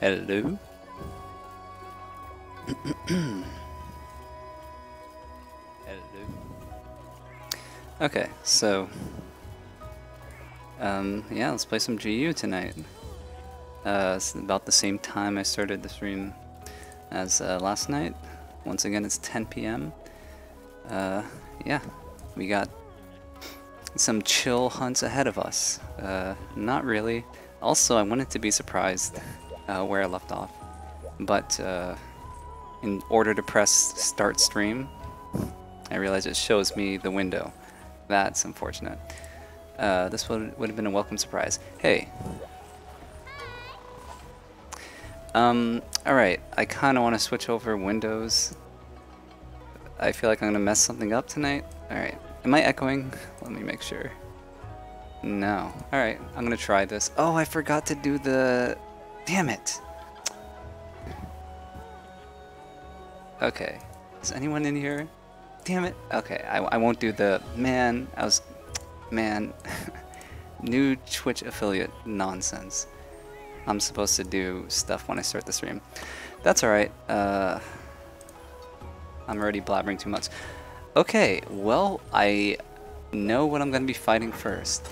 Hello. Hello. Okay, so um, yeah, let's play some GU tonight. Uh, it's about the same time I started the stream as uh, last night. Once again, it's 10 p.m. Uh, yeah, we got some chill hunts ahead of us. Uh, not really. Also, I wanted to be surprised uh, where I left off, but uh, in order to press start stream, I realized it shows me the window. That's unfortunate. Uh, this would, would have been a welcome surprise. Hey. Um, alright, I kind of want to switch over windows. I feel like I'm going to mess something up tonight. Alright, am I echoing? Let me make sure. No. Alright, I'm going to try this. Oh, I forgot to do the... Damn it! Okay. Is anyone in here? Damn it. Okay, I, I won't do the... Man, I was... Man. New Twitch affiliate nonsense. I'm supposed to do stuff when I start the stream. That's alright. Uh, I'm already blabbering too much. Okay, well, I know what I'm going to be fighting first.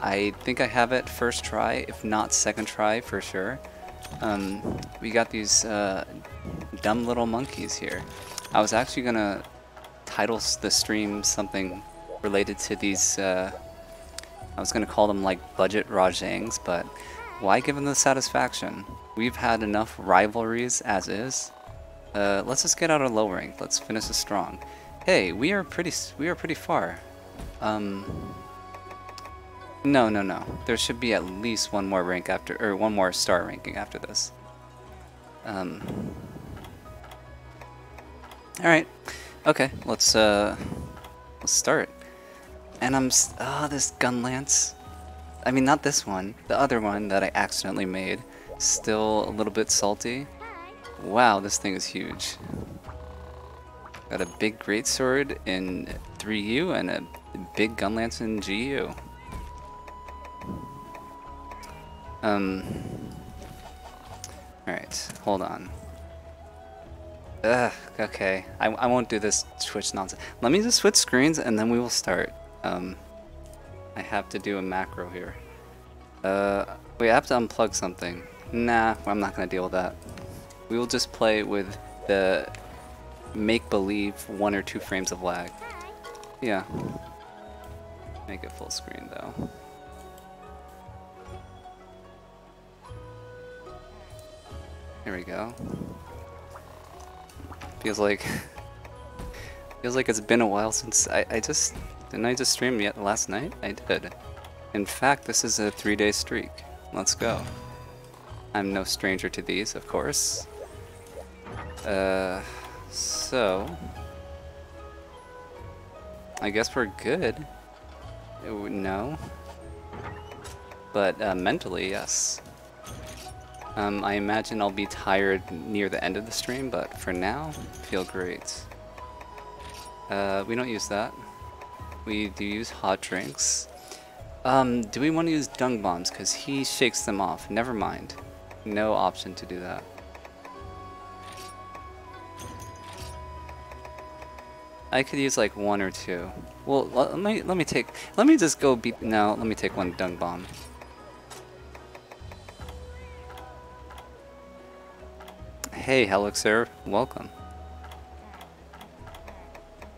I think I have it first try, if not second try for sure. Um, we got these uh, dumb little monkeys here. I was actually to title the stream something related to these, uh, I was to call them like budget Rajangs, but why give them the satisfaction? We've had enough rivalries as is. Uh, let's just get out of low rank. Let's finish it strong. Hey, we are pretty we are pretty far. Um, no, no, no. There should be at least one more rank after, or one more star ranking after this. Um. All right. Okay. Let's uh, let's start. And I'm ah oh, this gun lance. I mean, not this one. The other one that I accidentally made. Still a little bit salty. Wow, this thing is huge. Got a big greatsword in 3U and a big gun lance in GU. Um. Alright, hold on. Ugh, okay. I, I won't do this Twitch nonsense. Let me just switch screens and then we will start. Um, I have to do a macro here. Uh, we have to unplug something. Nah, I'm not gonna deal with that. We will just play with the make-believe one or two frames of lag. Yeah. Make it full screen though. Here we go. Feels like feels like it's been a while since I, I just didn't I just stream yet last night? I did. In fact, this is a three-day streak. Let's go. I'm no stranger to these, of course. Uh, so I guess we're good. No, but uh, mentally, yes. Um, I imagine I'll be tired near the end of the stream, but for now, feel great. Uh, we don't use that. We do use hot drinks. Um, do we want to use dung bombs? Because he shakes them off. Never mind. No option to do that. I could use like one or two. Well, let me let me take. Let me just go beat. No, let me take one dung bomb. Hey, Helixer, welcome.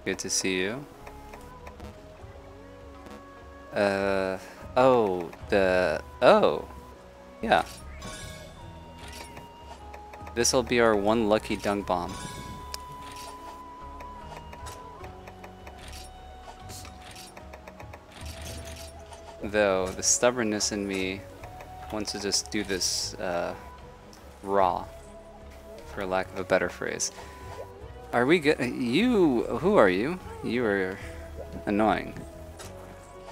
Good to see you. Uh, oh, the, oh, yeah. This'll be our one lucky dung bomb. Though, the stubbornness in me wants to just do this, uh, raw for lack of a better phrase. Are we good? You, who are you? You are annoying.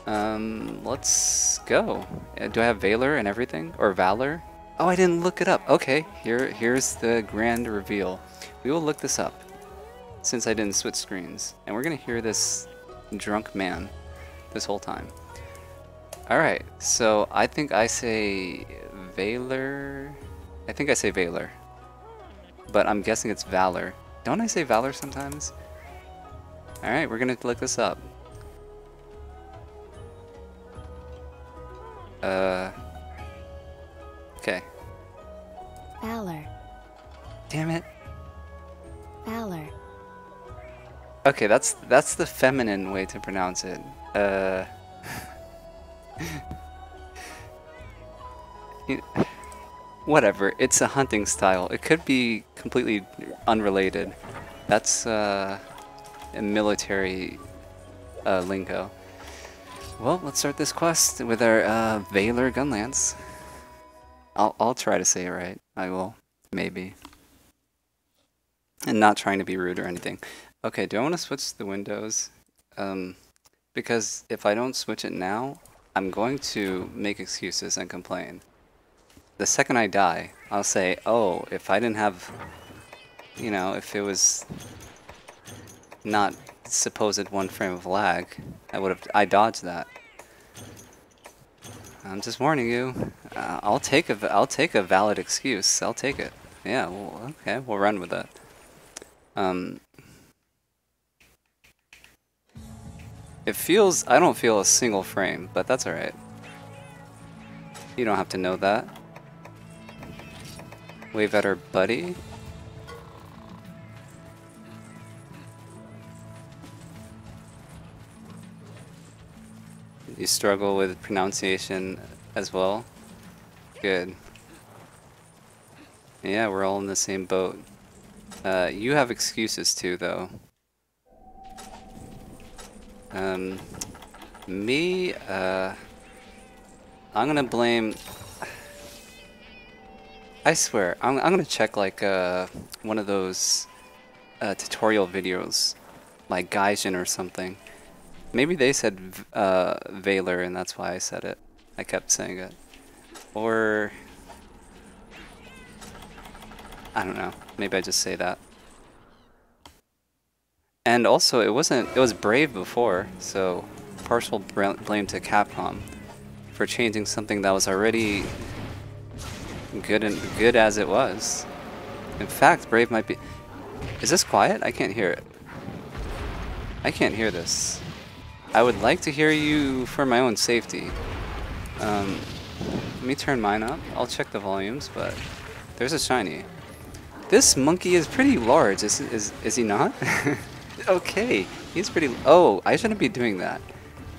Um, let's go. Uh, do I have Valor and everything? Or Valor? Oh, I didn't look it up. Okay, here, here's the grand reveal. We will look this up, since I didn't switch screens. And we're gonna hear this drunk man this whole time. Alright, so I think I say Valor I think I say Valor. But I'm guessing it's Valor. Don't I say Valor sometimes? Alright, we're gonna look this up. Uh. Okay. Valor. Damn it. Valor. Okay, that's that's the feminine way to pronounce it. Uh. you- whatever. It's a hunting style. It could be completely unrelated. That's uh, a military uh, lingo. Well, let's start this quest with our uh, Valor Gunlance. I'll I'll try to say it right. I will, maybe. And not trying to be rude or anything. Okay, do I want to switch the windows? Um, because if I don't switch it now, I'm going to make excuses and complain. The second I die, I'll say, oh, if I didn't have, you know, if it was not supposed one frame of lag, I would have, I dodged that. I'm just warning you. Uh, I'll take a, I'll take a valid excuse. I'll take it. Yeah. Well, okay. We'll run with that. Um. It feels. I don't feel a single frame, but that's all right. You don't have to know that. Wave at our buddy. You struggle with pronunciation as well? Good. Yeah, we're all in the same boat. Uh, you have excuses too, though. Um, me, uh, I'm gonna blame. I swear, I'm, I'm gonna check like uh, one of those uh, tutorial videos, like Gaijin or something. Maybe they said uh, Valor, and that's why I said it. I kept saying it. Or I don't know. Maybe I just say that. And also, it wasn't. It was Brave before, so partial blame to Capcom for changing something that was already good and good as it was. In fact, Brave might be. Is this quiet? I can't hear it. I can't hear this. I would like to hear you for my own safety. Um, let me turn mine up. I'll check the volumes, but there's a shiny. This monkey is pretty large, is, is, is he not? okay, he's pretty... Oh, I shouldn't be doing that.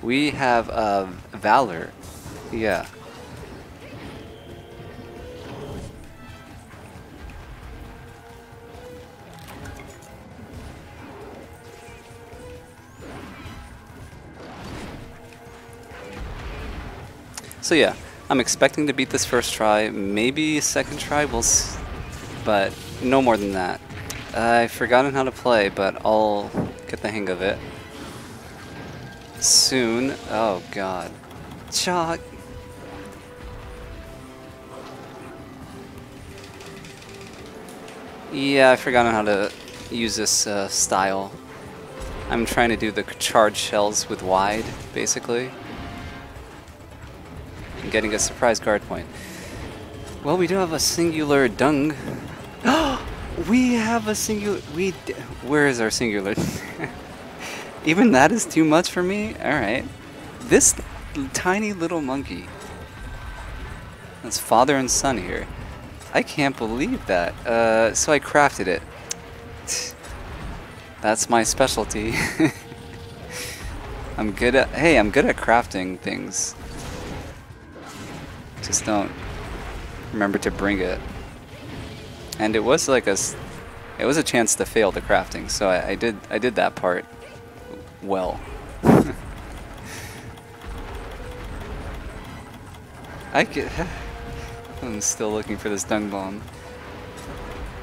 We have uh, Valor. Yeah. So yeah, I'm expecting to beat this first try. Maybe second try, we'll but no more than that. I've forgotten how to play, but I'll get the hang of it. Soon. Oh god. Chalk. Yeah, I've forgotten how to use this uh, style. I'm trying to do the charge shells with wide, basically. And getting a surprise guard point. Well, we do have a singular dung. Oh we have a singular. We. Where is our singular? Even that is too much for me. All right. This tiny little monkey. That's father and son here. I can't believe that. Uh, so I crafted it. That's my specialty. I'm good at. Hey, I'm good at crafting things. Just don't remember to bring it. And it was like a, it was a chance to fail the crafting, so I, I did I did that part well. I get. I'm still looking for this dung bomb.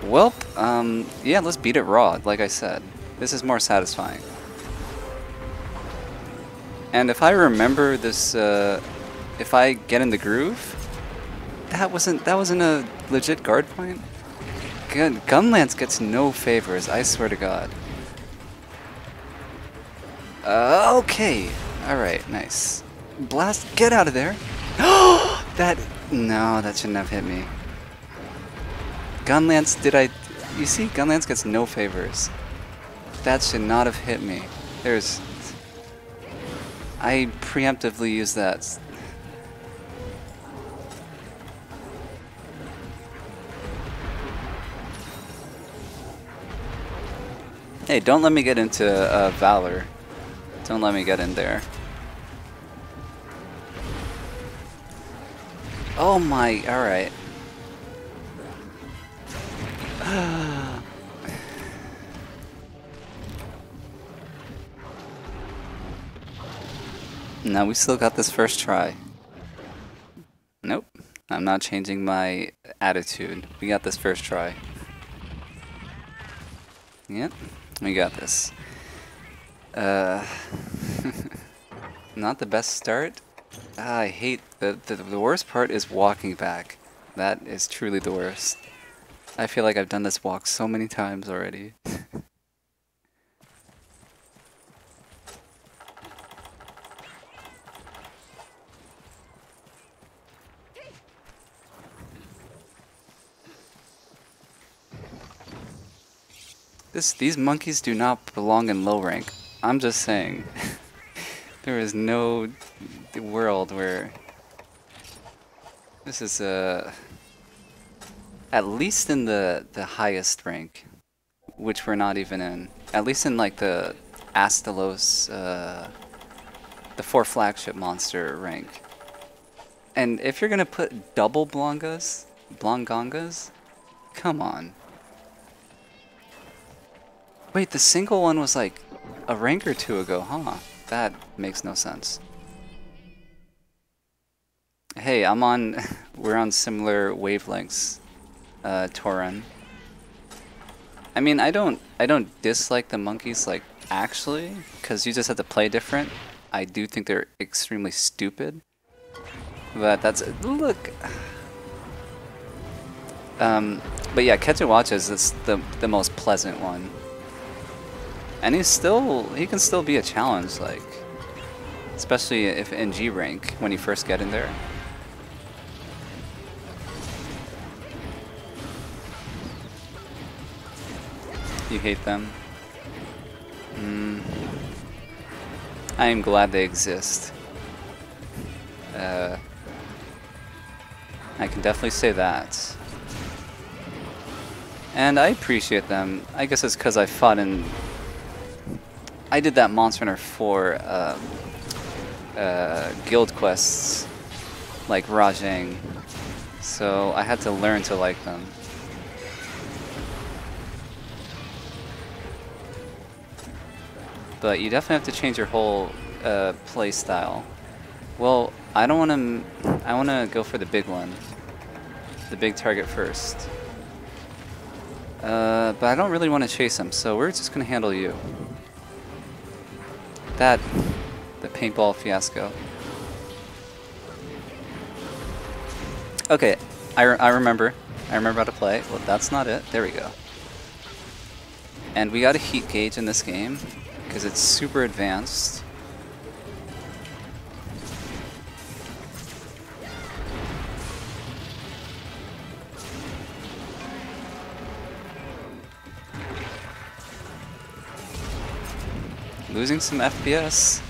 Welp, um, yeah, let's beat it raw, like I said. This is more satisfying. And if I remember this, uh, if I get in the groove, that wasn't that wasn't a legit guard point. Gun Gunlance gets no favors, I swear to God. Uh, okay, all right, nice. Blast, get out of there. that no, that shouldn't have hit me. Gunlance, did I... You see, Gunlance gets no favors. That should not have hit me. There's... I preemptively used that. Hey, don't let me get into uh, Valor. Don't let me get in there. Oh my, alright. now we still got this first try. Nope, I'm not changing my attitude. We got this first try. Yep, we got this. Uh, not the best start. Ah, I hate the, the the worst part is walking back. That is truly the worst. I feel like I've done this walk so many times already. This these monkeys do not belong in low rank. I'm just saying. there is no world where this is a uh, at least in the the highest rank, which we're not even in. At least in like the Astalos, uh, the four flagship monster rank. And if you're gonna put double Blongas, Blongongas, come on. Wait, the single one was like a rank or two ago, huh? That makes no sense. Hey, I'm on, we're on similar wavelengths, uh, Toran. I mean, I don't, I don't dislike the monkeys, like, actually, because you just have to play different. I do think they're extremely stupid. But that's, look. Um, but yeah, Kecha Wacha is the, the most pleasant one. And he's still, he can still be a challenge, like, especially if in G rank, when you first get in there. You hate them? Mm. I am glad they exist. Uh, I can definitely say that. And I appreciate them. I guess it's because I fought in... I did that Monster Hunter 4 uh, uh, guild quests, like Rajang, so I had to learn to like them. but you definitely have to change your whole uh, play style. Well, I don't want to. I want to go for the big one, the big target first. Uh, but I don't really want to chase him, so we're just gonna handle you. That, the paintball fiasco. Okay, I, re I remember. I remember how to play. Well, that's not it. There we go. And we got a heat gauge in this game because it's super advanced. Losing some FPS.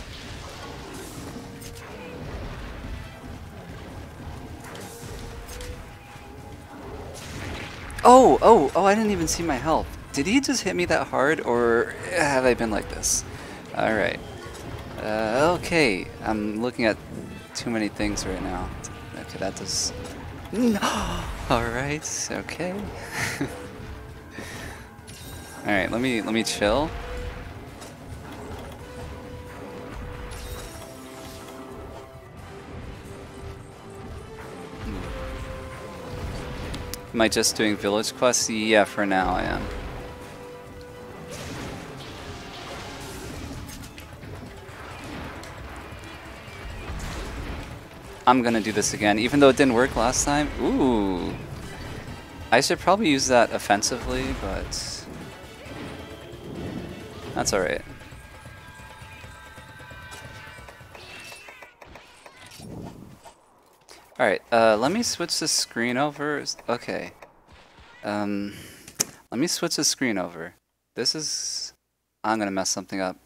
Oh, oh, oh, I didn't even see my health. Did he just hit me that hard, or have I been like this? Alright. Uh, okay, I'm looking at too many things right now. Okay, that does... No! Alright, okay. Alright, let me, let me chill. Am I just doing village quests? Yeah, for now I am. I'm gonna do this again, even though it didn't work last time. Ooh. I should probably use that offensively, but... That's alright. Alright, uh, let me switch the screen over. Okay. Um, let me switch the screen over. This is... I'm to mess something up.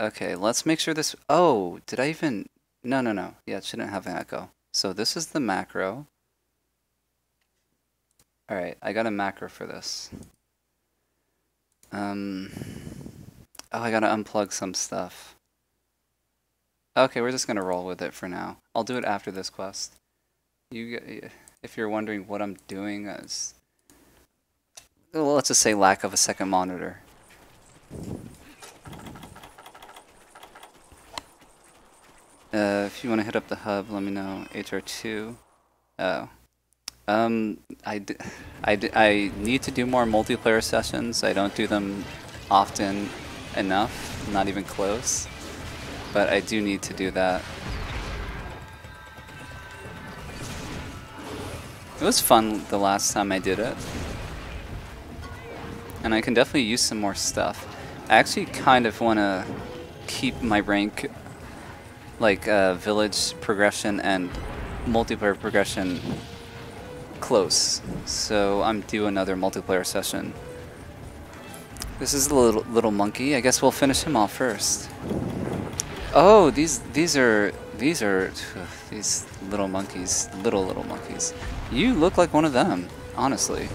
Okay, let's make sure this... Oh, did I even... No, no, no. Yeah, it shouldn't have an echo. So this is the macro. Alright, I got a macro for this. Um... Oh, I gotta unplug some stuff. Okay, we're just gonna roll with it for now. I'll do it after this quest. You, if you're wondering what I'm doing, as well, let's just say lack of a second monitor. Uh, if you want to hit up the hub, let me know. HR2. Oh. Um, I, I, I need to do more multiplayer sessions. I don't do them often enough, not even close. But I do need to do that. It was fun the last time I did it. And I can definitely use some more stuff. I actually kind of want to keep my rank like uh, village progression and multiplayer progression close. So I'm due another multiplayer session. This is the little, little monkey. I guess we'll finish him off first. Oh, these these are these are these little monkeys, little little monkeys. You look like one of them, honestly.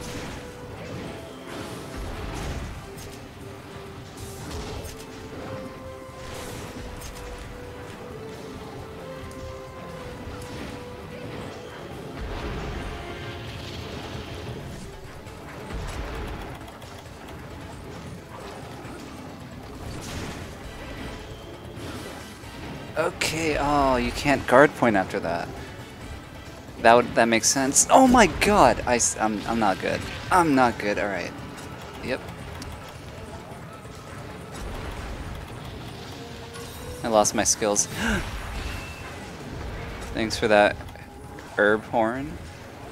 You can't guard point after that. That would that makes sense. Oh my god, I I'm I'm not good. I'm not good. All right. Yep. I lost my skills. Thanks for that herb horn.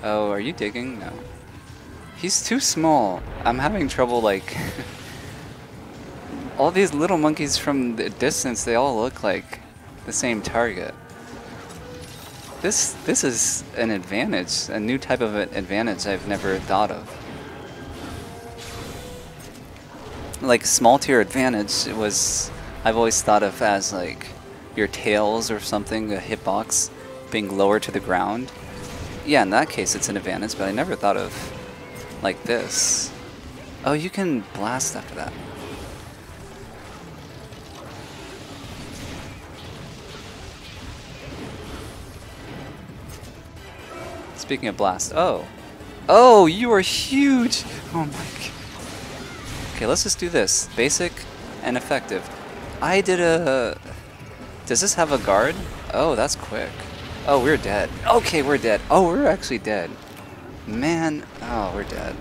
Oh, are you digging? No. He's too small. I'm having trouble like all these little monkeys from the distance, they all look like the same target. This this is an advantage, a new type of advantage I've never thought of. Like small tier advantage it was I've always thought of as like your tails or something, a hitbox being lower to the ground. Yeah, in that case it's an advantage, but I never thought of like this. Oh, you can blast after that. Speaking of blast, oh. Oh, you are huge! Oh my god. Okay, let's just do this. Basic and effective. I did a... Does this have a guard? Oh, that's quick. Oh, we're dead. Okay, we're dead. Oh, we're actually dead. Man, oh, we're dead.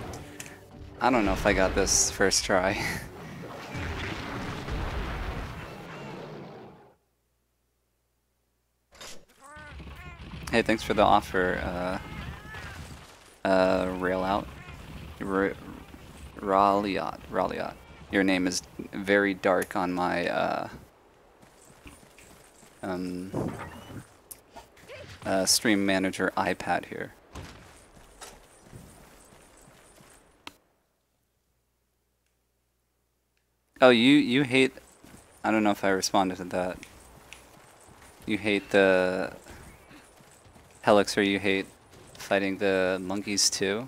I don't know if I got this first try. hey, thanks for the offer, uh, uh, rail out. R Raliot. Raliot. Your name is very dark on my uh, um, uh, stream manager iPad here. Oh, you you hate. I don't know if I responded to that. You hate the Helix, or you hate fighting the monkeys too?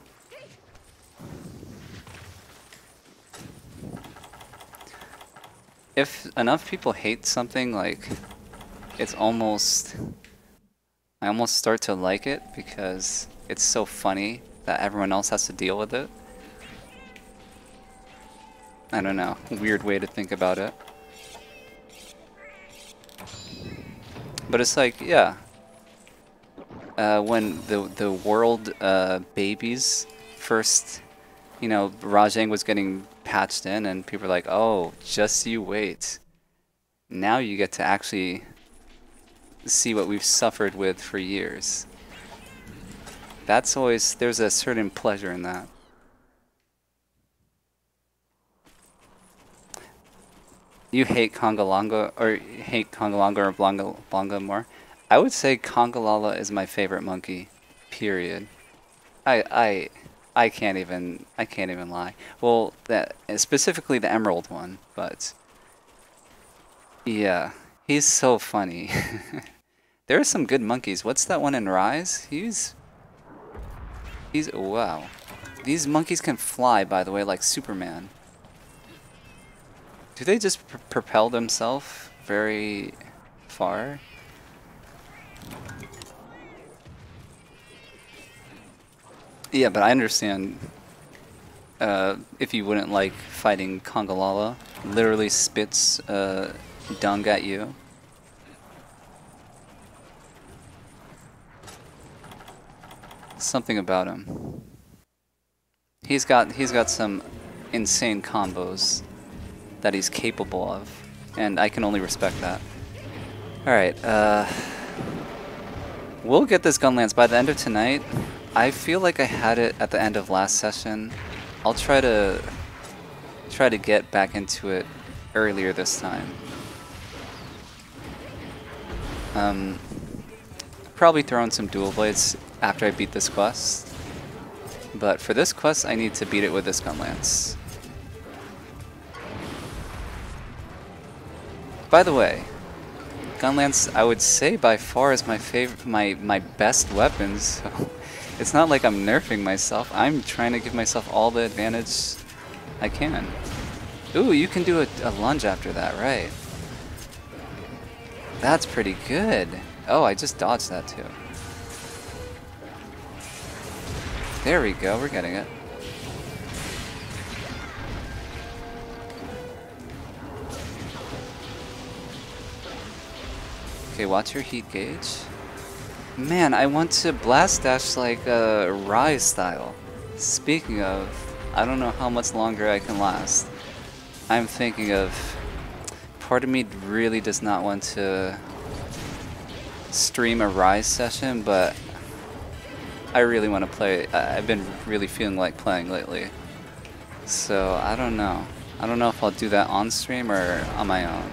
If enough people hate something, like, it's almost... I almost start to like it because it's so funny that everyone else has to deal with it. I don't know, weird way to think about it. But it's like, yeah, uh, when the the world uh, babies first, you know, Rajang was getting patched in, and people were like, "Oh, just you wait." Now you get to actually see what we've suffered with for years. That's always there's a certain pleasure in that. You hate Congalonga or hate Congalonga or Blonga, Blonga more? I would say Congalala is my favorite monkey. Period. I I I can't even I can't even lie. Well, that specifically the emerald one, but yeah, he's so funny. there are some good monkeys. What's that one in Rise? He's he's wow. These monkeys can fly, by the way, like Superman. Do they just pr propel themselves very far? Yeah, but I understand uh, if you wouldn't like fighting Congalala. Literally spits uh, dung at you. Something about him. He's got he's got some insane combos that he's capable of, and I can only respect that. All right, uh, we'll get this Gunlance by the end of tonight. I feel like I had it at the end of last session. I'll try to try to get back into it earlier this time. Um, probably throw in some dual blades after I beat this quest. But for this quest, I need to beat it with this gun lance. By the way, gun lance I would say by far is my favorite, my my best weapons. So it's not like I'm nerfing myself. I'm trying to give myself all the advantage I can. Ooh, you can do a, a lunge after that, right? That's pretty good. Oh, I just dodged that too. There we go, we're getting it. Okay, watch your heat gauge. Man, I want to blast dash like a uh, Rise style. Speaking of, I don't know how much longer I can last. I'm thinking of, part of me really does not want to stream a Rise session, but I really want to play, I've been really feeling like playing lately. So, I don't know. I don't know if I'll do that on stream or on my own.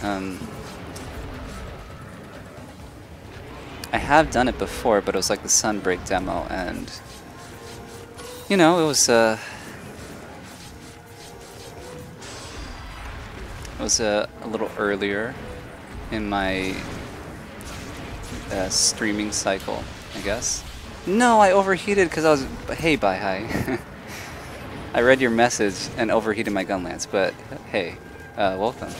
Um, I have done it before, but it was like the Sunbreak demo, and you know, it was uh, it was uh, a little earlier in my uh, streaming cycle, I guess. No, I overheated because I was. Hey, bye, hi. I read your message and overheated my Gunlance, but hey, uh, welcome.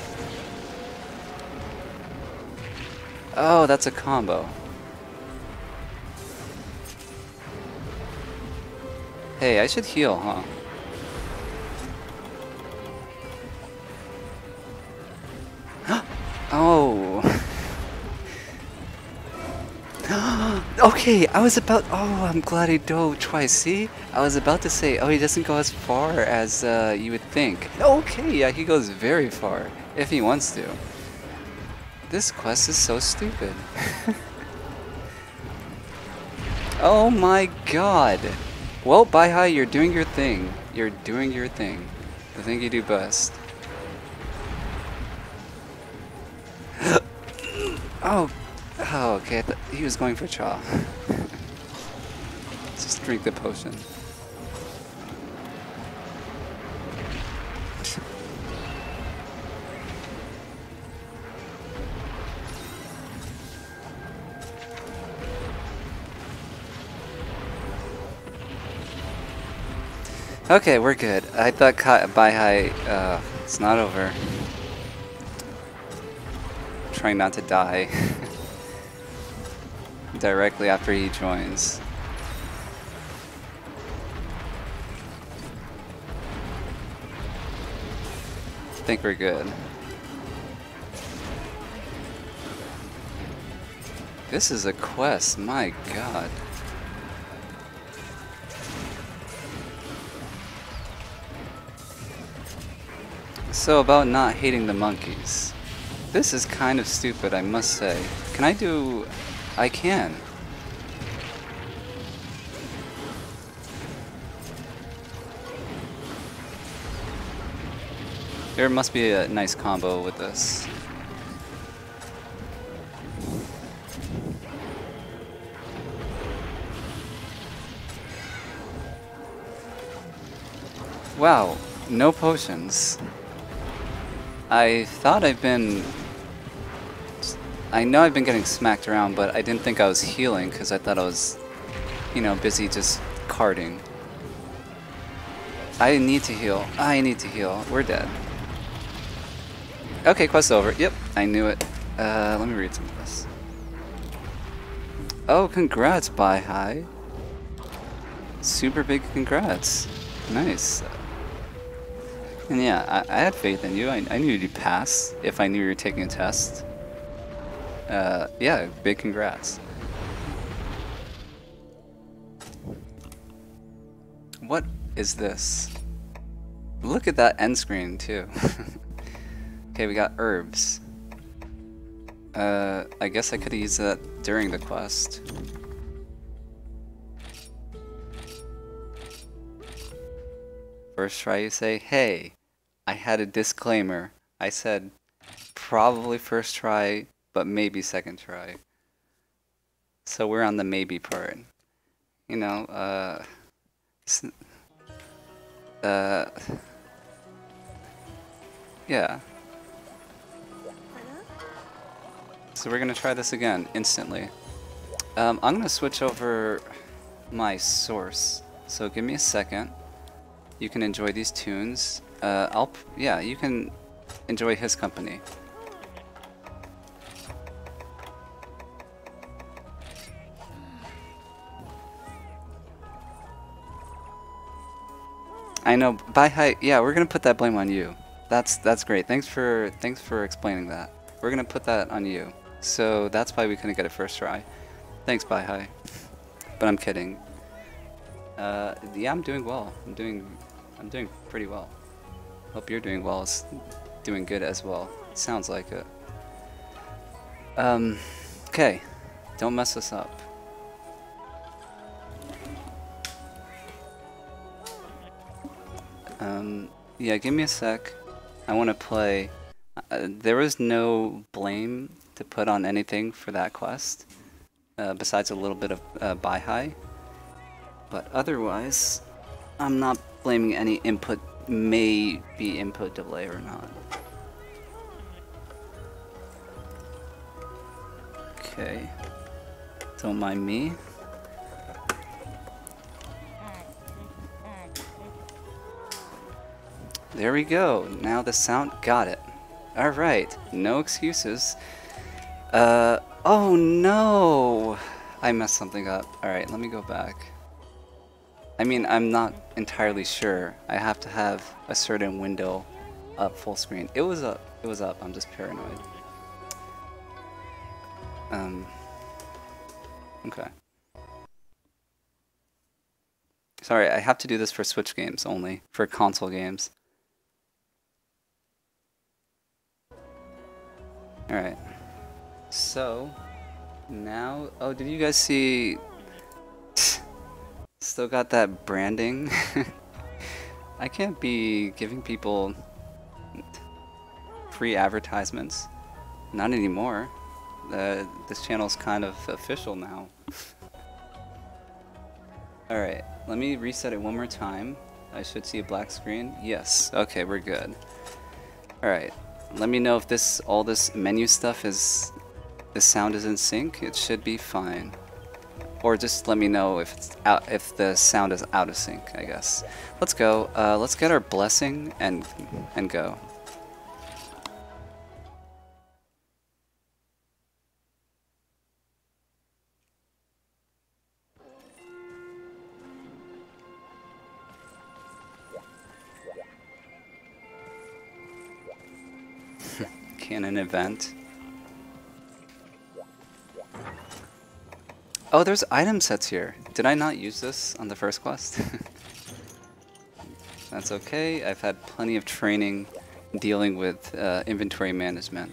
Oh, that's a combo. Hey, I should heal, huh? oh. okay, I was about. Oh, I'm glad he dove twice. See, I was about to say, oh, he doesn't go as far as uh, you would think. Okay, yeah, he goes very far if he wants to. This quest is so stupid. oh my god. Well, Baihai, you're doing your thing. You're doing your thing. The thing you do best. oh, oh, okay. he was going for Cha. Just drink the potion. Okay, we're good. I thought Baihai, uh, it's not over. trying not to die. Directly after he joins. I think we're good. This is a quest, my god. So about not hating the monkeys. This is kind of stupid, I must say. Can I do... I can. There must be a nice combo with this. Wow, no potions. I thought I've been... I know I've been getting smacked around, but I didn't think I was healing because I thought I was, you know, busy just carding. I need to heal. I need to heal. We're dead. Okay, quest over. Yep, I knew it. Uh, let me read some of this. Oh, congrats, Bye High. Super big congrats. Nice. And yeah, I, I had faith in you. I, I knew you'd pass if I knew you were taking a test. Uh, yeah, big congrats. What is this? Look at that end screen too. okay, we got herbs. Uh, I guess I could have used that during the quest. First try you say, hey, I had a disclaimer. I said probably first try, but maybe second try. So we're on the maybe part. You know, uh, uh, yeah. So we're gonna try this again instantly. Um, I'm gonna switch over my source. So give me a second. You can enjoy these tunes. Uh, I'll, yeah, you can enjoy his company. I know. By height, yeah, we're gonna put that blame on you. That's that's great. Thanks for thanks for explaining that. We're gonna put that on you. So that's why we couldn't get it first try. Thanks, Bye High. But I'm kidding. Uh, yeah, I'm doing well. I'm doing I'm doing pretty well. Hope you're doing well. Doing good as well. Sounds like it. Um, okay. Don't mess us up. Um, yeah, give me a sec. I want to play. Uh, there was no blame to put on anything for that quest, uh, besides a little bit of uh, buy high. But otherwise, I'm not blaming any input, may be input delay or not. Okay. Don't mind me. There we go. Now the sound got it. Alright. No excuses. Uh, oh no! I messed something up. Alright, let me go back. I mean, I'm not entirely sure. I have to have a certain window up full screen. It was up. It was up. I'm just paranoid. Um. Okay. Sorry, I have to do this for Switch games only, for console games. Alright. So, now... Oh, did you guys see Still got that branding. I can't be giving people free advertisements. Not anymore. Uh, this channel's kind of official now. Alright, let me reset it one more time. I should see a black screen. Yes, okay, we're good. Alright, let me know if this all this menu stuff is the sound is in sync. It should be fine. Or just let me know if it's out, if the sound is out of sync, I guess. Let's go. Uh, let's get our blessing and and go. Canon event. Oh, there's item sets here. Did I not use this on the first quest? That's okay. I've had plenty of training dealing with uh, inventory management.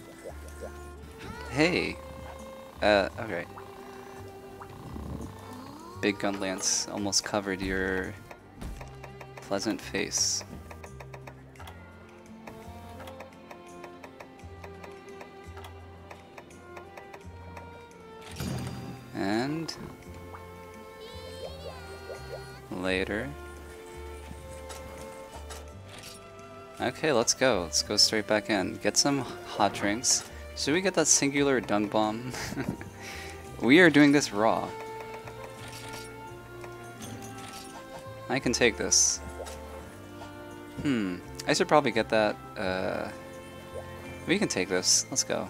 Hey. Uh, okay. Big gun lance almost covered your pleasant face. And later. Okay, let's go. Let's go straight back in. Get some hot drinks. Should we get that singular dung bomb? we are doing this raw. I can take this. Hmm. I should probably get that. Uh, we can take this. Let's go.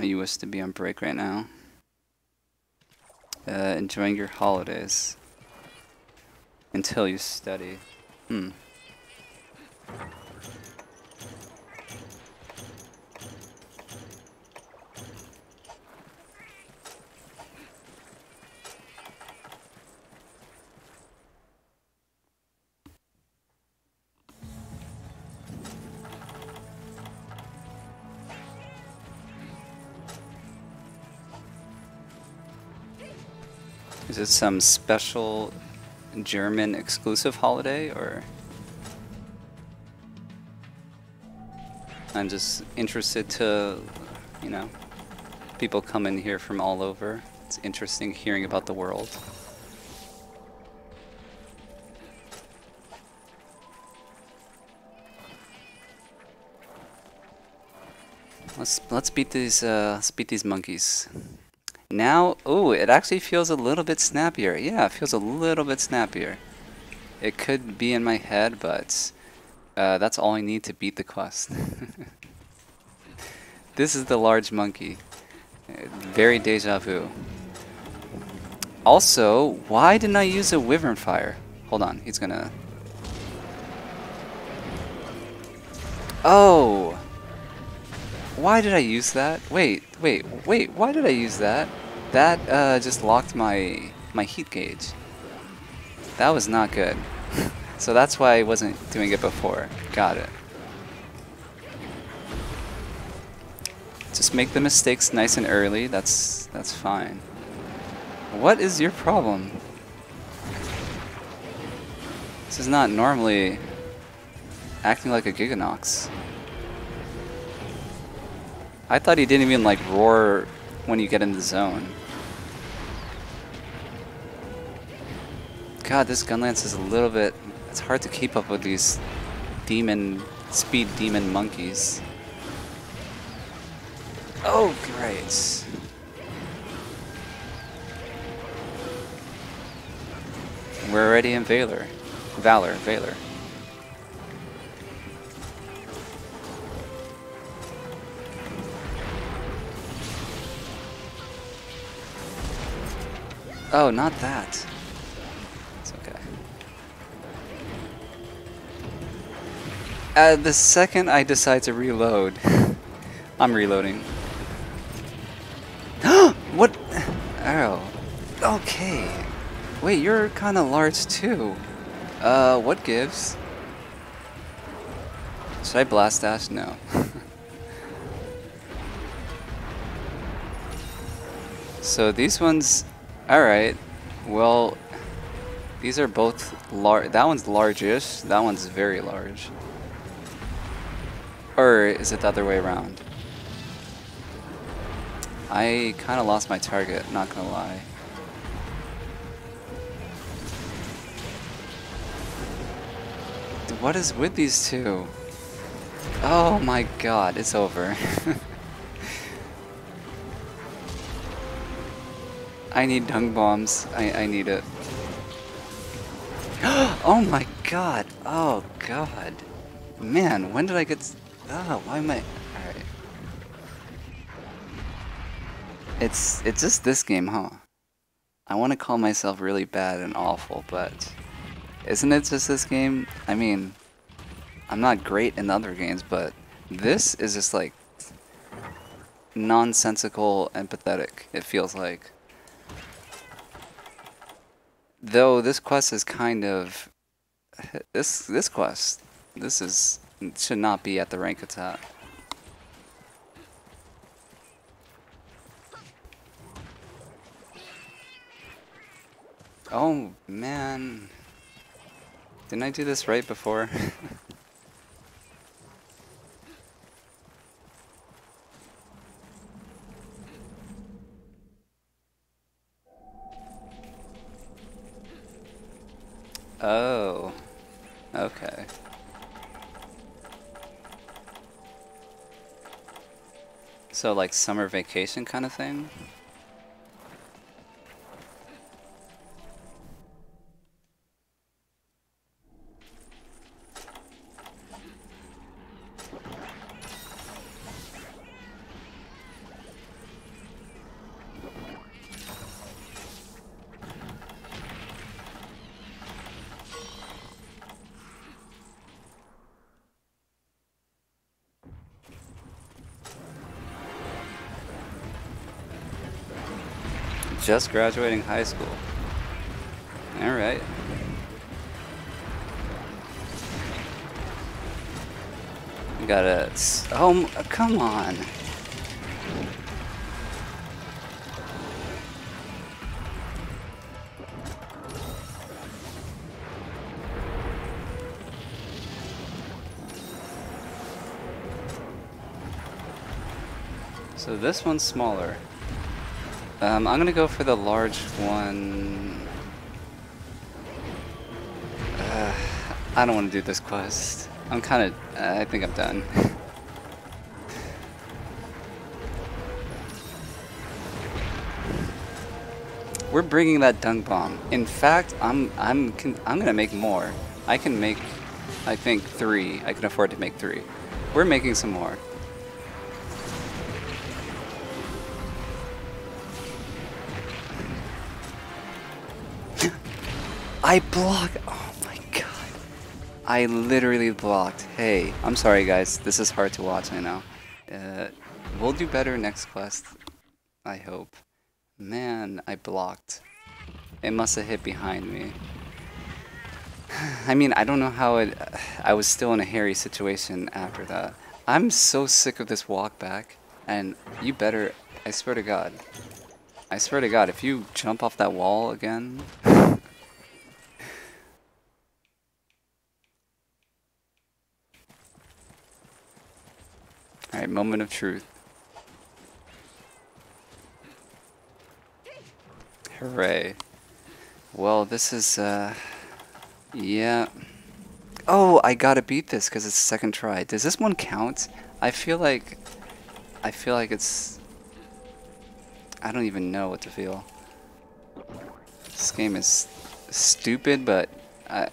You wish to be on break right now. Uh, enjoying your holidays. Until you study. Hmm. Is it some special German exclusive holiday or? I'm just interested to, you know, people come in here from all over. It's interesting hearing about the world. Let's let's beat these uh, let's beat these monkeys. Now, oh, it actually feels a little bit snappier. Yeah, it feels a little bit snappier. It could be in my head, but uh, that's all I need to beat the quest. this is the large monkey. Very deja vu. Also, why didn't I use a wyvern fire? Hold on, he's gonna... Oh! Why did I use that? Wait, wait, wait, why did I use that? That uh, just locked my, my heat gauge. That was not good. so that's why I wasn't doing it before. Got it. Just make the mistakes nice and early, that's, that's fine. What is your problem? This is not normally acting like a Giganox. I thought he didn't even like roar when you get in the zone. God, this gun lance is a little bit... It's hard to keep up with these demon... speed demon monkeys. Oh, great. We're already in Valor. Valor, Valor. Oh, not that. Uh, the second I decide to reload, I'm reloading. what? Oh. Okay. Wait, you're kind of large too. Uh, what gives? Should I blast dash? No. so these ones Alright, well, these are both large. That one's largish, that one's very large. Or is it the other way around? I kind of lost my target, not gonna lie. What is with these two? Oh my god, it's over. I need dung bombs. I, I need it. oh my god. Oh god. Man, when did I get... Oh, why am I... Alright. It's, it's just this game, huh? I want to call myself really bad and awful, but... Isn't it just this game? I mean, I'm not great in other games, but this is just like nonsensical and pathetic, it feels like. Though this quest is kind of this this quest this is should not be at the rank attack. Oh, man. Didn't I do this right before? oh. Okay. So like summer vacation kind of thing? Just graduating high school. Alright. We gotta. Oh, come on. So this one's smaller. Um, I'm gonna go for the large one. Uh, I don't want to do this quest. I'm kind of. Uh, I think I'm done. We're bringing that dung bomb. In fact, I'm I'm I'm gonna make more. I can make, I think three. I can afford to make three. We're making some more. I blocked. Oh my god. I literally blocked. Hey, I'm sorry guys. This is hard to watch, I know. Uh, we'll do better next quest. I hope. Man, I blocked. It must have hit behind me. I mean, I don't know how it... I was still in a hairy situation after that. I'm so sick of this walk back. And you better... I swear to God. I swear to God, if you jump off that wall again... Alright, moment of truth. Hooray. Well, this is, uh... Yeah. Oh, I gotta beat this because it's the second try. Does this one count? I feel like... I feel like it's... I don't even know what to feel. This game is stupid, but I,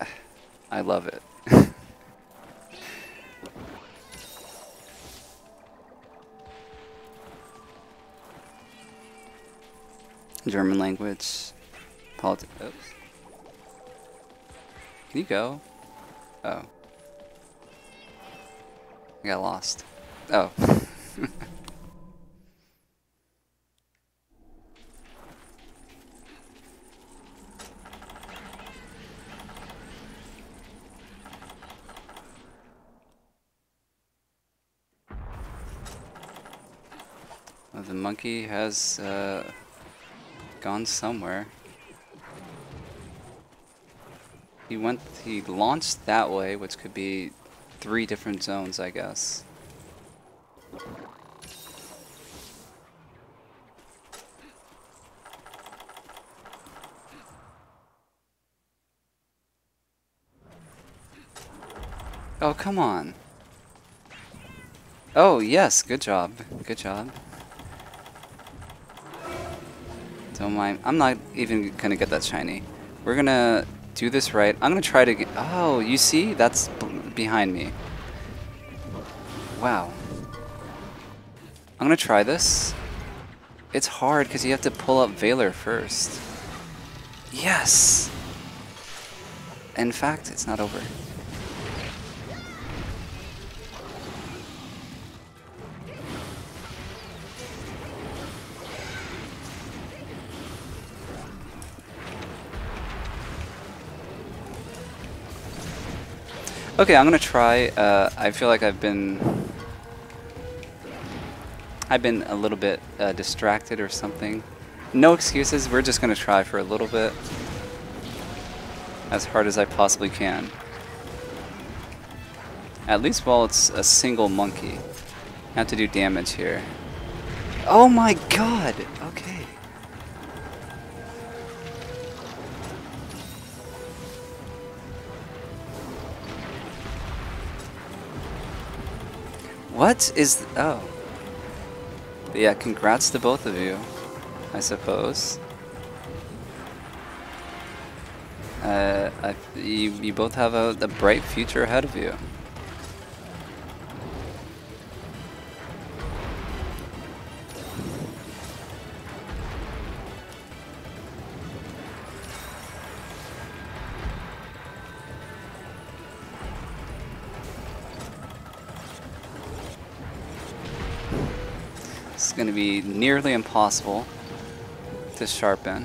I love it. German language, politics. Can you go? Oh. I got lost. Oh. the monkey has uh, gone somewhere. He went, he launched that way, which could be three different zones, I guess. Oh, come on. Oh, yes, good job. Good job. Don't mind. I'm not even gonna get that shiny. We're gonna do this right. I'm gonna try to get. Oh, you see? That's behind me. Wow. I'm gonna try this. It's hard because you have to pull up Valor first. Yes! In fact, it's not over. Okay, I'm gonna try. Uh, I feel like I've been... I've been a little bit uh, distracted or something. No excuses, we're just gonna try for a little bit. As hard as I possibly can. At least while it's a single monkey. I have to do damage here. Oh my god! Okay. What is... oh. Yeah, congrats to both of you, I suppose. Uh, I, you, you both have a, a bright future ahead of you. Nearly impossible to sharpen.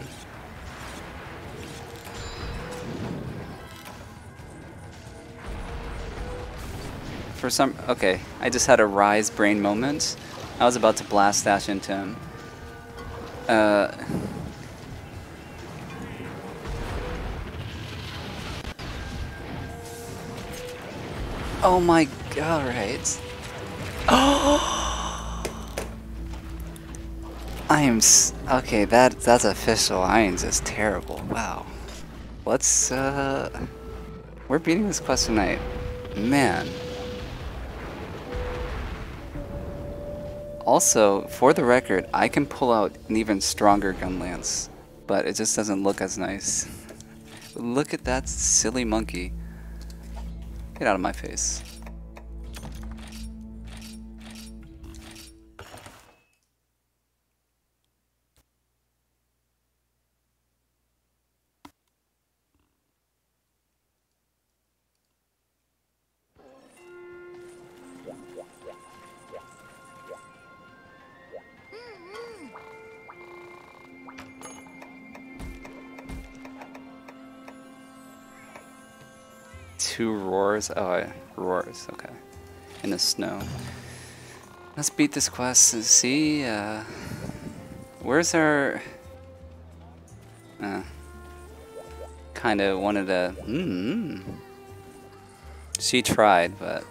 For some, okay, I just had a rise brain moment. I was about to blast dash into him. Uh, oh my god, right. I am okay. That that's official. I am just terrible. Wow. Let's uh, we're beating this quest tonight, man. Also, for the record, I can pull out an even stronger gun lance, but it just doesn't look as nice. look at that silly monkey. Get out of my face. Roars. Oh, yeah. roars. Okay. In the snow. Let's beat this quest and see. Uh, where's our? Uh, kind of wanted to. Mm, she tried, but.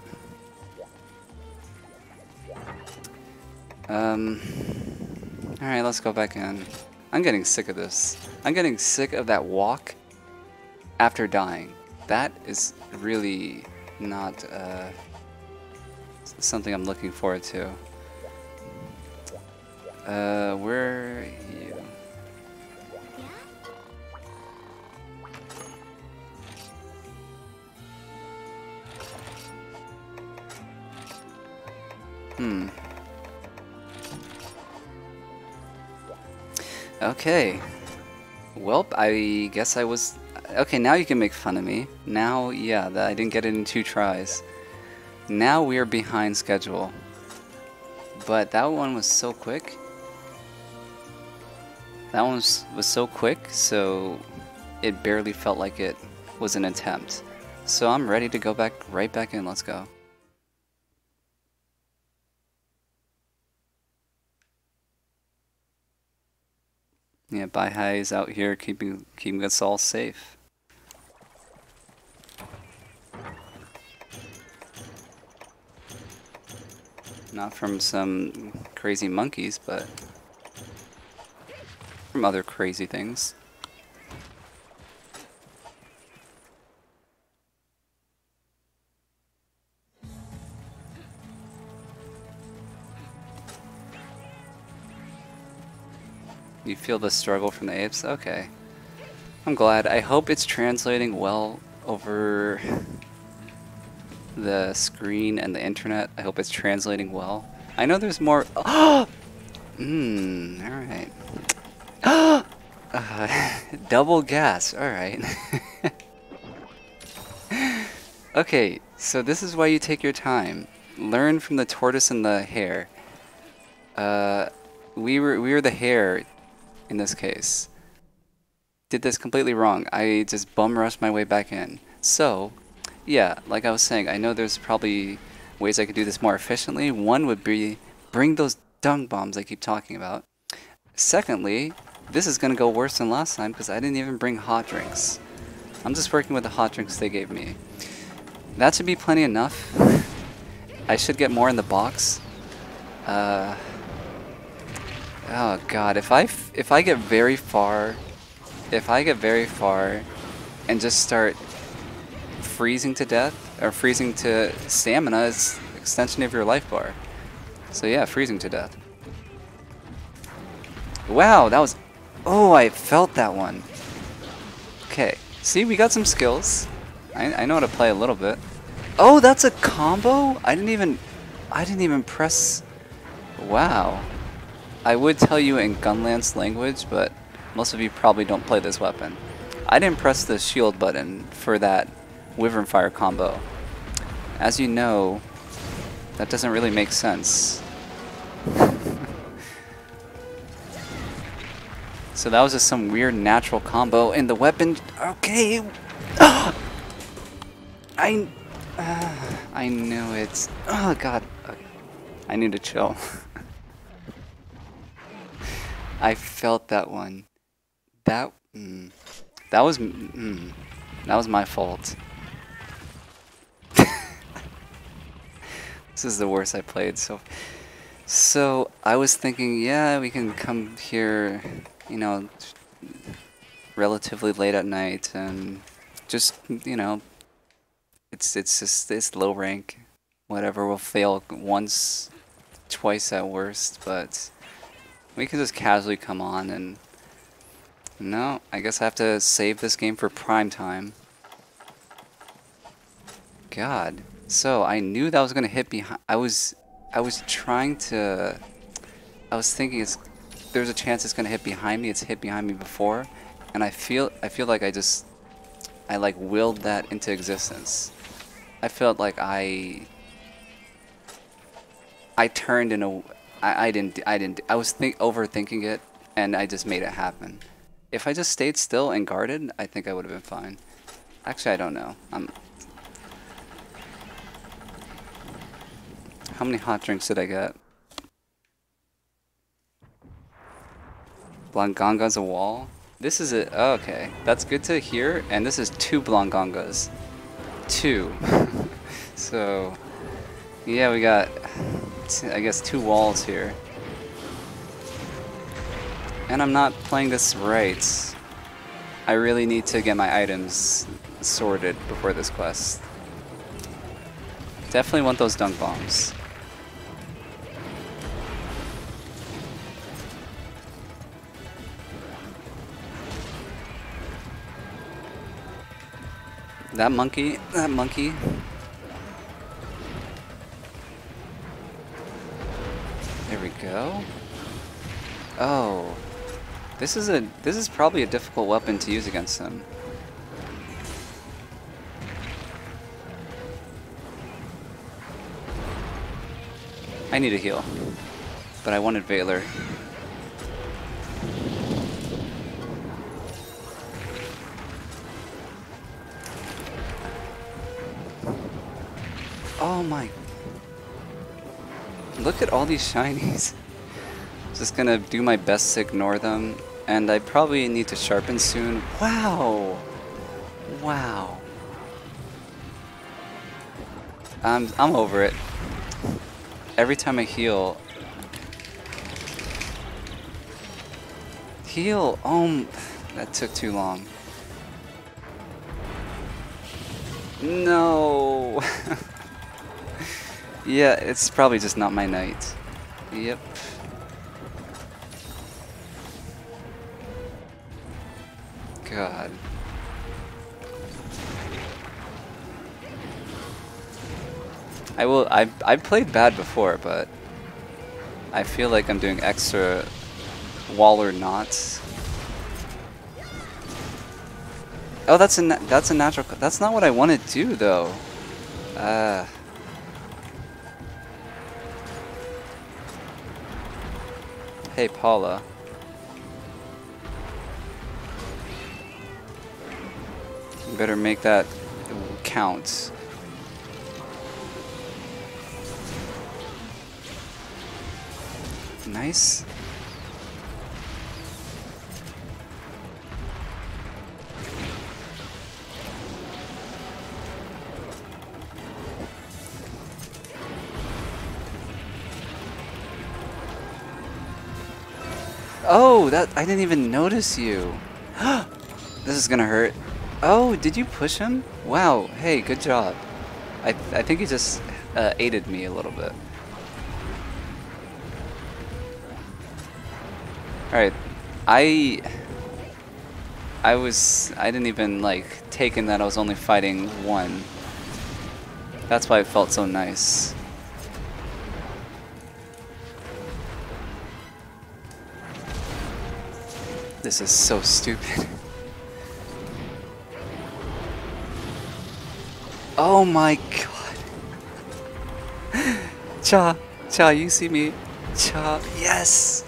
Um. All right, let's go back in. I'm getting sick of this. I'm getting sick of that walk after dying that is really not uh, something I'm looking forward to. Uh, where are you? Hmm. Okay. Welp, I guess I was okay, now you can make fun of me. Now, yeah, that I didn't get it in two tries. Now we are behind schedule. But that one was so quick. That one was, was so quick, so it barely felt like it was an attempt. So I'm ready to go back right back in. Let's go. Yeah, Baihai is out here keeping keeping us all safe. Not from some crazy monkeys, but from other crazy things. You feel the struggle from the apes? Okay. I'm glad. I hope it's translating well over the screen and the internet. I hope it's translating well. I know there's more. Oh! Mmm, alright. uh, double gas, alright. okay, so this is why you take your time. Learn from the tortoise and the hare. Uh, we were we were the hare in this case. Did this completely wrong. I just bum rushed my way back in. So, yeah, like I was saying, I know there's probably ways I could do this more efficiently. One would be bring those dung bombs I keep talking about. Secondly, this is going to go worse than last time because I didn't even bring hot drinks. I'm just working with the hot drinks they gave me. That should be plenty enough. I should get more in the box. Uh, oh god, if I if I get very far, if I get very far, and just start freezing to death or freezing to stamina is extension of your life bar. So yeah, freezing to death. Wow, that was... Oh, I felt that one. Okay, see, we got some skills. I, I know how to play a little bit. Oh, that's a combo? I didn't even... I didn't even press... Wow. I would tell you in Gunlance language, but most of you probably don't play this weapon. I didn't press the shield button for that Wyvern Fire combo. As you know, that doesn't really make sense. so that was just some weird natural combo, and the weapon... Okay! I... Uh, I knew it. Oh god. I need to chill. I felt that one. That... Mm, that was... Mm, that was my fault. this is the worst I played so... So, I was thinking, yeah, we can come here, you know, relatively late at night and just, you know, it's it's just it's low rank. Whatever, we'll fail once, twice at worst, but we can just casually come on and no, I guess I have to save this game for prime time. God. So, I knew that was to hit behind. I was I was trying to I was thinking it's there's a chance it's to hit behind me. It's hit behind me before, and I feel I feel like I just I like willed that into existence. I felt like I I turned in a I, I didn't I didn't I was think overthinking it and I just made it happen. If I just stayed still and guarded, I think I would have been fine. Actually, I don't know. I'm How many hot drinks did I get? Blangonga's a wall? This is it. Oh, okay. That's good to hear. And this is two Blangongas. Two. so, yeah, we got, I guess, two walls here. And I'm not playing this right. I really need to get my items sorted before this quest. Definitely want those dung bombs. That monkey, that monkey. There we go. Oh. This is a this is probably a difficult weapon to use against him. I need a heal. But I wanted Valor. Oh my. Look at all these shinies. Just gonna do my best to ignore them. And I probably need to sharpen soon. Wow! Wow. I'm, I'm over it. Every time I heal... Heal! Oh, that took too long. No! Yeah, it's probably just not my night. Yep. God. I will. I I played bad before, but I feel like I'm doing extra Waller knots. Oh, that's a that's a natural. That's not what I want to do though. Uh. Hey, Paula. You better make that count. Nice. Oh, that I didn't even notice you. this is gonna hurt. Oh, did you push him? Wow, hey, good job. I, I think he just uh, aided me a little bit. Alright, I... I was... I didn't even, like, take in that I was only fighting one. That's why it felt so nice. This is so stupid. Oh my god. Cha, Cha, you see me? Cha, yes!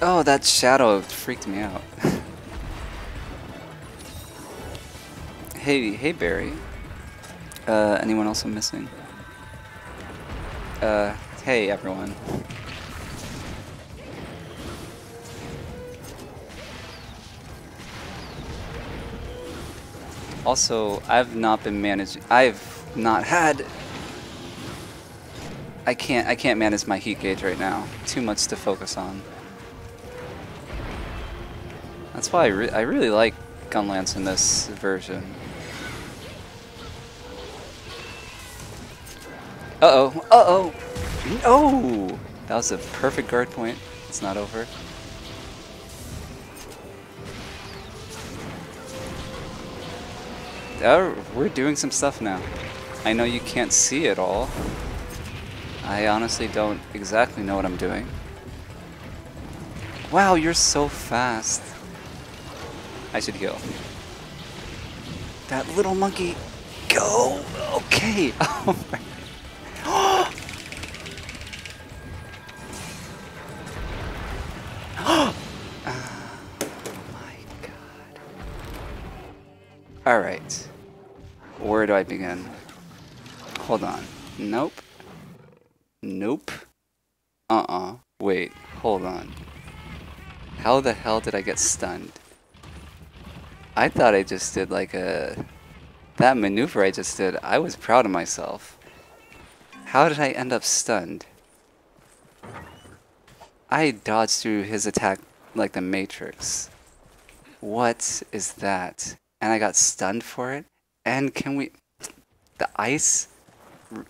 Oh, that shadow freaked me out. hey, hey Barry. Uh, anyone else I'm missing? Uh, hey everyone. Also, I've not been managing. I've not had. I can't. I can't manage my heat gauge right now. Too much to focus on. That's why I, re I really like Gunlance in this version. Uh-oh, uh-oh! No! That was a perfect guard point. It's not over. Oh, we're doing some stuff now. I know you can't see it all. I honestly don't exactly know what I'm doing. Wow, you're so fast. I should heal. That little monkey. Go! Okay. Oh my. Do I begin? Hold on. Nope. Nope. Uh-uh. Wait. Hold on. How the hell did I get stunned? I thought I just did like a... That maneuver I just did, I was proud of myself. How did I end up stunned? I dodged through his attack like the Matrix. What is that? And I got stunned for it? And can we... The ice?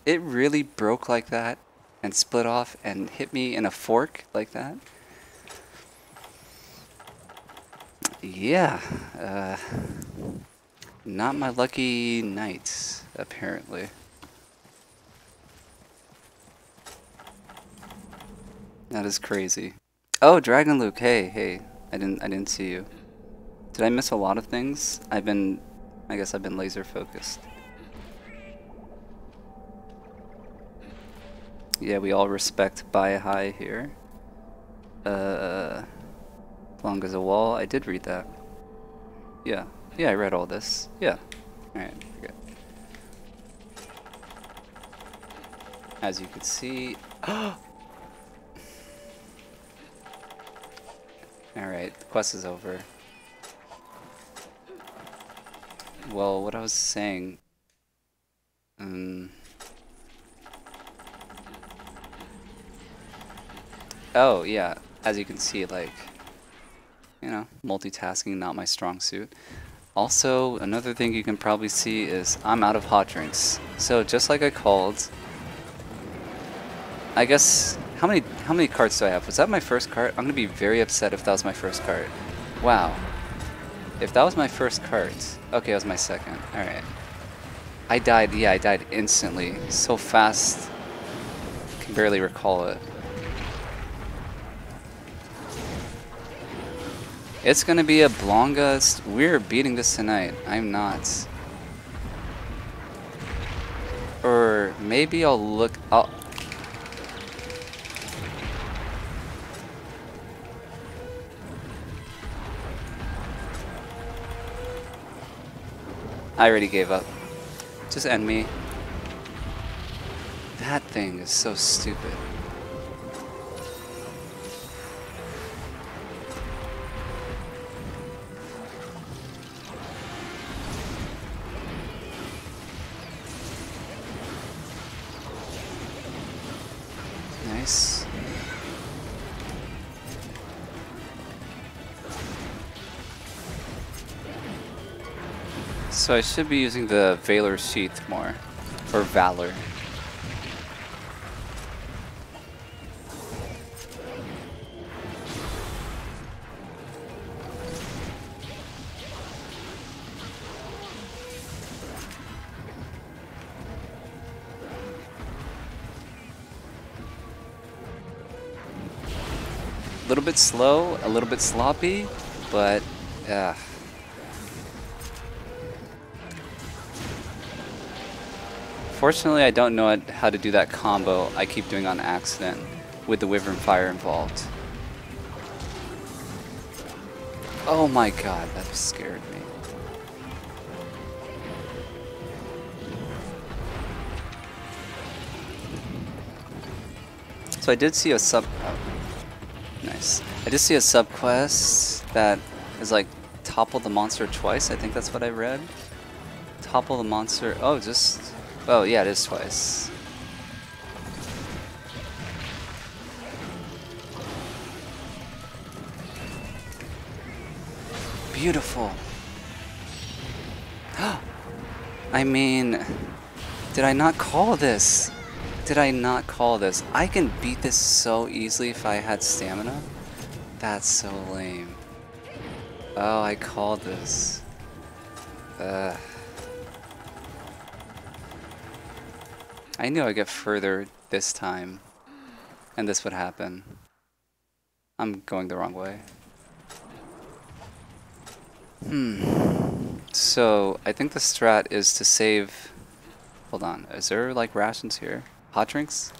It really broke like that? And split off and hit me in a fork like that? yeah, uh, not my lucky night, apparently. That is crazy. Oh, Dragon Luke, hey, hey, I didn't, I didn't see you. Did I miss a lot of things? I've been, I guess I've been laser focused. Yeah, we all respect Baihai here. Uh... Long as a wall. I did read that. Yeah. Yeah, I read all this. Yeah. Alright, forget. As you can see... Alright, the quest is over. Well, what I was saying... Um... Oh, yeah. As you can see, like you know, multitasking, not my strong suit. Also, another thing you can probably see is I'm out of hot drinks. So just like I called, I guess, how many how many carts do I have? Was that my first cart? I'm going to be very upset if that was my first cart. Wow. If that was my first cart, okay, that was my second. Alright. I died, yeah, I died instantly. So fast, I can barely recall it. It's gonna be a Blonga. We're beating this tonight. I'm not. Or maybe I'll look. I'll. I already gave up. Just end me. That thing is so stupid. So I should be using the Valor Sheath more. Or Valor. A little bit slow, a little bit sloppy, but yeah. Fortunately, I don't know how to do that combo I keep doing on accident with the Wyvern Fire involved. Oh my god, that scared me. So I did see a sub... Oh, nice. I did see a sub quest that is like topple the monster twice. I think that's what I read. Topple the monster... Oh, just Oh, yeah, it is twice. Beautiful. I mean, did I not call this? Did I not call this? I can beat this so easily if I had stamina. That's so lame. Oh, I called this. Ugh. I knew I'd get further this time, and this would happen. I'm going the wrong way. Hmm. So, I think the strat is to save... Hold on, is there like rations here? Hot drinks?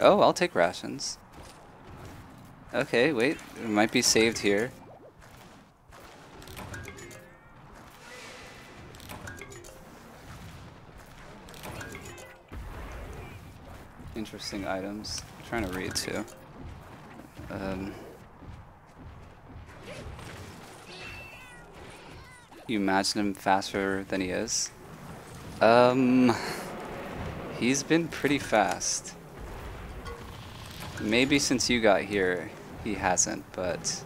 Oh, I'll take rations. Okay, wait, it might be saved here. Interesting items. I'm trying to read too. Um, you imagine him faster than he is? Um, he's been pretty fast. Maybe since you got here, he hasn't, but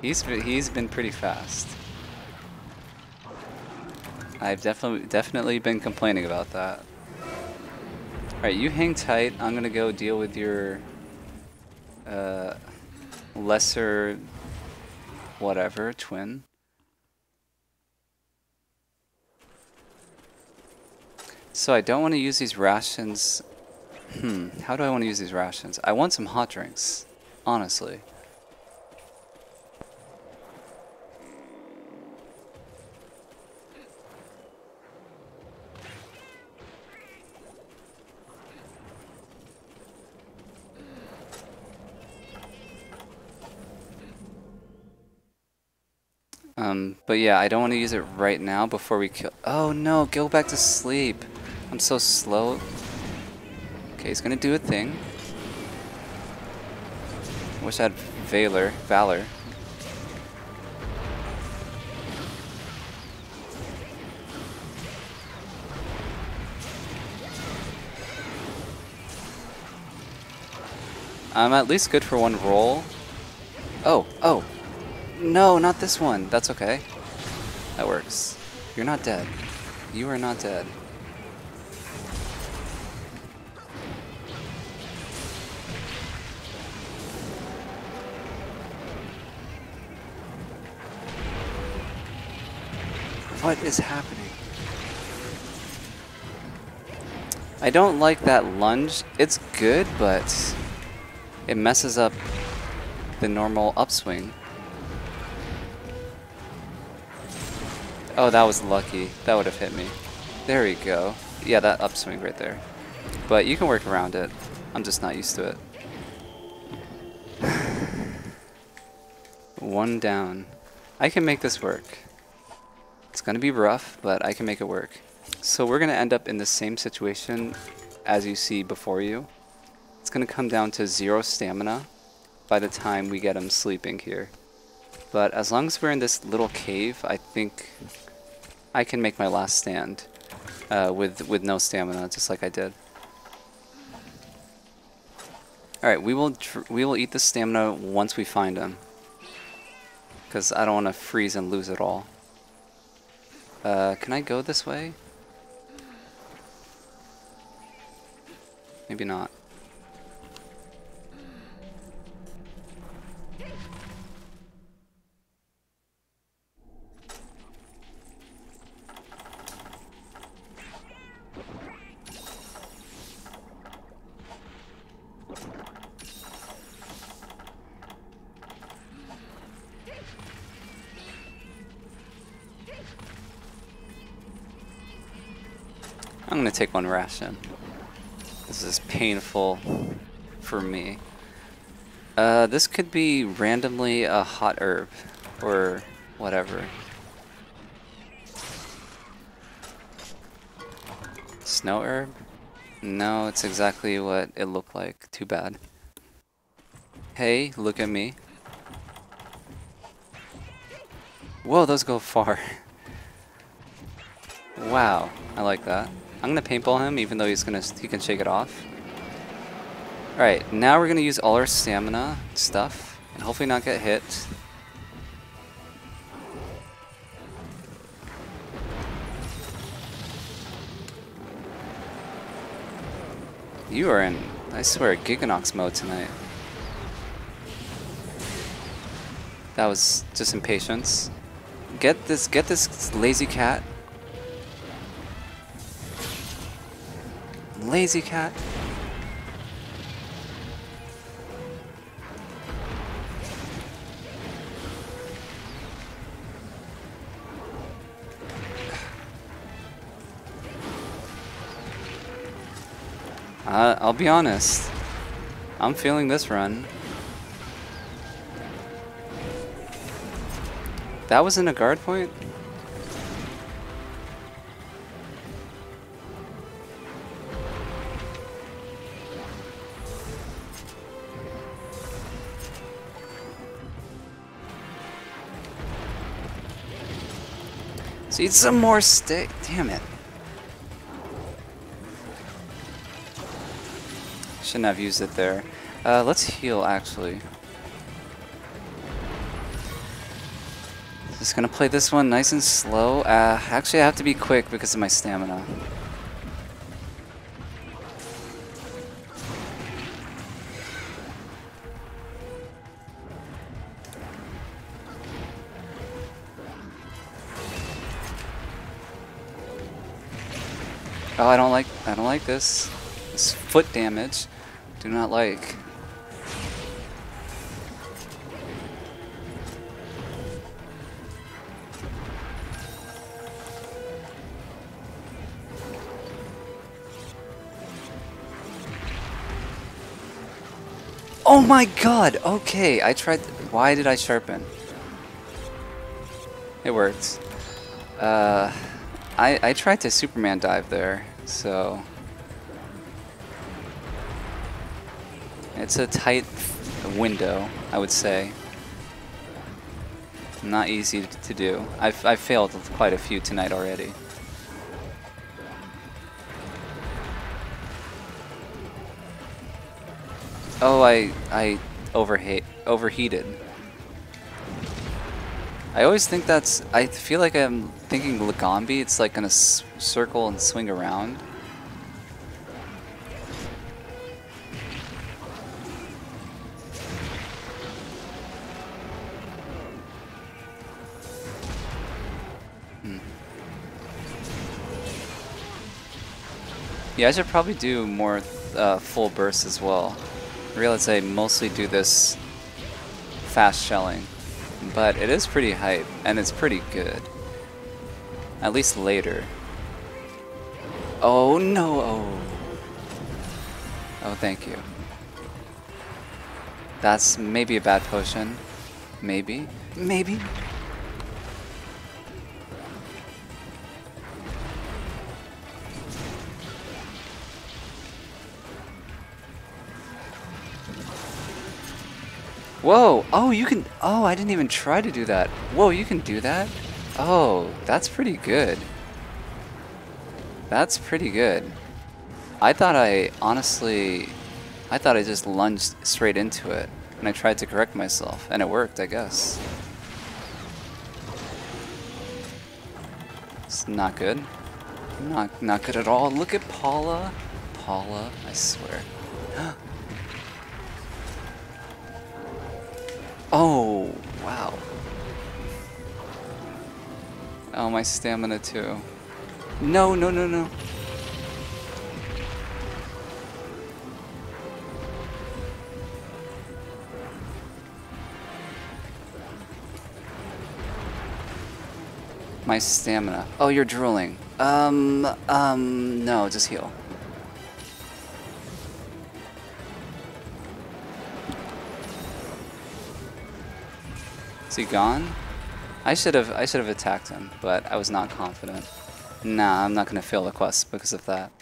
he's he's been pretty fast. I've definitely definitely been complaining about that. Alright, you hang tight. I'm gonna go deal with your uh, lesser whatever twin. So I don't want to use these rations. Hmm, how do I want to use these rations? I want some hot drinks, honestly. Um, but yeah, I don't want to use it right now before we kill- Oh no, go back to sleep. I'm so slow. Okay, he's gonna do a thing. Wish I had Valor. Valor. I'm at least good for one roll. Oh, oh, no, not this one. That's okay. That works. You're not dead. You are not dead. What is happening? I don't like that lunge. It's good, but it messes up the normal upswing. Oh, that was lucky. That would have hit me. There we go. Yeah, that upswing right there. But you can work around it. I'm just not used to it. One down. I can make this work. It's going to be rough, but I can make it work. So we're going to end up in the same situation as you see before you. It's going to come down to zero stamina by the time we get him sleeping here. But as long as we're in this little cave, I think I can make my last stand uh, with with no stamina, just like I did. All right, we will we will eat the stamina once we find him, because I don't want to freeze and lose it all. Uh, can I go this way? Maybe not. I'm gonna take one ration. This is painful for me. Uh, this could be randomly a hot herb or whatever. Snow herb? No, it's exactly what it looked like. Too bad. Hey, look at me. Whoa, those go far. wow, I like that. I'm gonna paintball him, even though he's gonna he can shake it off. All right, now we're gonna use all our stamina stuff, and hopefully not get hit. You are in, I swear, Gigginox mode tonight. That was just impatience. Get this, get this lazy cat. Lazy cat. Uh, I'll be honest. I'm feeling this run. That was in a guard point? Eat some more steak. Damn it. Shouldn't have used it there. Uh, let's heal, actually. Just gonna play this one nice and slow. Uh, actually, I have to be quick because of my stamina. Like this. This foot damage. Do not like. Oh my god! Okay, I tried. Why did I sharpen? It worked. Uh, I I tried to Superman dive there, so it's a tight window, I would say. Not easy to do. I've I've failed quite a few tonight already. Oh, I I overheat overheated. I always think that's. I feel like I'm thinking Lagombi. It's like gonna circle and swing around. Yeah, I should probably do more uh, full bursts as well. I realize I mostly do this fast shelling, but it is pretty hype, and it's pretty good. At least later. Oh no! Oh, oh thank you. That's maybe a bad potion. Maybe. Maybe. Whoa! Oh, you can... Oh, I didn't even try to do that. Whoa, you can do that? Oh, that's pretty good. That's pretty good. I thought I, honestly... I thought I just lunged straight into it. And I tried to correct myself. And it worked, I guess. It's not good. Not not good at all. Look at Paula. Paula, I swear. My stamina too. No, no, no, no. My stamina. Oh, you're drooling. Um, um, no, just heal. Is he gone? I should have I should have attacked him, but I was not confident. Nah, I'm not gonna fail the quest because of that.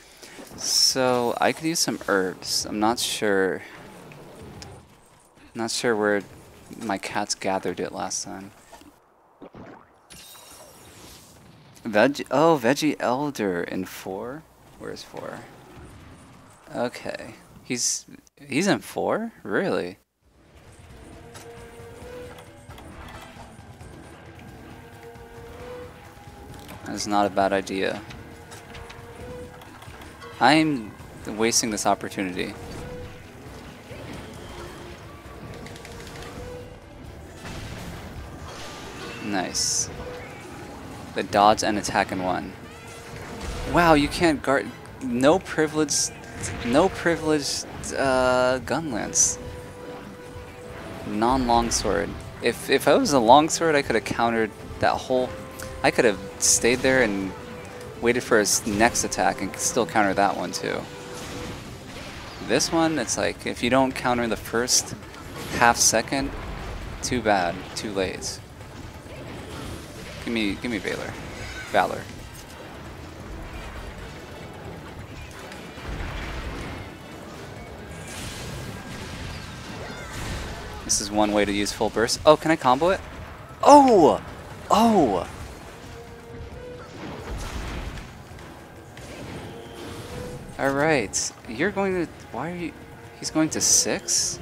So I could use some herbs. I'm not sure. Not sure where my cats gathered it last time. Veg oh, Veggie Elder in four? Where's four? Okay. He's he's in four? Really? That's not a bad idea. I'm wasting this opportunity. Nice. The dodge and attack in one. Wow, you can't guard... No privileged... No privileged uh, gun lance. Non-longsword. If, if I was a longsword, I could have countered that whole... I could have stayed there and waited for his next attack and still counter that one too. This one, it's like, if you don't counter the first half second, too bad, too late. Give me, give me Valor. Valor. This is one way to use full burst. Oh, can I combo it? Oh! Oh! Alright. You're going to... Why are you... He's going to six?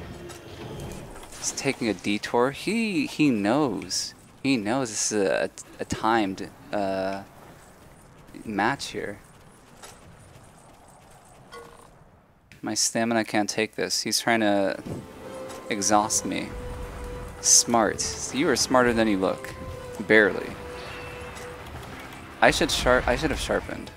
He's taking a detour. He he knows. He knows this is a, a timed uh, match here. My stamina can't take this. He's trying to exhaust me. Smart. You are smarter than you look. Barely. I should sharp. I should have sharpened.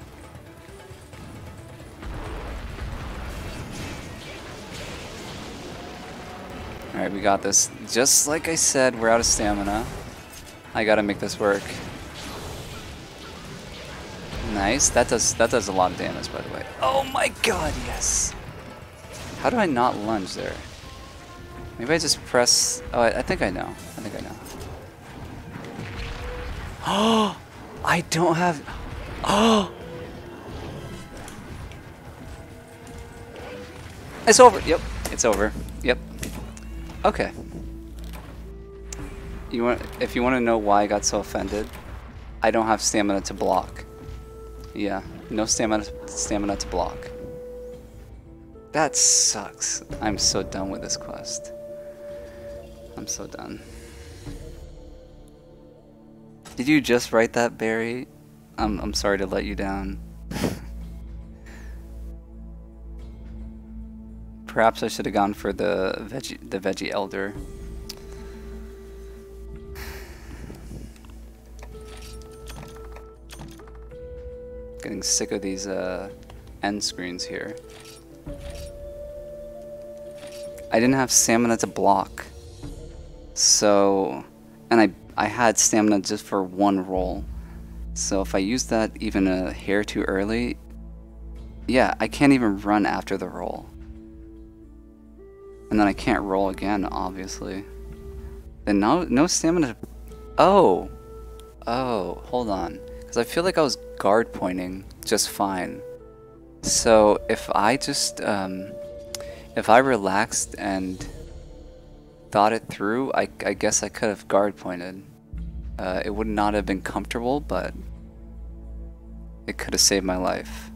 Alright, we got this. Just like I said, we're out of stamina. I gotta make this work. Nice. That does that does a lot of damage, by the way. Oh my god, yes! How do I not lunge there? Maybe I just press... Oh, I, I think I know. I think I know. Oh! I don't have... Oh! It's over. Yep, it's over. Yep. Okay. You want if you want to know why I got so offended, I don't have stamina to block. Yeah, no stamina stamina to block. That sucks. I'm so done with this quest. I'm so done. Did you just write that, Barry? I'm I'm sorry to let you down. Perhaps I should have gone for the veggie the veggie elder. Getting sick of these uh, end screens here. I didn't have stamina to block. So, and I, I had stamina just for one roll. So if I use that even a hair too early, yeah, I can't even run after the roll. And then I can't roll again, obviously. Then no, no stamina. Oh. Oh, hold on. Because I feel like I was guard pointing just fine. So if I just, um, if I relaxed and thought it through, I, I guess I could have guard pointed. Uh, it would not have been comfortable, but it could have saved my life.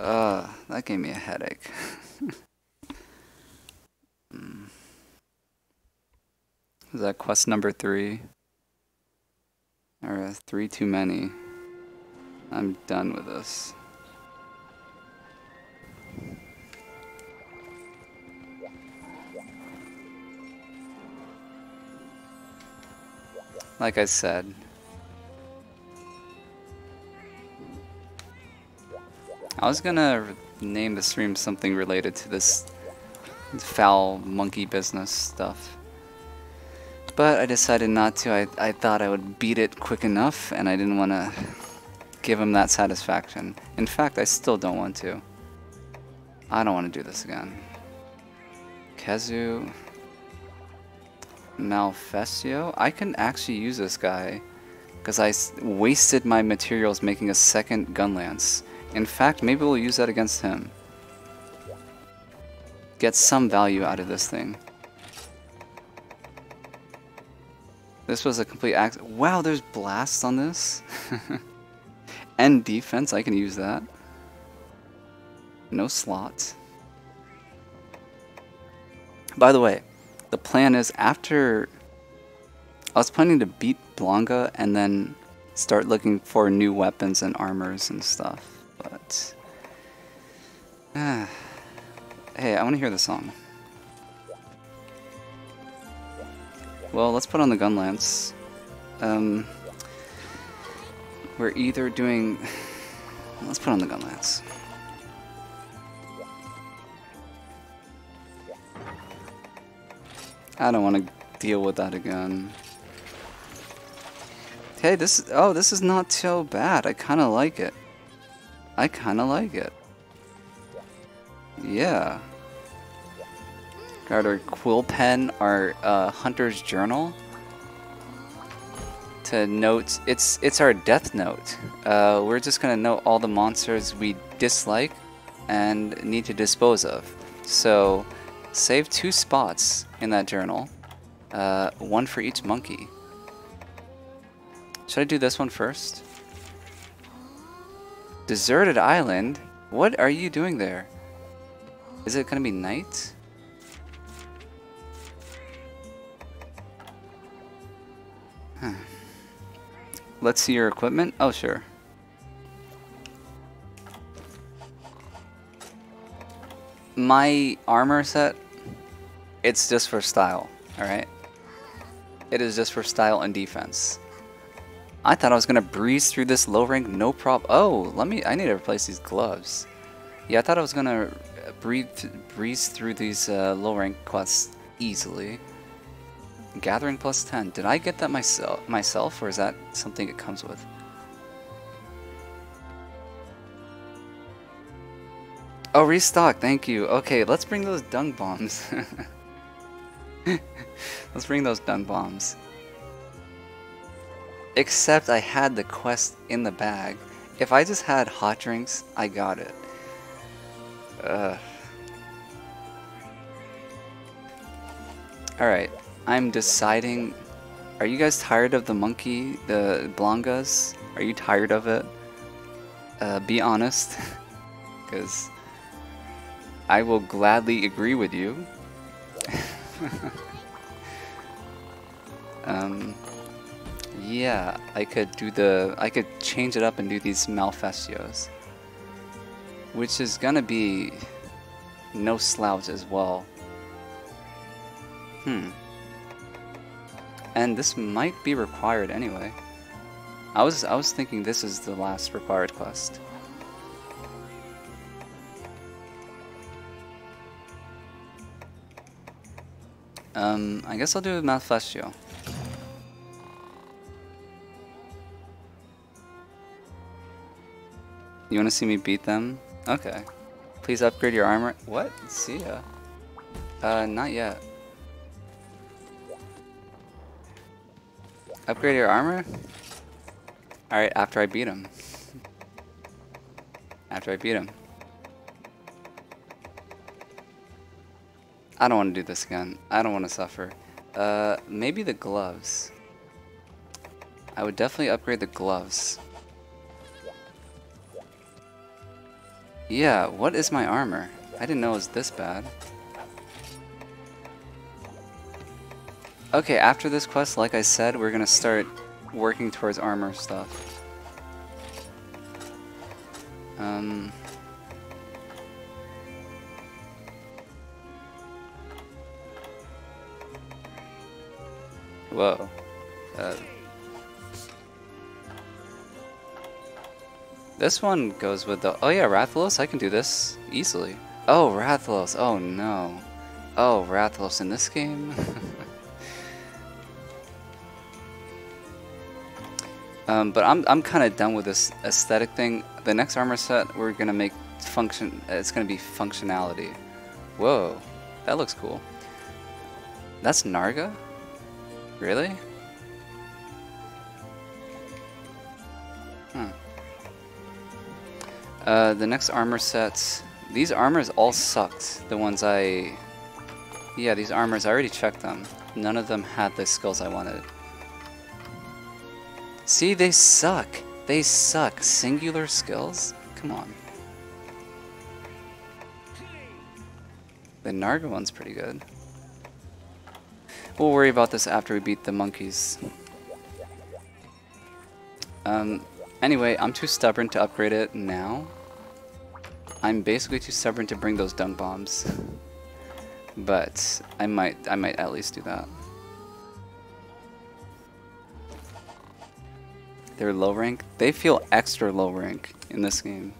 Uh, that gave me a headache. hmm. Is that quest number three? Or three too many. I'm done with this. Like I said, I was gonna name the stream something related to this foul monkey business stuff. But I decided not to. I, I thought I would beat it quick enough, and I didn't want to give him that satisfaction. In fact, I still don't want to. I don't want to do this again. Khezu... Malfestio? I can actually use this guy, because I wasted my materials making a second gun lance. In fact, maybe we'll use that against him. Get some value out of this thing. This was a complete act. Wow, there's blasts on this. and defense, I can use that. No slots. By the way, the plan is after... I was planning to beat Blanca and then start looking for new weapons and armors and stuff but... Uh, hey, I want to hear the song. Well, let's put on the gun lance. Um, we're either doing... Let's put on the gun lance. I don't want to deal with that again. Hey, this... Is. Oh, this is not so bad. I kind of like it. I kind of like it. Yeah. Got our quill pen, our uh, hunter's journal. To note, it's it's our death note. Uh, we're just gonna note all the monsters we dislike and need to dispose of. So, save two spots in that journal. Uh, one for each monkey. Should I do this one first? Deserted island? What are you doing there? Is it gonna be night? Huh. Let's see your equipment. Oh, sure. My armor set, it's just for style, alright? It is just for style and defense. I thought I was gonna breeze through this low rank no problem. Oh, let me. I need to replace these gloves. Yeah, I thought I was gonna breeze through these uh, low rank quests easily. Gathering plus 10. Did I get that myself, myself, or is that something it comes with? Oh, restock. Thank you. Okay, let's bring those dung bombs. let's bring those dung bombs. Except I had the quest in the bag. If I just had hot drinks, I got it. Ugh. Alright, I'm deciding... Are you guys tired of the monkey, the Blangas? Are you tired of it? Uh, be honest. Because I will gladly agree with you. um... Yeah, I could do the... I could change it up and do these Malfestios. Which is gonna be no slouch as well. Hmm. And this might be required anyway. I was I was thinking this is the last required quest. Um, I guess I'll do Malfestio. You want to see me beat them? Okay. Please upgrade your armor. What? See ya. Uh, not yet. Upgrade your armor? Alright, after I beat him. after I beat him. I don't want to do this again. I don't want to suffer. Uh, maybe the gloves. I would definitely upgrade the gloves. Yeah, what is my armor? I didn't know it was this bad. Okay, after this quest, like I said, we're gonna start working towards armor stuff. Um. Whoa. Uh, this one goes with the... Oh yeah, Rathalos, I can do this easily. Oh, Rathalos, oh no. Oh, Rathalos in this game? um, but I'm, I'm kind of done with this aesthetic thing. The next armor set, we're going to make function... It's going to be functionality. Whoa, that looks cool. That's Narga? Really? Uh, the next armor sets. These armors all sucked. The ones I... Yeah, these armors, I already checked them. None of them had the skills I wanted. See, they suck. They suck. Singular skills? Come on. The Narga one's pretty good. We'll worry about this after we beat the monkeys. Um, anyway, I'm too stubborn to upgrade it now. I'm basically too stubborn to bring those dung bombs. but I might I might at least do that. They're low rank. They feel extra low rank in this game.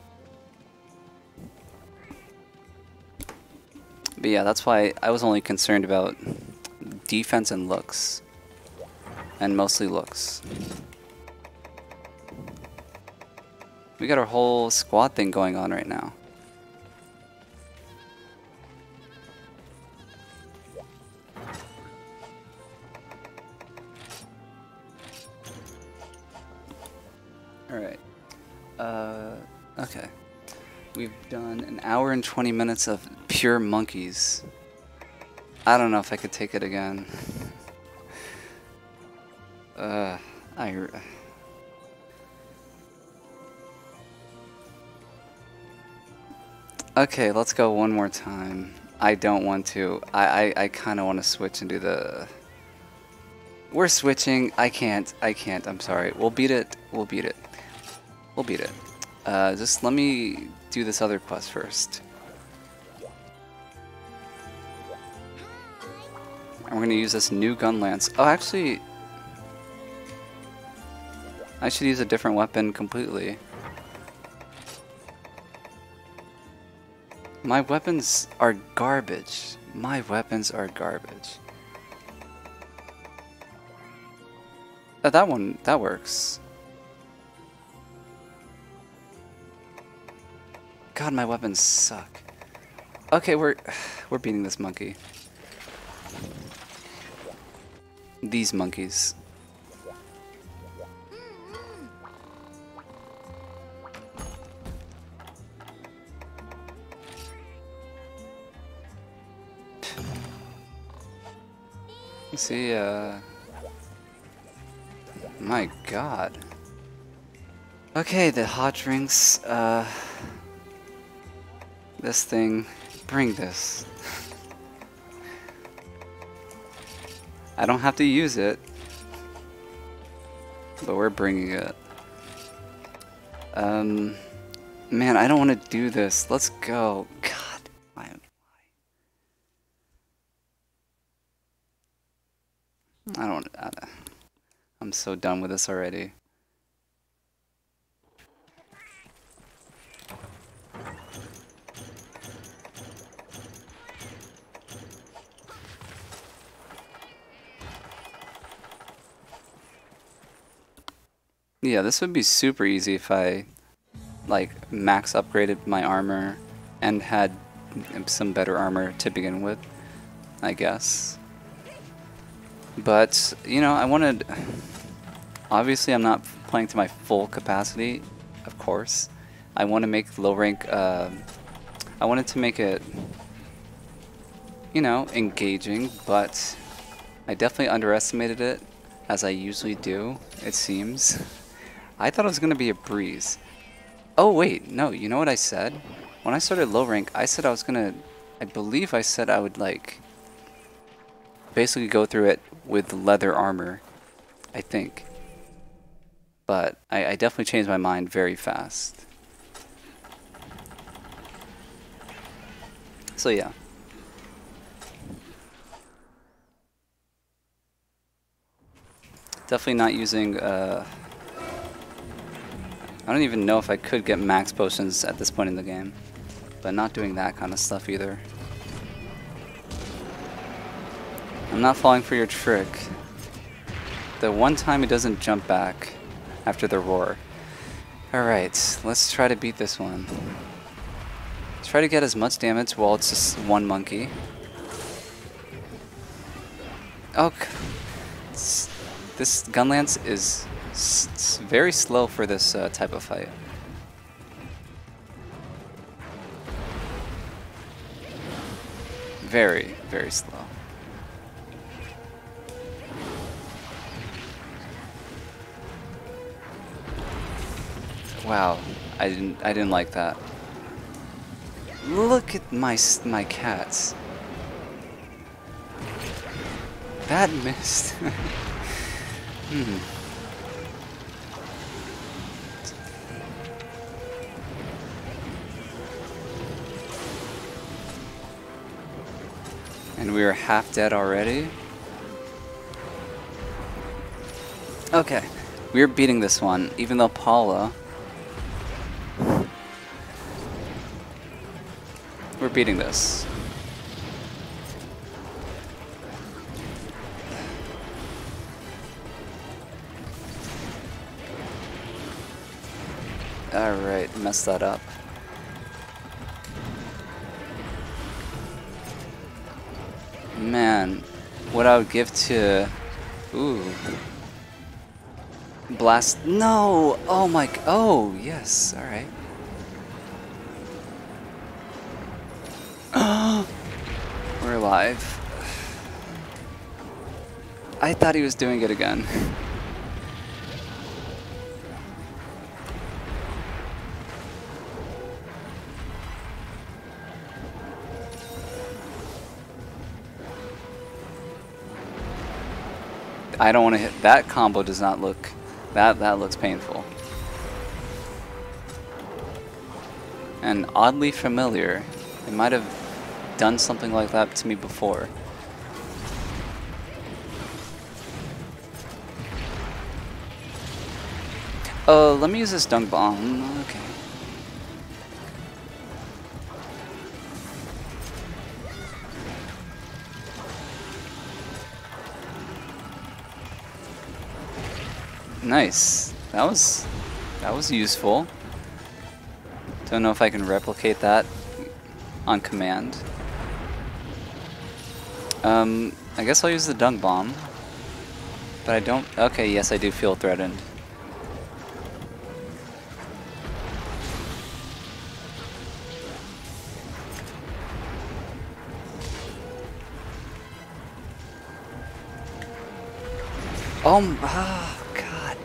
But yeah, that's why I was only concerned about defense and looks. And mostly looks. We got our whole squad thing going on right now. Alright. Uh, okay. We've done an hour and 20 minutes of pure monkeys. I don't know if I could take it again. uh, I... Okay, let's go one more time. I don't want to. I, I, I kind of want to switch and do the... We're switching. I can't. I can't. I'm sorry. We'll beat it. We'll beat it. We'll beat it. Uh, just let me do this other quest first. And we're going to use this new gun lance. Oh, actually... I should use a different weapon completely. My weapons are garbage. My weapons are garbage. Uh, that one, that works. God, my weapons suck. Okay, we're we're beating this monkey. These monkeys. See, uh... My god. Okay, the hot drinks, uh... This thing, bring this. I don't have to use it. But we're bringing it. Um, man, I don't want to do this. Let's go. I'm so done with this already. Yeah, this would be super easy if I like max upgraded my armor and had some better armor to begin with, I guess. But, you know, I wanted... Obviously, I'm not playing to my full capacity, of course. I want to make low rank... Uh, I wanted to make it, you know, engaging, but I definitely underestimated it, as I usually do, it seems. I thought it was going to be a breeze. Oh, wait. No, you know what I said? When I started low rank, I said I was going to... I believe I said I would, like... Basically go through it with leather armor. I think. But I, I definitely changed my mind very fast. So yeah. Definitely not using, uh, I don't even know if I could get max potions at this point in the game. But not doing that kind of stuff either. I'm not falling for your trick. The one time he doesn't jump back after the roar. Alright, let's try to beat this one. Try to get as much damage while it's just one monkey. Oh, this Gunlance is very slow for this uh, type of fight. Very, very slow. Wow, I didn't I didn't like that. Look at my my cats. That missed. Hmm. And we are half dead already? Okay. We're beating this one, even though Paula... We're beating this. Alright, messed that up. Man, what I would give to... Ooh. Blast... No! Oh my... Oh, yes, alright. We're alive. I thought he was doing it again. I don't want to hit that combo does not look that that looks painful. And oddly familiar. It might have done something like that to me before. Uh, let me use this dung bomb. Okay. Nice. That was that was useful. Don't know if I can replicate that on command. Um, I guess I'll use the dung bomb. But I don't... Okay, yes, I do feel threatened. Oh, ah. Oh, God.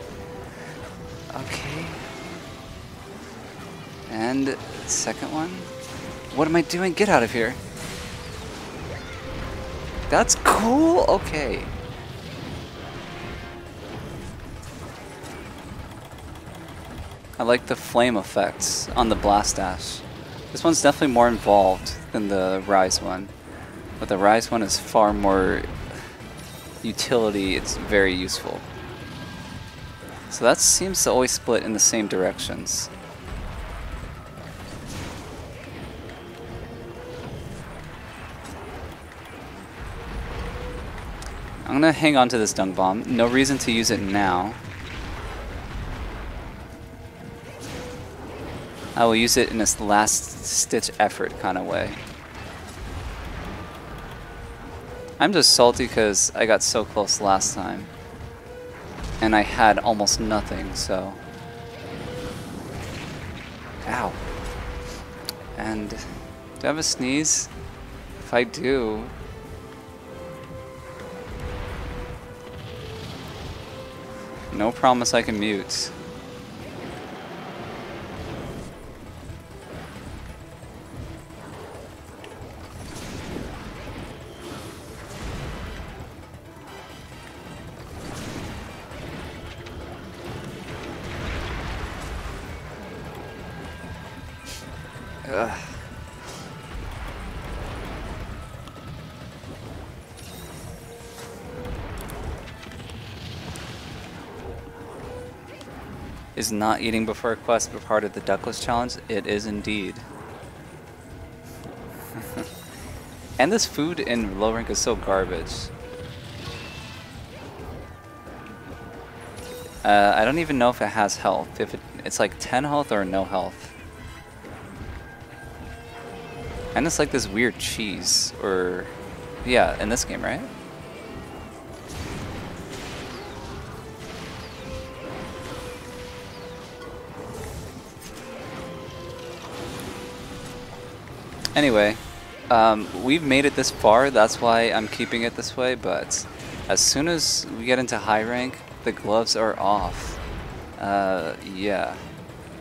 Okay. And second one. What am I doing? Get out of here. That's cool. Okay. I like the flame effects on the Blast Dash. This one's definitely more involved than the Rise one. But the Rise one is far more utility, it's very useful. So that seems to always split in the same directions. I'm gonna hang on to this dung bomb. No reason to use it now. I will use it in this last stitch effort kind of way. I'm just salty because I got so close last time. And I had almost nothing, so... Ow. And... Do I have a sneeze? If I do, promise I can mute. Is not eating before a quest but part of the dukLish Challenge? It is indeed. and this food in low rank is so garbage. Uh, I don't even know if it has health. If it, it's like 10 health or no health. And it's like this weird cheese, or yeah, in this game, right? Anyway, um, we've made it this far, that's why I'm keeping it this way, but as soon as we get into high rank, the gloves are off. Uh, yeah.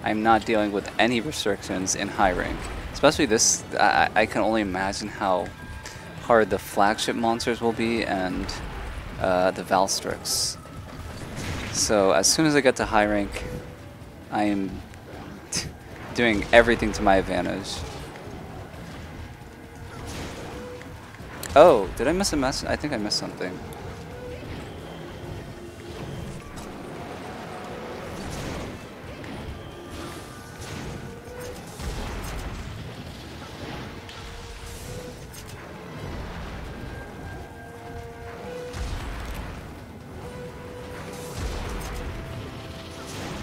I'm not dealing with any restrictions in high rank. Especially this, I, I can only imagine how hard the flagship monsters will be and uh, the Valstrax. So as soon as I get to high rank, I am doing everything to my advantage. Oh, did I miss a message? I think I missed something.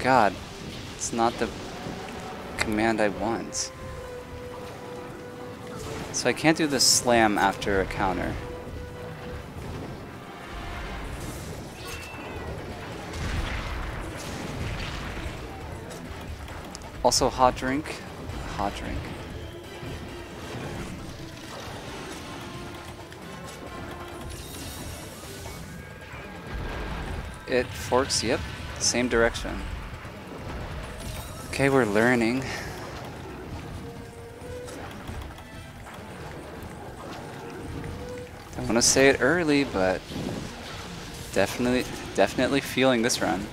God, it's not the command I want. So I can't do the slam after a counter. Also hot drink. Hot drink. It forks, yep. Same direction. Okay, we're learning. I want to say it early, but definitely, definitely feeling this run.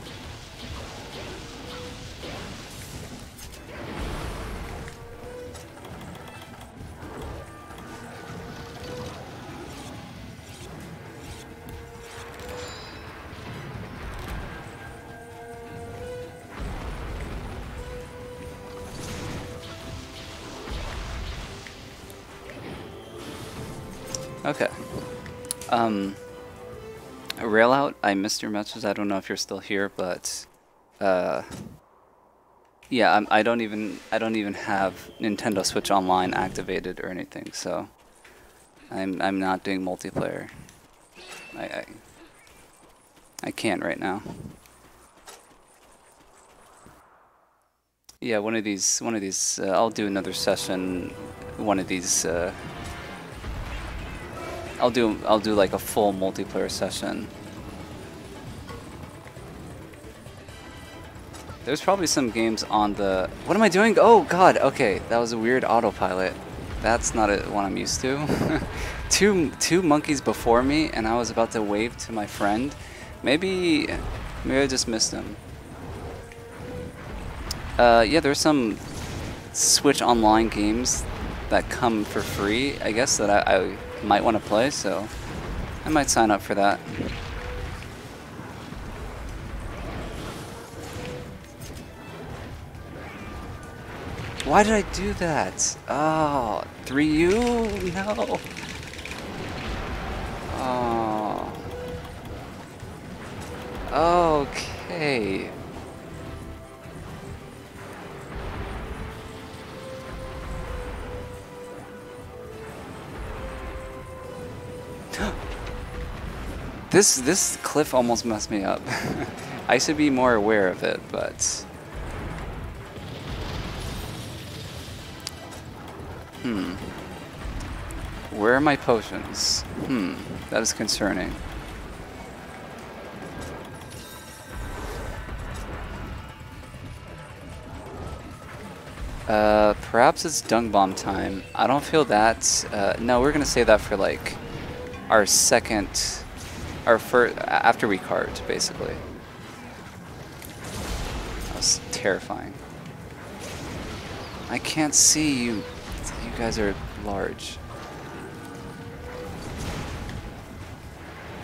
Um, rail out. I missed your message. I don't know if you're still here, but uh, yeah, I'm, I don't even I don't even have Nintendo Switch Online activated or anything, so I'm I'm not doing multiplayer. I I, I can't right now. Yeah, one of these one of these. Uh, I'll do another session. One of these. Uh, I'll do I'll do like a full multiplayer session. There's probably some games on the. What am I doing? Oh God. Okay, that was a weird autopilot. That's not one I'm used to. two two monkeys before me, and I was about to wave to my friend. Maybe maybe I just missed him. Uh, yeah, there's some Switch Online games that come for free. I guess that I, I might want to play, so I might sign up for that. Why did I do that? Oh, 3U? No. Oh. Okay. This this cliff almost messed me up. I should be more aware of it, but Hmm. Where are my potions? Hmm, that is concerning. Uh, perhaps it's dung bomb time. I don't feel that. Uh, no, we're gonna say that for like our second our first, after we carved, basically. That was terrifying. I can't see you. You guys are large.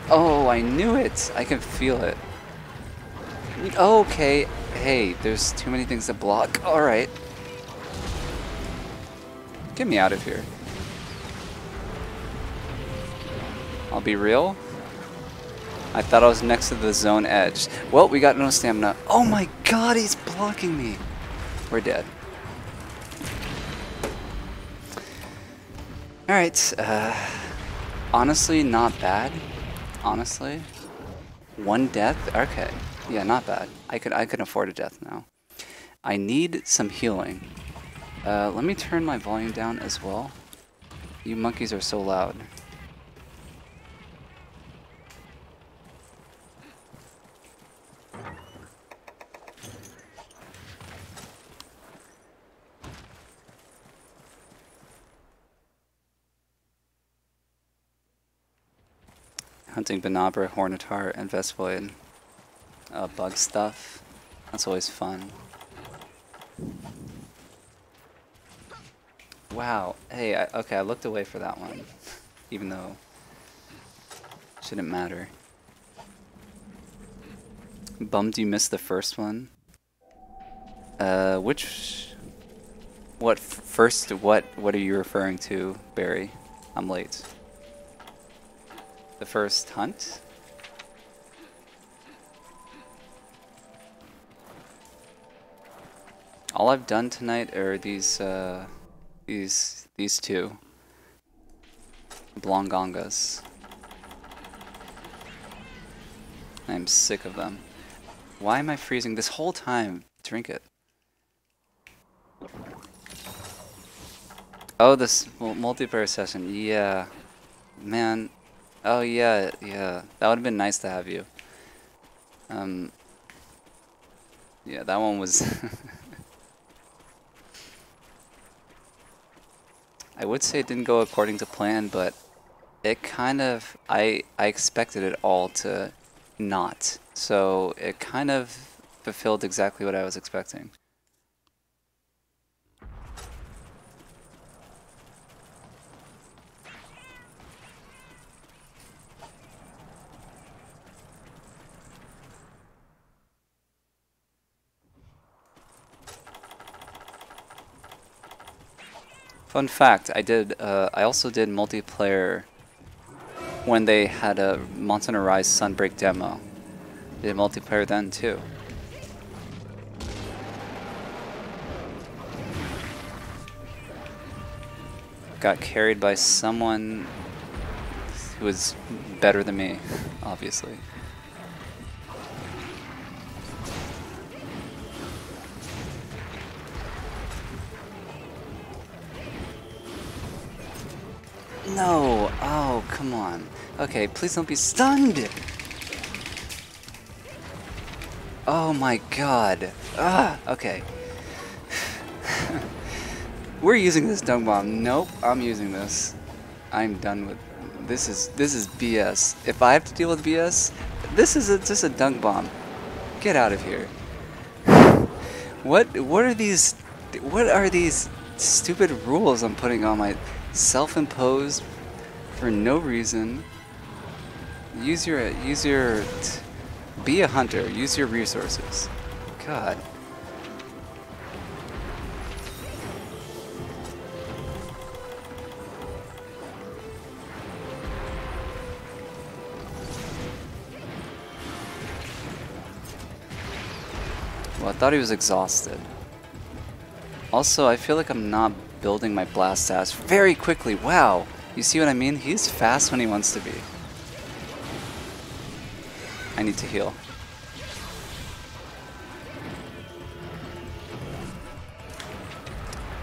Oh, I knew it. I can feel it. Okay. Hey, there's too many things to block. Alright. Get me out of here. I'll be real. I thought I was next to the zone edge. Well, we got no stamina. Oh my god, he's blocking me. We're dead. Alright, uh, honestly, not bad. Honestly. One death? Okay. Yeah, not bad. I could I can afford a death now. I need some healing. Uh, let me turn my volume down as well. You monkeys are so loud. Hunting Bnahabra, Hornetaur, and Vespoid. Uh, bug stuff. That's always fun. Wow. Hey, I, okay, I looked away for that one. Even though it shouldn't matter. Bummed you missed the first one. Uh, which... What first, what, what are you referring to, Barry? I'm late. The first hunt? All I've done tonight are these, uh, these, these two. Blangongas. I'm sick of them. Why am I freezing this whole time? Drink it. Oh, this multiplayer session. Yeah. Man, Oh yeah, yeah. That would have been nice to have you. Um. Yeah, that one was. I would say it didn't go according to plan, but it kind of I I expected it all to not. So it kind of fulfilled exactly what I was expecting. Fun fact, I did. Uh, I also did multiplayer when they had a Mountain Arise Sunbreak demo. Did multiplayer then too. Got carried by someone who was better than me, obviously. No! Oh, come on. Okay, please don't be stunned! Oh my god. Ah, okay. We're using this dung bomb. Nope, I'm using this. I'm done with this is this is BS. If I have to deal with BS, this is a, just a dung bomb. Get out of here. what what are these what are these stupid rules I'm putting on my self-imposed for no reason. Use your use your be a hunter. Use your resources. God. Well, I thought he was exhausted. Also, I feel like I'm not building my blast ass very quickly. Wow. You see what I mean? He's fast when he wants to be. I need to heal.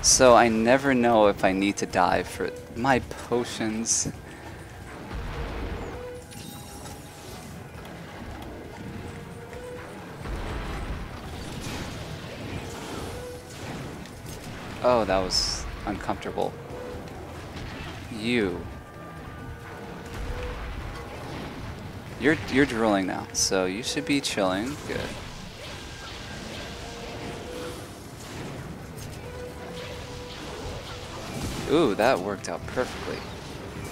So I never know if I need to die for my potions. Oh, that was uncomfortable. You. You're you're drilling now, so you should be chilling. Good. Ooh, that worked out perfectly.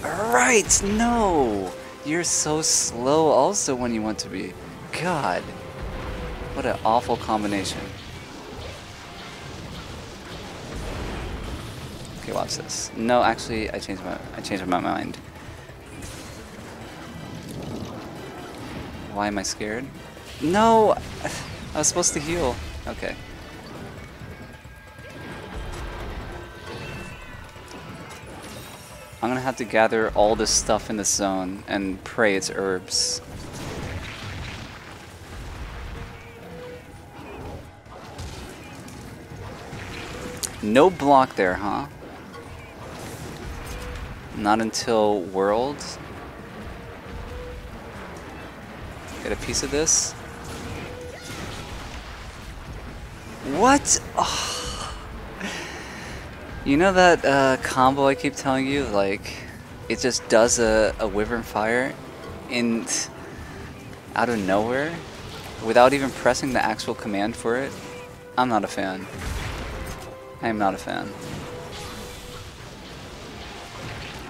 Alright, no! You're so slow also when you want to be. God. What an awful combination. Watch this. No, actually, I changed my I changed my mind. Why am I scared? No! I was supposed to heal. Okay. I'm gonna have to gather all this stuff in the zone and pray it's herbs. No block there, huh? Not until World. Get a piece of this. What? Oh. You know that uh, combo I keep telling you? Like, it just does a, a Wyvern Fire in out of nowhere without even pressing the actual command for it? I'm not a fan. I am not a fan.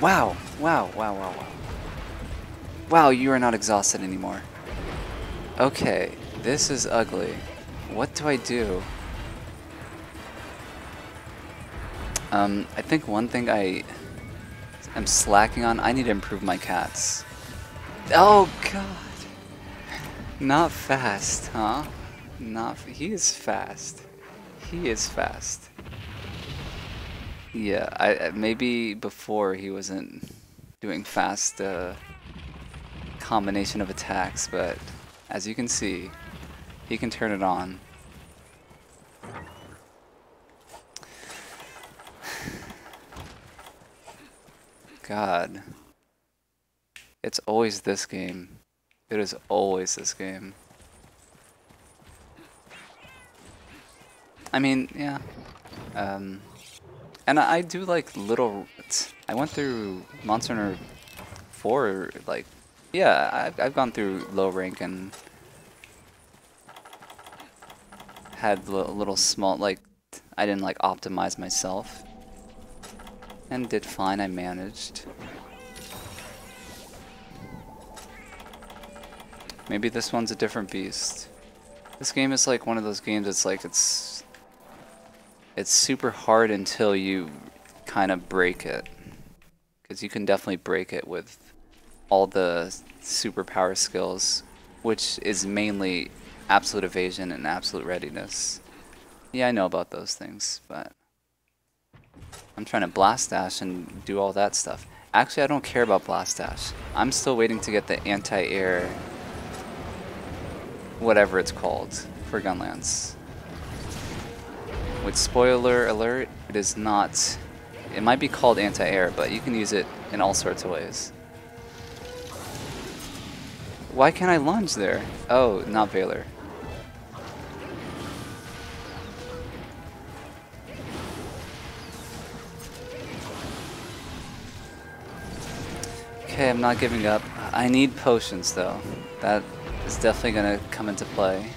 Wow, wow, wow, wow, wow. Wow, you are not exhausted anymore. Okay, this is ugly. What do I do? Um, I think one thing I am slacking on, I need to improve my cats. Oh god! Not fast, huh? Not, he is fast. He is fast. Yeah, I maybe before he wasn't doing fast uh, combination of attacks, but as you can see, he can turn it on. God. It's always this game. It is always this game. I mean, yeah. Um, and I, do like little... I went through Monster Hunter 4, like... Yeah, I've, I've gone through low rank and... Had little, little small, like... I didn't, like, optimize myself. And did fine, I managed. Maybe this one's a different beast. This game is like one of those games it's like it's it's super hard until you kind of break it. Because you can definitely break it with all the superpower skills, which is mainly absolute evasion and absolute readiness. Yeah, I know about those things, but I'm trying to blast dash and do all that stuff. Actually, I don't care about blast dash. I'm still waiting to get the anti-air, whatever it's called, for Gunlance. With spoiler alert, it is not, it might be called anti-air, but you can use it in all sorts of ways. Why can't I lunge there? Oh, not Valor. Okay, I'm not giving up. I need potions though. That is definitely gonna come into play.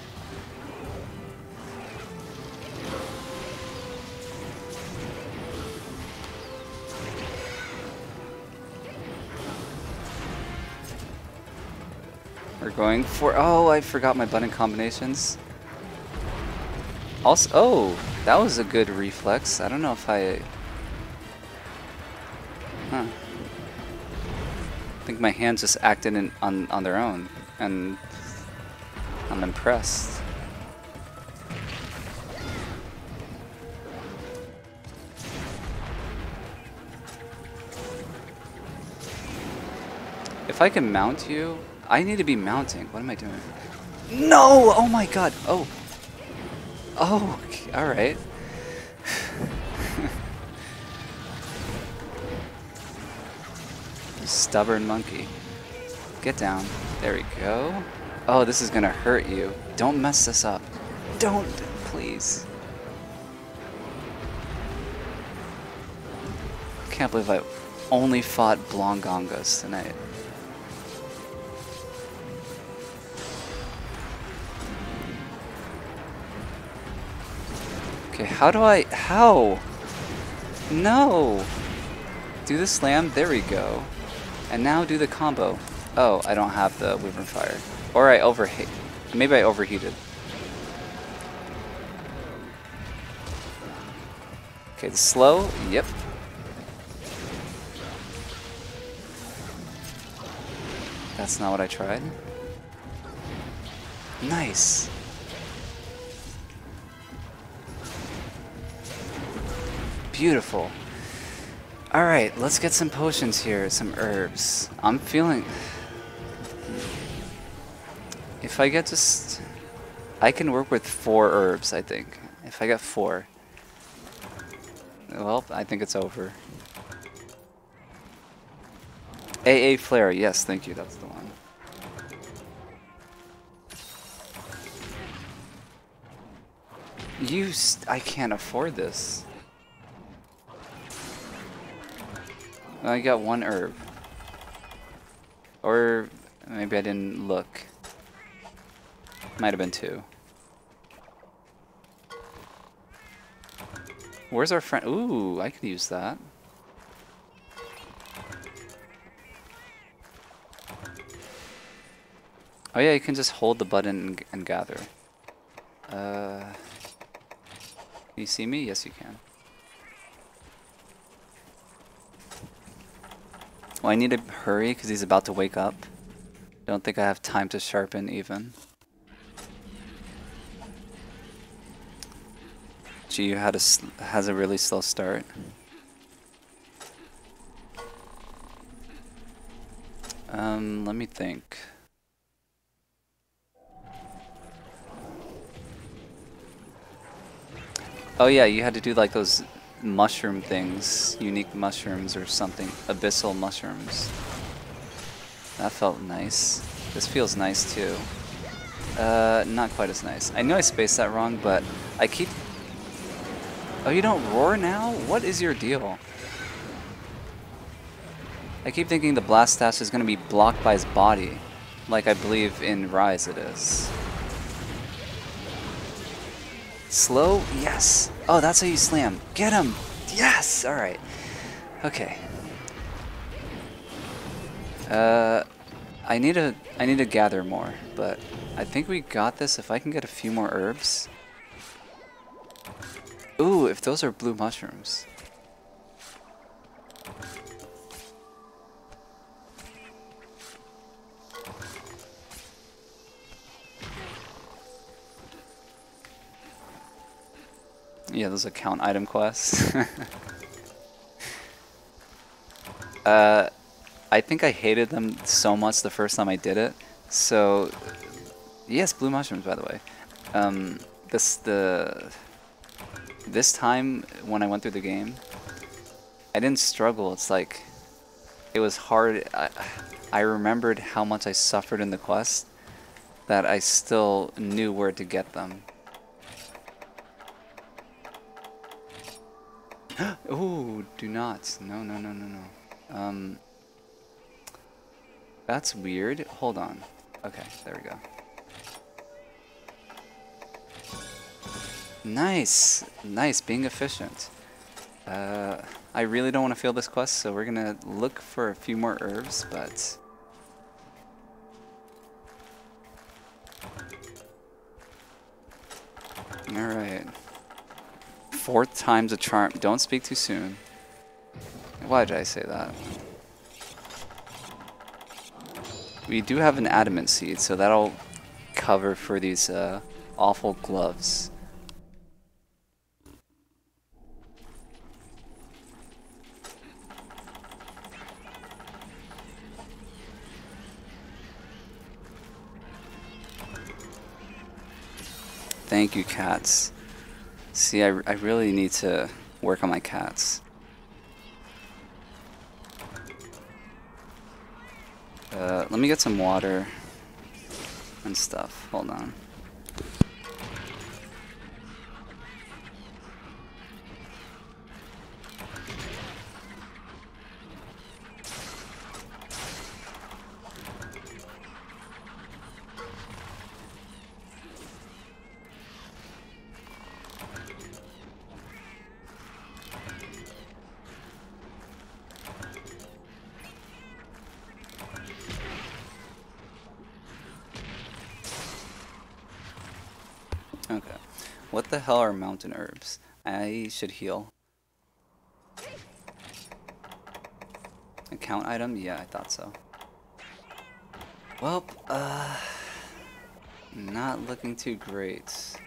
We're going for, oh, I forgot my button combinations. Also, oh, that was a good reflex. I don't know if I, huh. I think my hands just acted in, on, on their own, and I'm impressed. If I can mount you, I need to be mounting. What am I doing? No! Oh my god! Oh! Oh, alright. Stubborn monkey. Get down. There we go. Oh, this is gonna hurt you. Don't mess this up. Don't, please. Can't believe I only fought Blangongas tonight. Okay, how do I... How? No! Do the slam. There we go. And now do the combo. Oh, I don't have the Wyvern Fire. Or I overheat. Maybe I overheated. Okay, the slow. Yep. That's not what I tried. Nice. Beautiful. Alright, let's get some potions here, some herbs. I'm feeling... If I get just... I can work with four herbs, I think. If I get four. Well, I think it's over. AA Flare, yes, thank you, that's the one. You, I can't afford this. I got one herb. Or maybe I didn't look. Might have been two. Where's our friend? Ooh, I could use that. Oh yeah, you can just hold the button and, and gather. Uh, can you see me? Yes, you can. Well, I need to hurry because he's about to wake up. Don't think I have time to sharpen even. You had a has a really slow start. Um, let me think. Oh yeah, you had to do like those mushroom things, unique mushrooms or something, abyssal mushrooms. That felt nice. This feels nice too. Uh, not quite as nice. I know I spaced that wrong, but I keep... Oh, you don't roar now? What is your deal? I keep thinking the Blast Dash is going to be blocked by his body, like I believe in Rise it is. Slow? Yes. Oh, that's how you slam. Get him! Yes! Alright. Okay. Uh, I need to I need to gather more, but I think we got this if I can get a few more herbs. Ooh, if those are blue mushrooms. Yeah, those account item quests. uh, I think I hated them so much the first time I did it. So, yes, blue mushrooms, by the way. Um, this the this time when I went through the game, I didn't struggle. It's like it was hard. I, I remembered how much I suffered in the quest that I still knew where to get them. Ooh, do not. No, no, no, no, no. Um, that's weird. Hold on. Okay, there we go. Nice, nice, being efficient. Uh, I really don't want to fail this quest, so we're gonna look for a few more herbs, but... fourth time's a charm. Don't speak too soon. Why did I say that? We do have an adamant seed, so that'll cover for these uh, awful gloves. Thank you, cats. See, I, I really need to work on my cats. Uh, let me get some water and stuff. Hold on. Hell are mountain herbs? I should heal. Account item? Yeah, I thought so. Well, uh, not looking too great.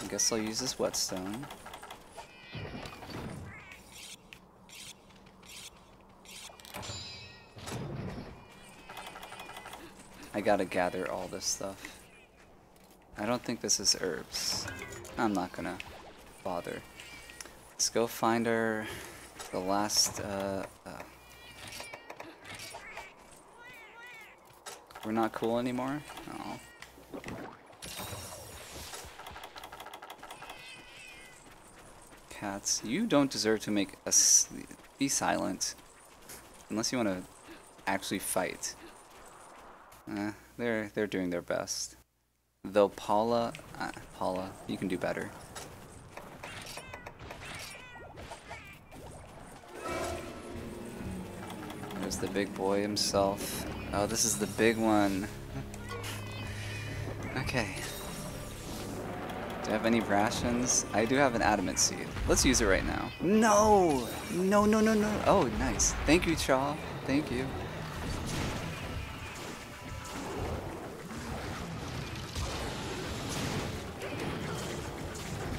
I guess I'll use this whetstone. I gotta gather all this stuff. I don't think this is herbs. I'm not gonna bother. Let's go find our the last uh, uh, We're not cool anymore? Cats, you don't deserve to make us be silent. Unless you want to actually fight. Eh, they're they're doing their best. Though Paula, uh, Paula, you can do better. There's the big boy himself. Oh, this is the big one. okay. Do I have any rations? I do have an adamant seed. Let's use it right now. No! No, no, no, no. Oh, nice. Thank you, Chaw. Thank you.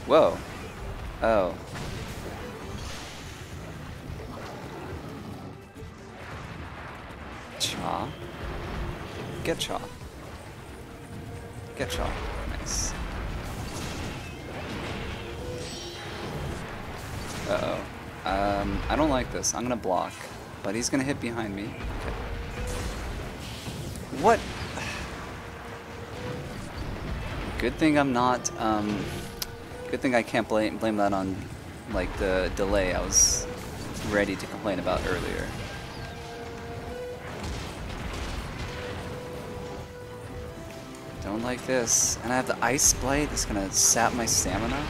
Whoa. Oh. Chaw. Get Chaw. Get Chaw. Nice. Uh-oh. Um, I don't like this. I'm gonna block. But he's gonna hit behind me. Okay. What? Good thing I'm not, um... Good thing I can't blame, blame that on, like, the delay I was ready to complain about earlier. Don't like this. And I have the Ice Blight that's gonna sap my stamina.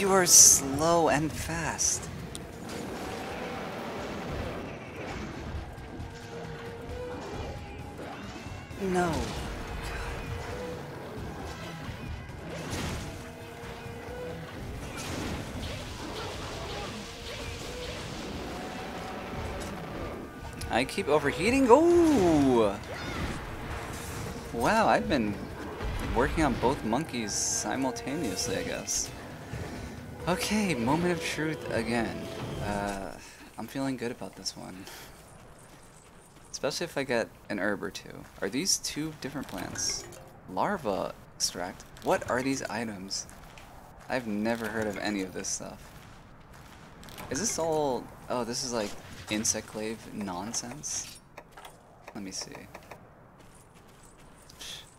You are slow and fast. No. I keep overheating. Oh! Wow, I've been working on both monkeys simultaneously, I guess. Okay, moment of truth again. Uh, I'm feeling good about this one. Especially if I get an herb or two. Are these two different plants? Larva extract? What are these items? I've never heard of any of this stuff. Is this all... Oh, this is like Insect Glaive nonsense? Let me see.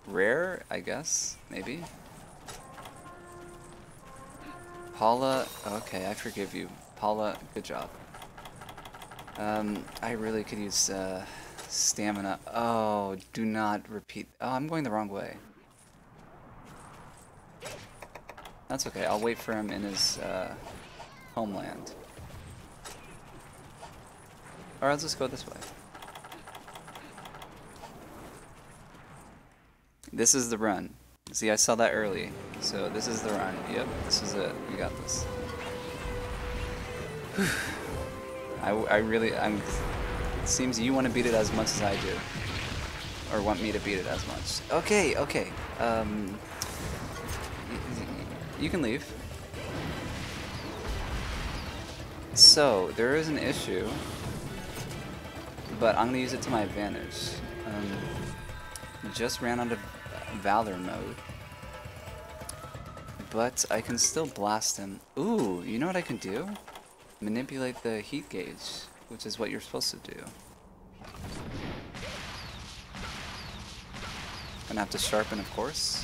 Rare, I guess? Maybe? Paula, okay, I forgive you. Paula, good job. Um, I really could use, uh, stamina. Oh, do not repeat. Oh, I'm going the wrong way. That's okay, I'll wait for him in his, uh, homeland. Alright, let's just go this way. This is the run. See, I saw that early. So this is the run. Yep, this is it. We got this. I, I really, I'm, it seems you want to beat it as much as I do. Or want me to beat it as much. Okay, okay. Um, you can leave. So, there is an issue, but I'm going to use it to my advantage. Um, just ran out of Valor mode. But I can still blast him. Ooh, you know what I can do? Manipulate the heat gauge, which is what you're supposed to do. Gonna have to sharpen, of course.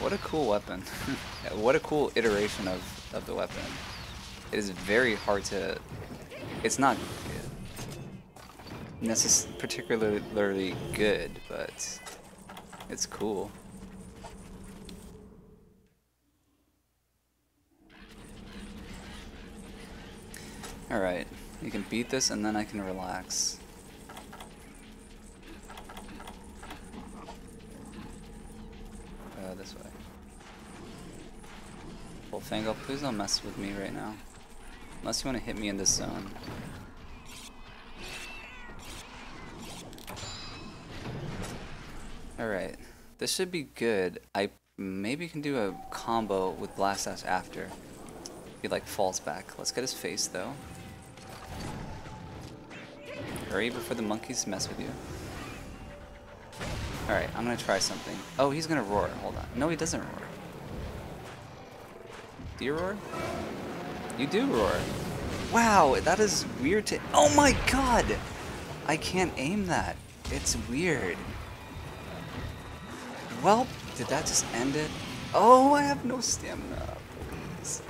What a cool weapon. what a cool iteration of, of the weapon. It is very hard to... It's not necess particularly good, but it's cool. Alright, you can beat this and then I can relax. Uh, this way. Well, Fango, please don't mess with me right now. Unless you want to hit me in this zone. Alright, this should be good. I maybe can do a combo with Blast Dash after. He like falls back. Let's get his face though. Hurry before the monkeys mess with you. Alright, I'm gonna try something. Oh, he's gonna roar. Hold on. No, he doesn't roar. Do you roar? You do roar. Wow, that is weird to- Oh my god! I can't aim that. It's weird. Well, did that just end it? Oh, I have no stamina. Please.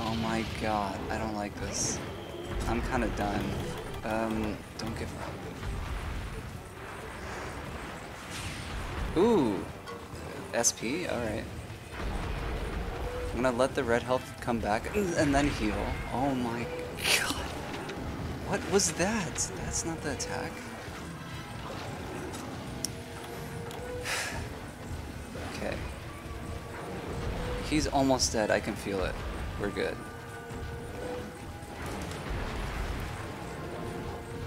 Oh my god, I don't like this. I'm kind of done. Um, don't give up. Ooh, SP, alright. I'm gonna let the red health come back and then heal. Oh my god. What was that? That's not the attack. He's almost dead, I can feel it. We're good.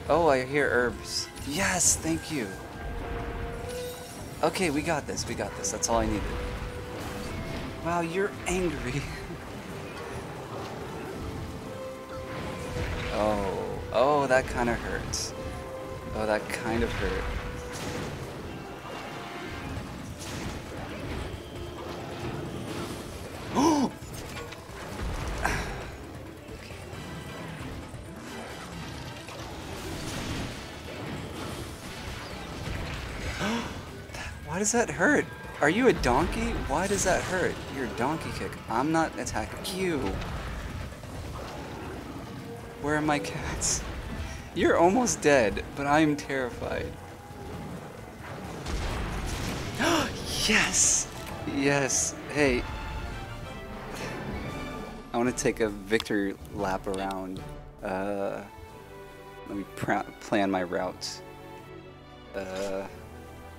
Oh, I hear herbs. Yes, thank you. Okay, we got this, we got this. That's all I needed. Wow, you're angry. oh, oh, that kind of hurts. Oh, that kind of hurt. Why does that hurt? Are you a donkey? Why does that hurt? You're a donkey kick. I'm not attacking you. Where are my cats? You're almost dead, but I am terrified. yes! Yes. Hey. I want to take a victory lap around. Uh, let me plan my route. Uh,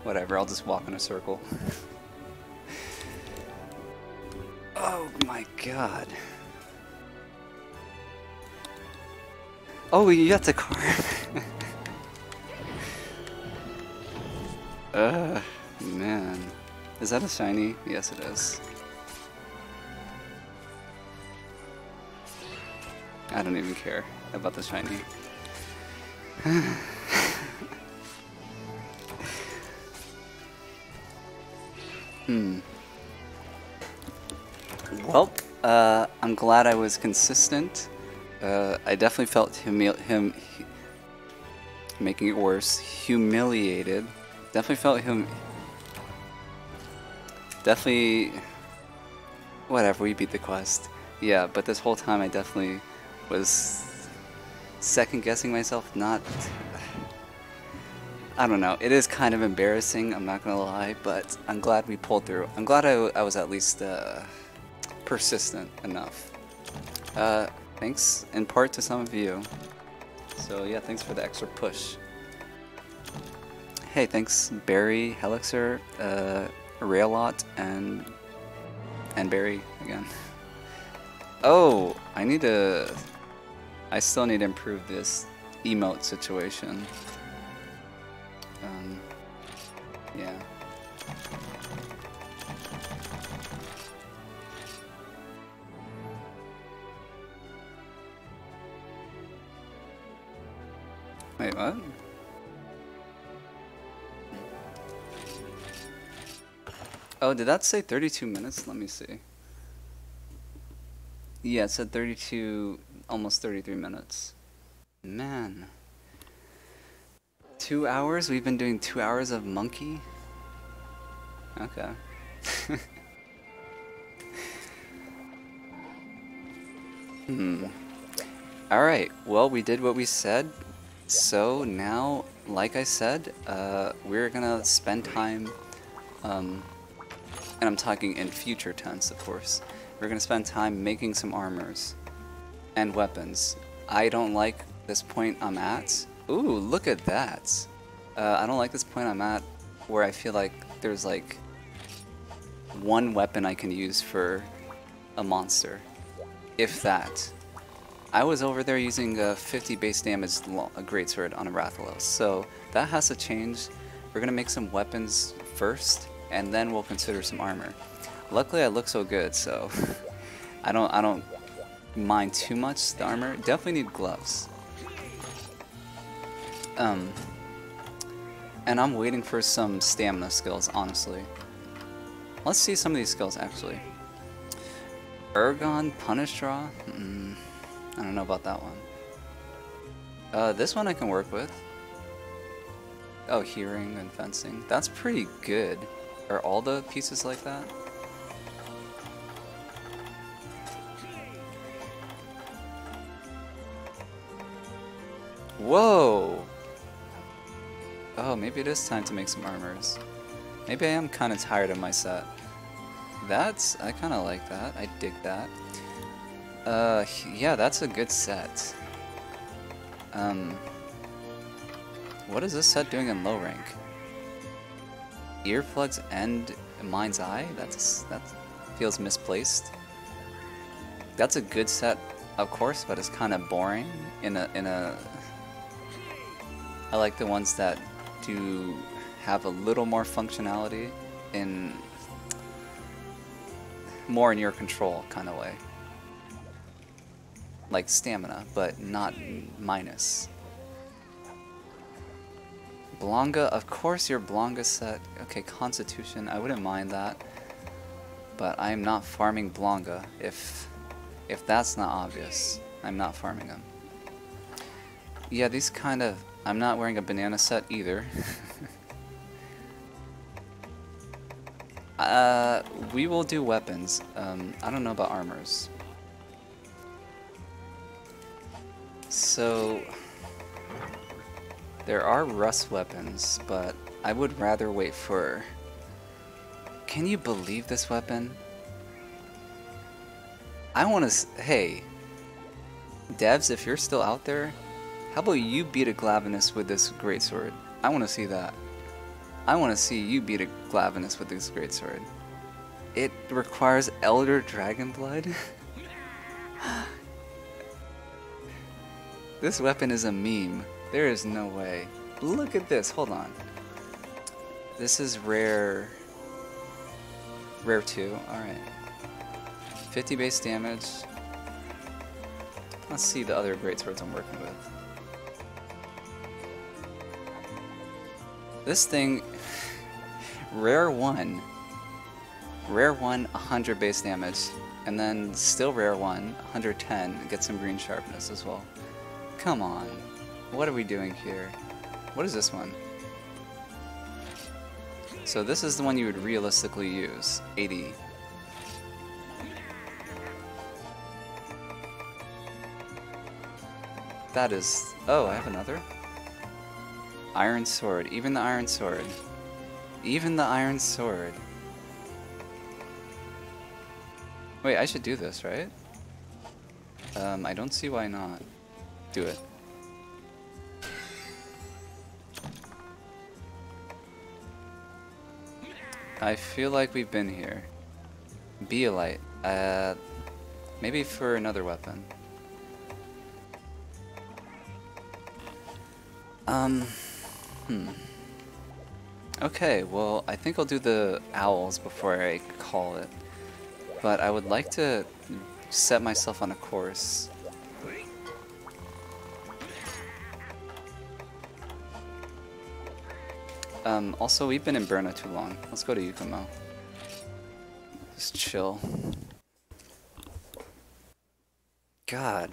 whatever, I'll just walk in a circle. oh my god. Oh, you got the car. uh, man. Is that a shiny? Yes, it is. I don't even care about the shiny. hmm. Well, uh, I'm glad I was consistent. Uh, I definitely felt him, him making it worse. Humiliated. Definitely felt him. Definitely. Whatever, we beat the quest. Yeah, but this whole time I definitely was second guessing myself. Not. I don't know. It is kind of embarrassing, I'm not gonna lie, but I'm glad we pulled through. I'm glad I, I was at least uh, persistent enough. Uh, thanks in part to some of you. So yeah, thanks for the extra push. Hey, thanks Barry, Helixer, uh, Railot, and and Barry again. Oh, I need to. I still need to improve this emote situation. Um, yeah. Wait, what? Oh, did that say 32 minutes? Let me see. Yeah, it said 32, almost 33 minutes. Man. Two hours? We've been doing two hours of monkey? Okay. hmm. Alright, well, we did what we said. So now, like I said, uh, we're gonna spend time, um, and I'm talking in future tense, of course. We're gonna spend time making some armors and weapons. I don't like this point I'm at. Ooh, look at that. Uh, I don't like this point I'm at where I feel like there's like one weapon I can use for a monster. If that. I was over there using a 50 base damage greatsword on a Rathalos, so that has to change. We're gonna make some weapons first, and then we'll consider some armor. Luckily, I look so good, so I don't I don't mind too much the armor. Definitely need gloves. Um, and I'm waiting for some stamina skills, honestly. Let's see some of these skills, actually. Ergon Punish Draw? Mm, I don't know about that one. Uh, this one I can work with. Oh, hearing and fencing. That's pretty good. Are all the pieces like that? Whoa! Oh, maybe it is time to make some armors. Maybe I am kind of tired of my set. That's, I kind of like that. I dig that. Uh, yeah, that's a good set. Um, what is this set doing in low rank? Earplugs and Mind's Eye? That's, that feels misplaced. That's a good set, of course, but it's kind of boring in a, in a... I like the ones that do have a little more functionality in more in your control kind of way. Like stamina, but not minus. Blonga, of course your Blonga set. Okay, Constitution, I wouldn't mind that. But I am not farming Blonga if if that's not obvious. I'm not farming them. Yeah, these kind of I'm not wearing a banana set either. uh, we will do weapons. Um, I don't know about armors. So, there are rust weapons, but I would rather wait for... Can you believe this weapon? I want to... Hey, devs, if you're still out there, how about you beat a Glavenus with this greatsword? I want to see that. I want to see you beat a Glavenus with this greatsword. It requires Elder Dragon Blood? this weapon is a meme. There is no way. Look at this. Hold on. This is rare. Rare 2. Alright. 50 base damage. Let's see the other greatswords I'm working with. This thing, rare 1, rare 1, 100 base damage, and then still rare 1, 110, get some green sharpness as well. Come on, what are we doing here? What is this one? So this is the one you would realistically use, 80. That is... Oh, I have another? Iron Sword. Even the Iron Sword. Even the Iron Sword. Wait, I should do this, right? Um, I don't see why not. Do it. I feel like we've been here. Be a light. Uh, maybe for another weapon. Um... Hmm. Okay, well, I think I'll do the owls before I call it. But I would like to set myself on a course. Um, also, we've been in Bherna too long. Let's go to Yukumo. Just chill. God,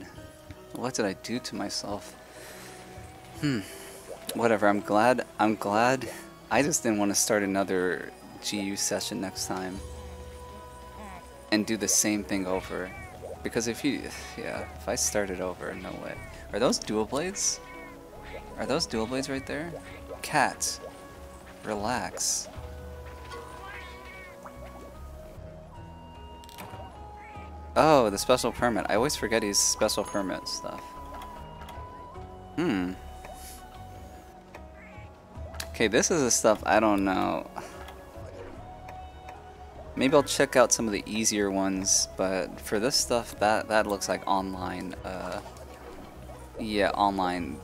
what did I do to myself? Hmm whatever. I'm glad. I'm glad. I just didn't want to start another GU session next time and do the same thing over. Because if you, yeah, if I started over, no way. Are those dual blades? Are those dual blades right there? Cats, relax. Oh, the special permit. I always forget he's special permit stuff. Hmm. Okay, this is the stuff I don't know. Maybe I'll check out some of the easier ones, but for this stuff, that that looks like online. Uh, yeah, online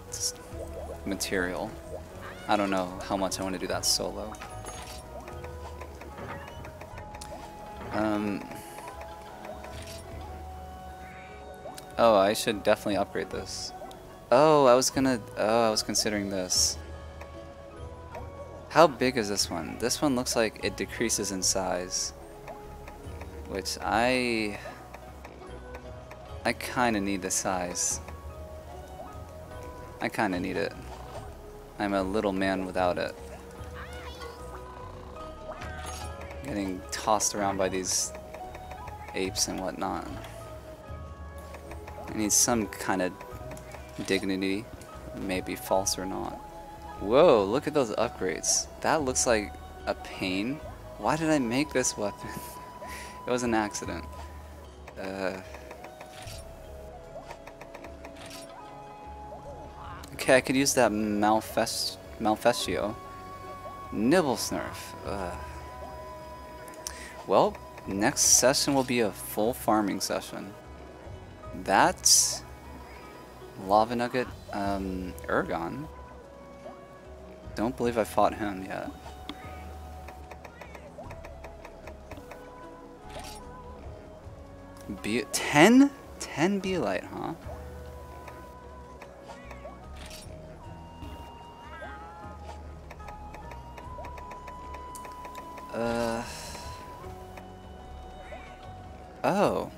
material. I don't know how much I want to do that solo. Um. Oh, I should definitely upgrade this. Oh, I was gonna. Oh, I was considering this. How big is this one? This one looks like it decreases in size. Which I... I kinda need the size. I kinda need it. I'm a little man without it. Getting tossed around by these apes and whatnot. I need some kind of dignity, maybe false or not. Whoa, look at those upgrades. That looks like a pain. Why did I make this weapon? it was an accident. Uh, okay, I could use that Malfest Malfestio. Nibelsnarf. Uh, well, next session will be a full farming session. That's Lava Nugget um, Ergon. Don't believe I fought him yet. Be 10? 10 be light, huh? Uh. Oh.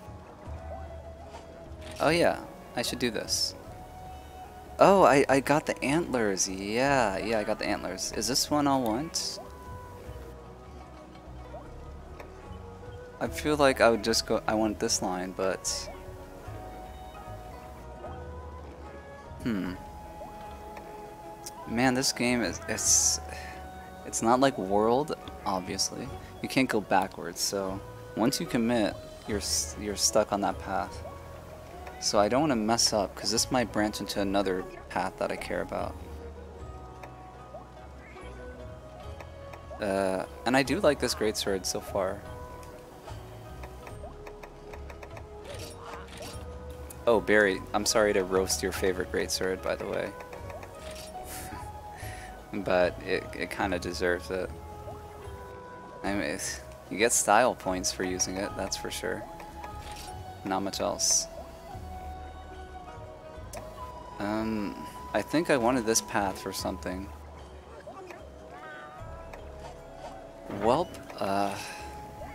Oh yeah, I should do this. Oh, I, I got the antlers. Yeah, yeah, I got the antlers. Is this one I want? I feel like I would just go, I want this line, but... Hmm. Man, this game is, it's, it's not like World, obviously. You can't go backwards, so once you commit, you're, you're stuck on that path. So I don't want to mess up, because this might branch into another path that I care about. Uh, and I do like this greatsword so far. Oh, Barry, I'm sorry to roast your favorite greatsword, by the way. but it, it kind of deserves it. I mean, you get style points for using it, that's for sure. Not much else. Um, I think I wanted this path for something. Welp, uh,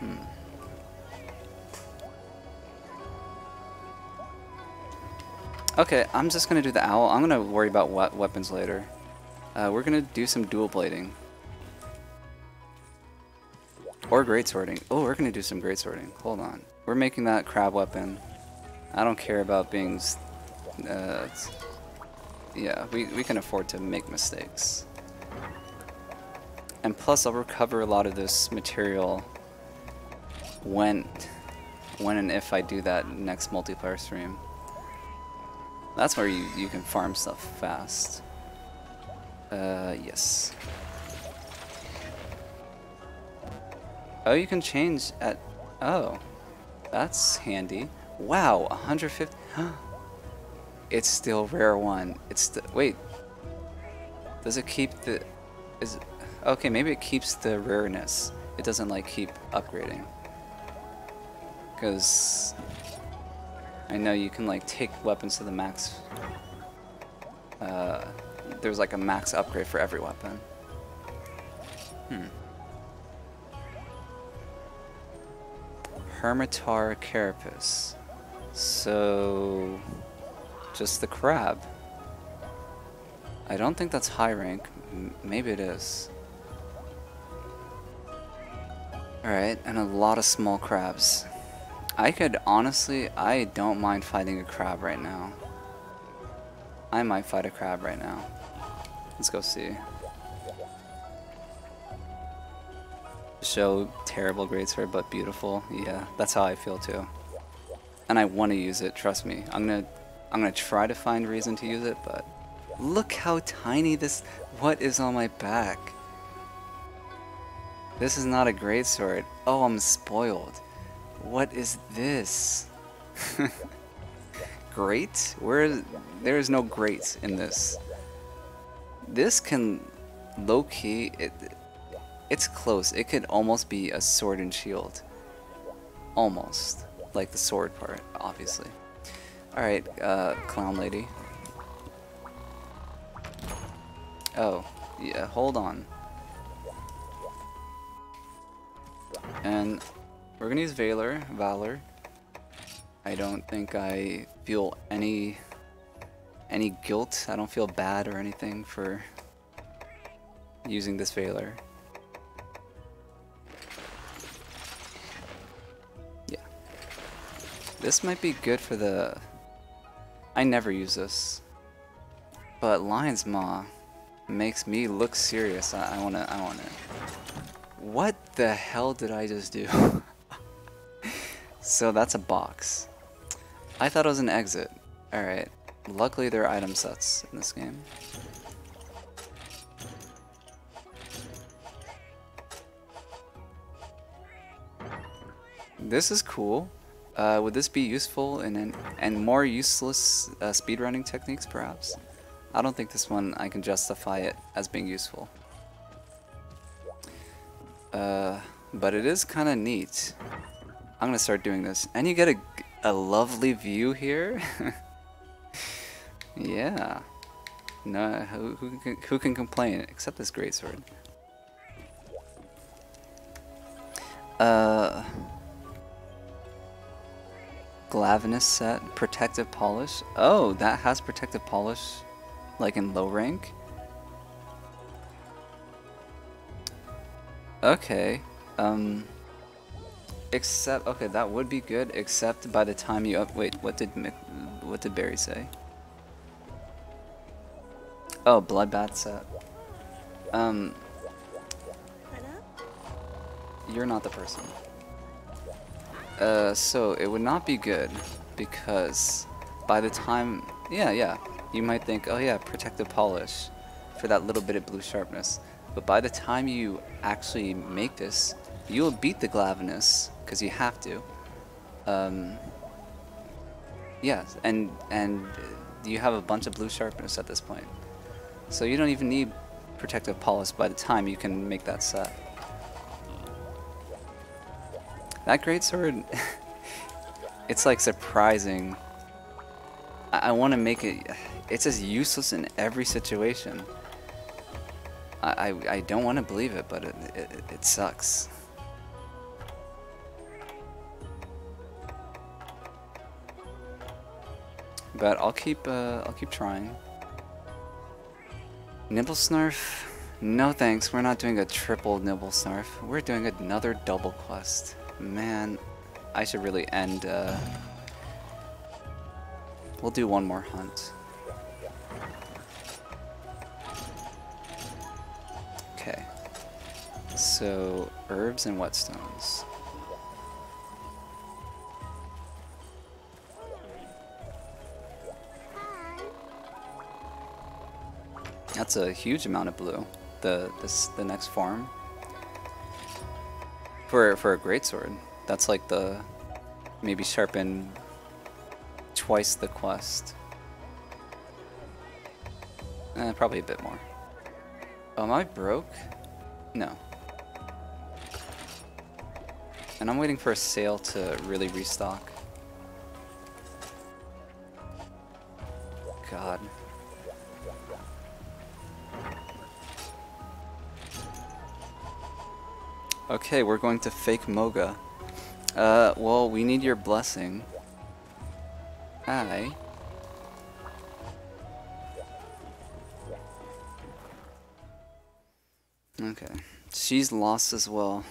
hmm. Okay, I'm just gonna do the owl. I'm gonna worry about we weapons later. Uh, we're gonna do some dual blading. Or great sorting. Oh, we're gonna do some great sorting. Hold on. We're making that crab weapon. I don't care about being uh, yeah, we, we can afford to make mistakes. And plus I'll recover a lot of this material when, when and if I do that next multiplayer stream. That's where you, you can farm stuff fast. Uh, yes. Oh, you can change at... Oh. That's handy. Wow, 150... It's still rare one. It's the wait. Does it keep the? Is okay? Maybe it keeps the rareness. It doesn't like keep upgrading. Because I know you can like take weapons to the max. Uh, there's like a max upgrade for every weapon. Hmm. Hermitaur Carapace. So just the crab. I don't think that's high rank. M maybe it is. Alright, and a lot of small crabs. I could honestly, I don't mind fighting a crab right now. I might fight a crab right now. Let's go see. Show terrible greatsword but beautiful. Yeah, that's how I feel too. And I want to use it, trust me. I'm gonna I'm gonna try to find reason to use it, but look how tiny this what is on my back. This is not a great sword. Oh, I'm spoiled. What is this? great? Where there is no great in this. This can low key it it's close. It could almost be a sword and shield. Almost. Like the sword part, obviously. Alright, uh, clown lady. Oh, yeah, hold on. And we're gonna use Valor, Valor. I don't think I feel any any guilt. I don't feel bad or anything for using this Valor. Yeah. This might be good for the... I never use this. But Lion's Maw makes me look serious. I, I wanna, I wanna... What the hell did I just do? so that's a box. I thought it was an exit. Alright. Luckily there are item sets in this game. This is cool. Uh, would this be useful in an, and more useless uh, speedrunning techniques perhaps? I don't think this one I can justify it as being useful. Uh, but it is kind of neat. I'm gonna start doing this. And you get a, a lovely view here. yeah. No, who, who, can, who can complain except this greatsword? Uh, Glavenus set, protective polish. Oh, that has protective polish, like in low rank. Okay. Um. Except, okay, that would be good. Except by the time you up, wait, what did what did Barry say? Oh, bloodbath set. Um. You're not the person. Uh, so it would not be good because by the time, yeah, yeah, you might think, oh yeah, protective polish for that little bit of blue sharpness. But by the time you actually make this, you will beat the Glavenus because you have to. Um, yeah, and and you have a bunch of blue sharpness at this point. So you don't even need protective polish by the time you can make that set. That great sword, it's like surprising. I, I want to make it, it's as useless in every situation. I, I, don't want to believe it, but it, it, it sucks. But I'll keep uh, I'll keep trying. Nibelsnarf? No thanks, we're not doing a triple Nibelsnarf. We're doing another double quest. Man, I should really end, uh... We'll do one more hunt. Okay. So, herbs and whetstones. That's a huge amount of blue. The this the next farm. For for a great sword, that's like the maybe sharpen twice the quest. Eh, probably a bit more. Oh, am I broke? No. And I'm waiting for a sale to really restock. God. Okay, we're going to fake Moga. Uh, well, we need your blessing. Hi. Okay. She's lost as well.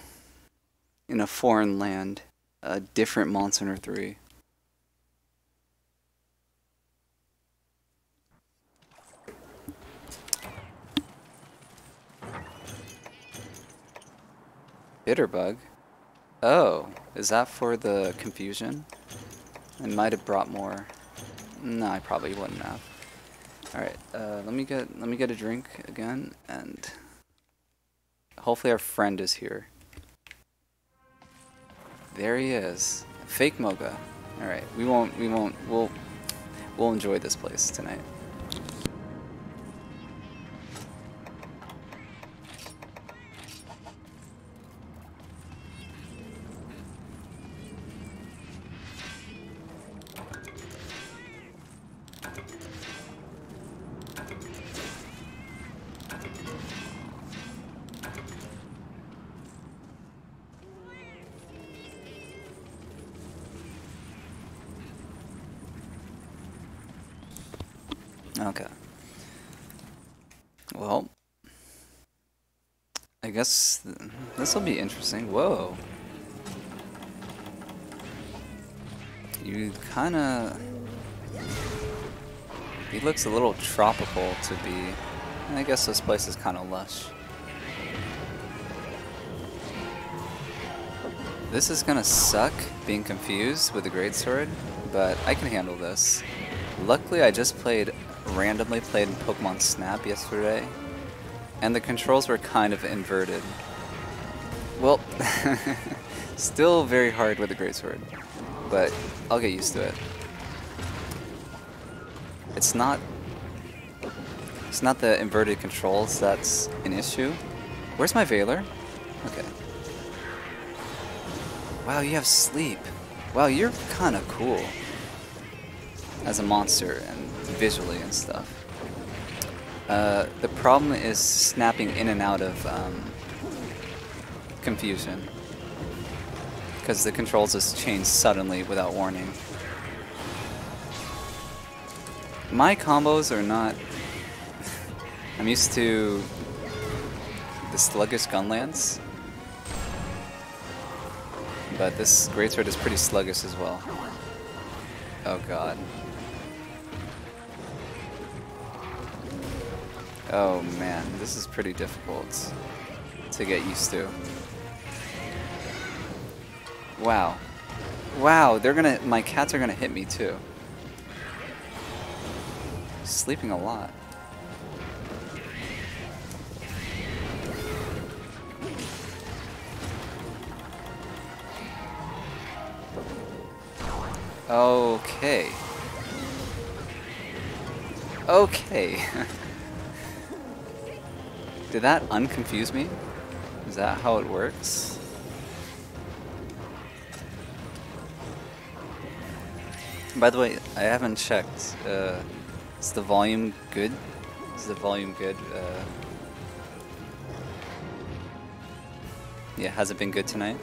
in a foreign land, a different Monster Hunter 3. Bitterbug? Oh, is that for the confusion? It might have brought more. No, I probably wouldn't have. Alright, uh, let me get let me get a drink again and hopefully our friend is here. There he is. Fake Moga. Alright, we won't we won't we'll we'll enjoy this place tonight. Interesting. Whoa. You kind of... He looks a little tropical to be... I guess this place is kind of lush. This is gonna suck, being confused with the Greatsword, but I can handle this. Luckily, I just played randomly played Pokemon Snap yesterday, and the controls were kind of inverted. Well, still very hard with the Greatsword, but I'll get used to it. It's not it's not the inverted controls that's an issue. Where's my Veiler? Okay. Wow, you have sleep. Wow, you're kind of cool as a monster and visually and stuff. Uh, the problem is snapping in and out of um, confusion. Because the controls just change suddenly without warning. My combos are not... I'm used to the sluggish Gunlance. But this Greatsword is pretty sluggish as well. Oh god. Oh man, this is pretty difficult to get used to. Wow. Wow, they're gonna, my cats are gonna hit me too. Sleeping a lot. Okay. Okay. Did that unconfuse me? Is that how it works? By the way, I haven't checked. Uh, is the volume good? Is the volume good? Uh, yeah, has it been good tonight?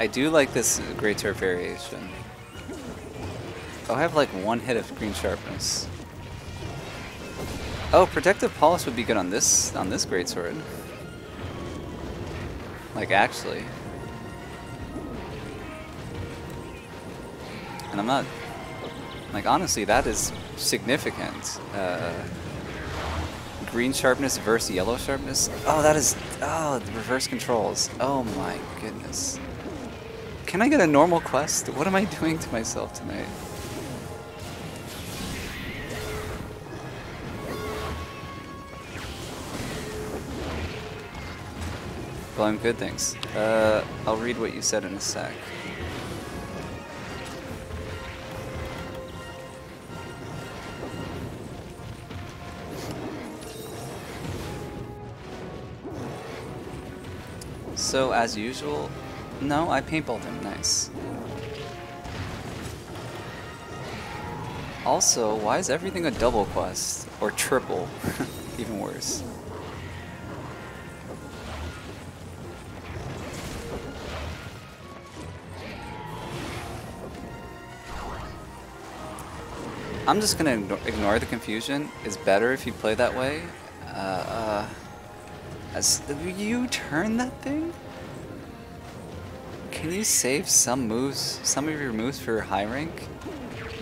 I do like this Greatsword variation. Oh, I have like one hit of green sharpness. Oh, protective polish would be good on this on this Greatsword. Like actually. And I'm not like honestly that is significant. Uh, green sharpness versus yellow sharpness. Oh, that is... Oh, the reverse controls. Oh my goodness. Can I get a normal quest? What am I doing to myself tonight? Well, I'm good, thanks. Uh, I'll read what you said in a sec. So, as usual, no, I paintballed him. Nice. Also, why is everything a double quest? Or triple? Even worse. I'm just gonna ignore the confusion. It's better if you play that way. Uh, uh, as you turn that thing? Can you save some moves, some of your moves for high rank?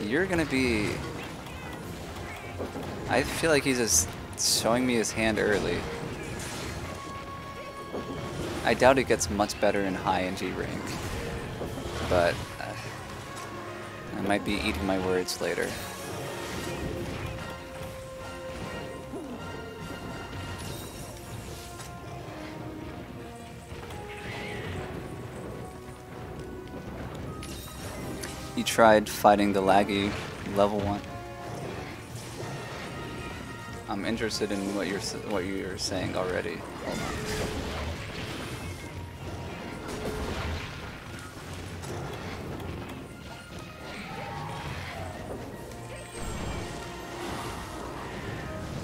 You're gonna be. I feel like he's just showing me his hand early. I doubt it gets much better in high and G rank, but uh, I might be eating my words later. Tried fighting the laggy level one. I'm interested in what you're what you're saying already.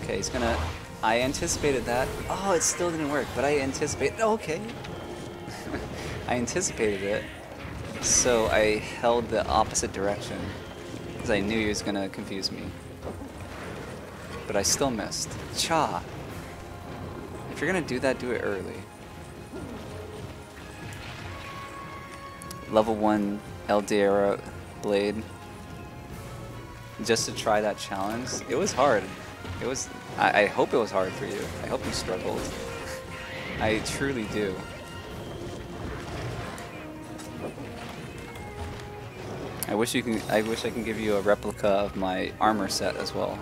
Okay, he's gonna. I anticipated that. Oh, it still didn't work, but I anticipated. Okay. I anticipated it, so I held the opposite direction because I knew he was gonna confuse me. But I still missed. Cha. If you're gonna do that, do it early. Level one Eldera blade. Just to try that challenge. It was hard. It was. I, I hope it was hard for you. I hope you struggled. I truly do. I wish you can. I wish I can give you a replica of my armor set as well.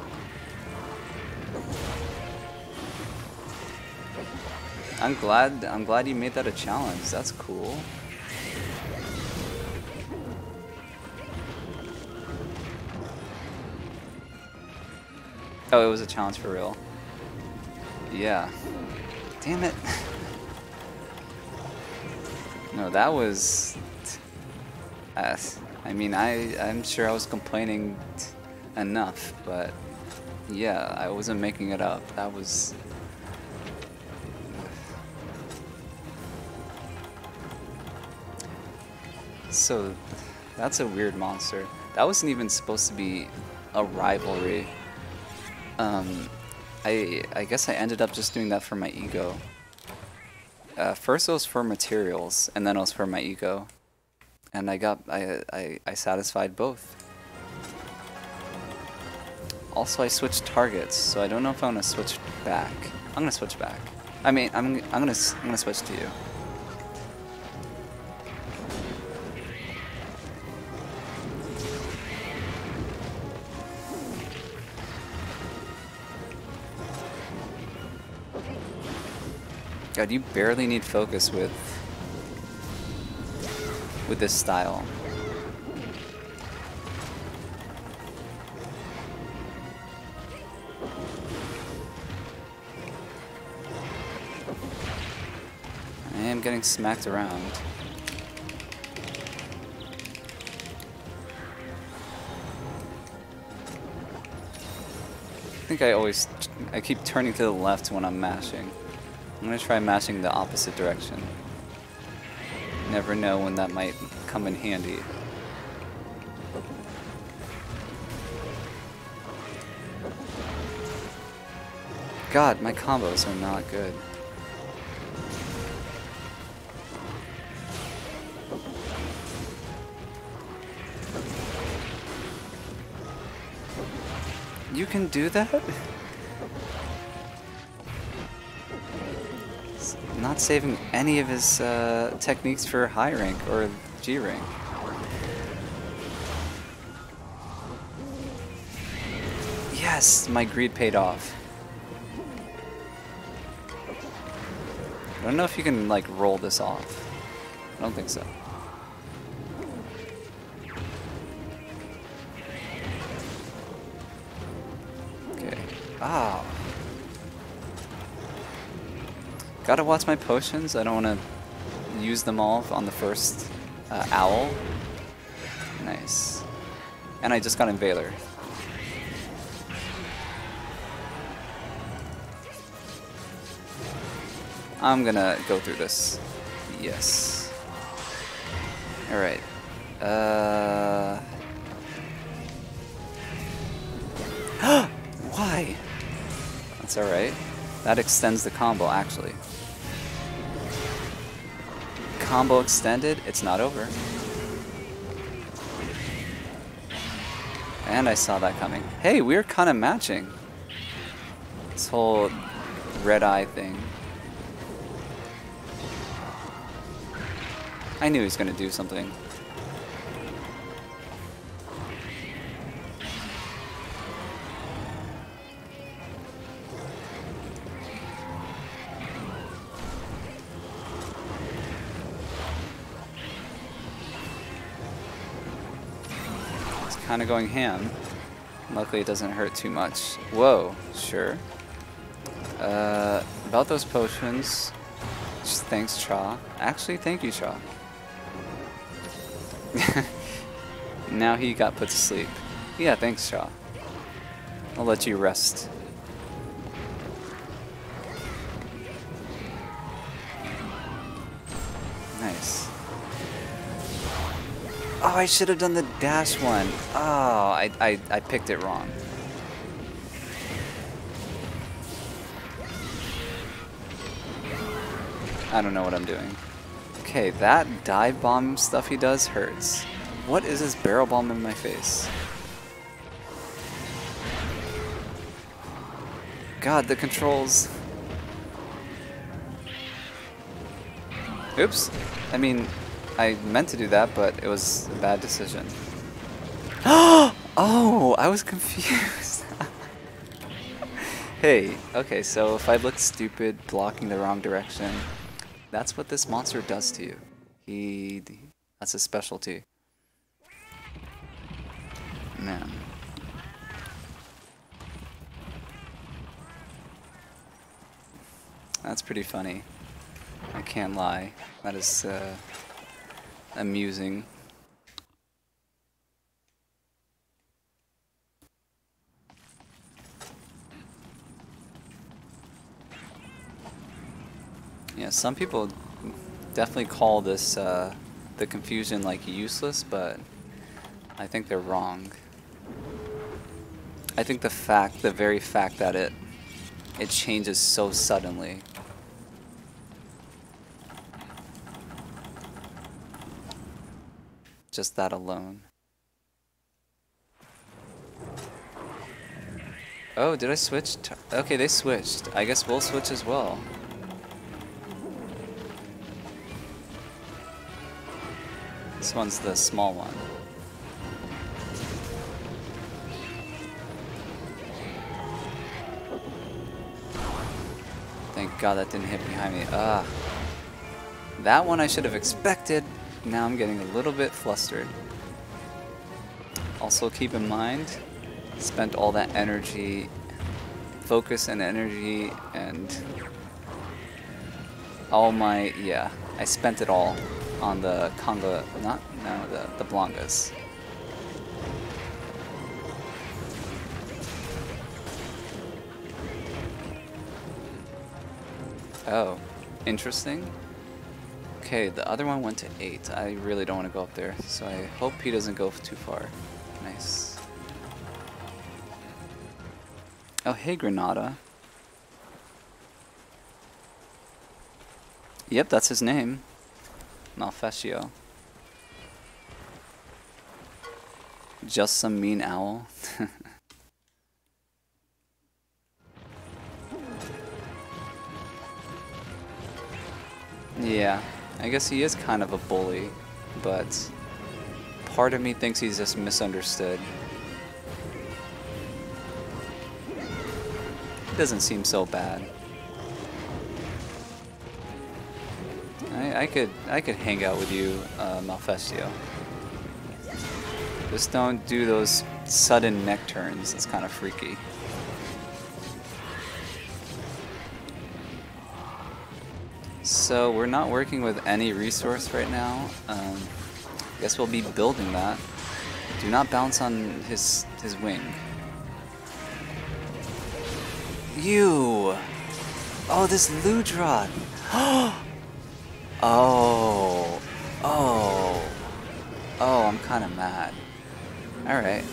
I'm glad. I'm glad you made that a challenge. That's cool. Oh, it was a challenge for real. Yeah. Damn it. no, that was. Uh, I mean, I I'm sure I was complaining enough, but yeah, I wasn't making it up. That was. So, that's a weird monster. That wasn't even supposed to be a rivalry. Um, I I guess I ended up just doing that for my ego. Uh, first it was for materials, and then it was for my ego, and I got I I, I satisfied both. Also, I switched targets, so I don't know if I'm gonna switch back. I'm gonna switch back. I mean, I'm I'm gonna I'm gonna switch to you. God, you barely need focus with with this style. I am getting smacked around. I think I always I keep turning to the left when I'm mashing. I'm gonna try mashing the opposite direction. Never know when that might come in handy. God, my combos are not good. You can do that? Not saving any of his uh, techniques for high rank or G rank. Yes, my greed paid off. I don't know if you can like roll this off. I don't think so. Gotta watch my potions. I don't want to use them all on the first uh, owl. Nice. And I just got Invader. I'm gonna go through this. Yes. Alright. Uh... Why? That's alright. That extends the combo, actually. Combo extended, it's not over. And I saw that coming. Hey, we're kind of matching. This whole red eye thing. I knew he was going to do something. Kind of going ham. Luckily it doesn't hurt too much. Whoa, sure. Uh, about those potions, just thanks Cha. Actually, thank you Cha. now he got put to sleep. Yeah, thanks Cha. I'll let you rest. I should have done the dash one. Oh, I, I, I picked it wrong. I don't know what I'm doing. Okay, that dive bomb stuff he does hurts. What is this barrel bomb in my face? God, the controls. Oops. I mean, I meant to do that, but it was a bad decision. oh, I was confused. hey, okay, so if I look stupid blocking the wrong direction, that's what this monster does to you. He, that's his specialty. Man. That's pretty funny. I can't lie. That is uh, amusing. Yeah, some people definitely call this uh, the confusion like useless, but I think they're wrong. I think the fact, the very fact that it it changes so suddenly Just that alone. Oh, did I switch? okay, they switched. I guess we'll switch as well. This one's the small one. Thank god that didn't hit behind me. Ah. That one I should have expected. Now I'm getting a little bit flustered. Also keep in mind, spent all that energy, focus and energy, and all my, yeah, I spent it all on the Conga, not, no, the, the Blangas. Oh, interesting. Okay, the other one went to 8. I really don't want to go up there, so I hope he doesn't go too far. Nice. Oh, hey, Granada. Yep, that's his name. Malfestio. Just some mean owl. yeah. I guess he is kind of a bully, but part of me thinks he's just misunderstood. Doesn't seem so bad. I, I could I could hang out with you, uh, Malfestio. Just don't do those sudden neck turns. It's kind of freaky. So we're not working with any resource right now. Um, guess we'll be building that. Do not bounce on his his wing. You! Oh, this Ludroth! oh! Oh! Oh, I'm kind of mad. Alright.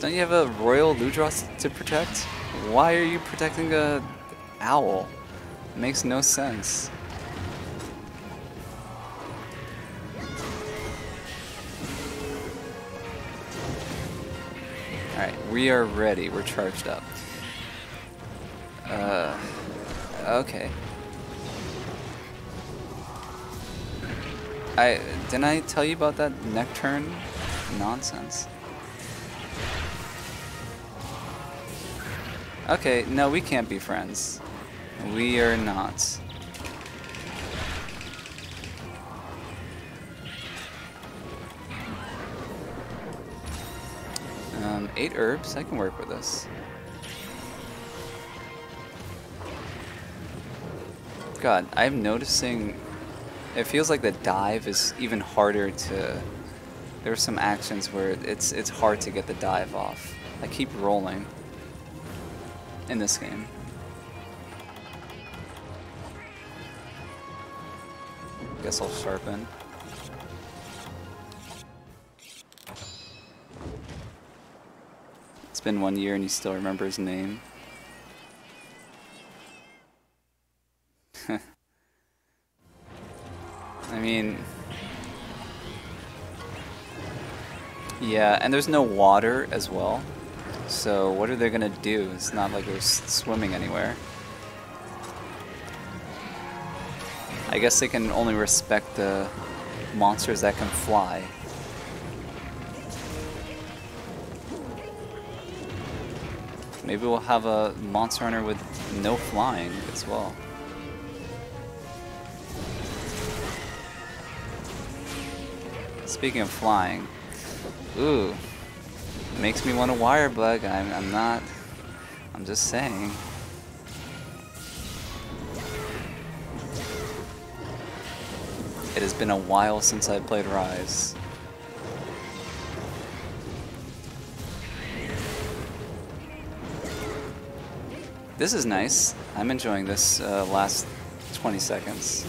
Don't you have a royal Ludroth to protect? Why are you protecting a owl? makes no sense. Alright, we are ready. We're charged up. Uh, okay. I didn't I tell you about that neck turn nonsense? Okay, no, we can't be friends. We are not. Um, eight herbs, I can work with this. God, I'm noticing it feels like the dive is even harder to there are some actions where it's it's hard to get the dive off. I keep rolling in this game. I guess I'll sharpen. It's been one year and you still remember his name. I mean... Yeah, and there's no water as well. So what are they gonna do? It's not like they're swimming anywhere. I guess they can only respect the monsters that can fly. Maybe we'll have a Monster Hunter with no flying as well. Speaking of flying, ooh, makes me want to wire bug. I'm, I'm not, I'm just saying. It has been a while since I played Rise. This is nice. I'm enjoying this uh, last 20 seconds.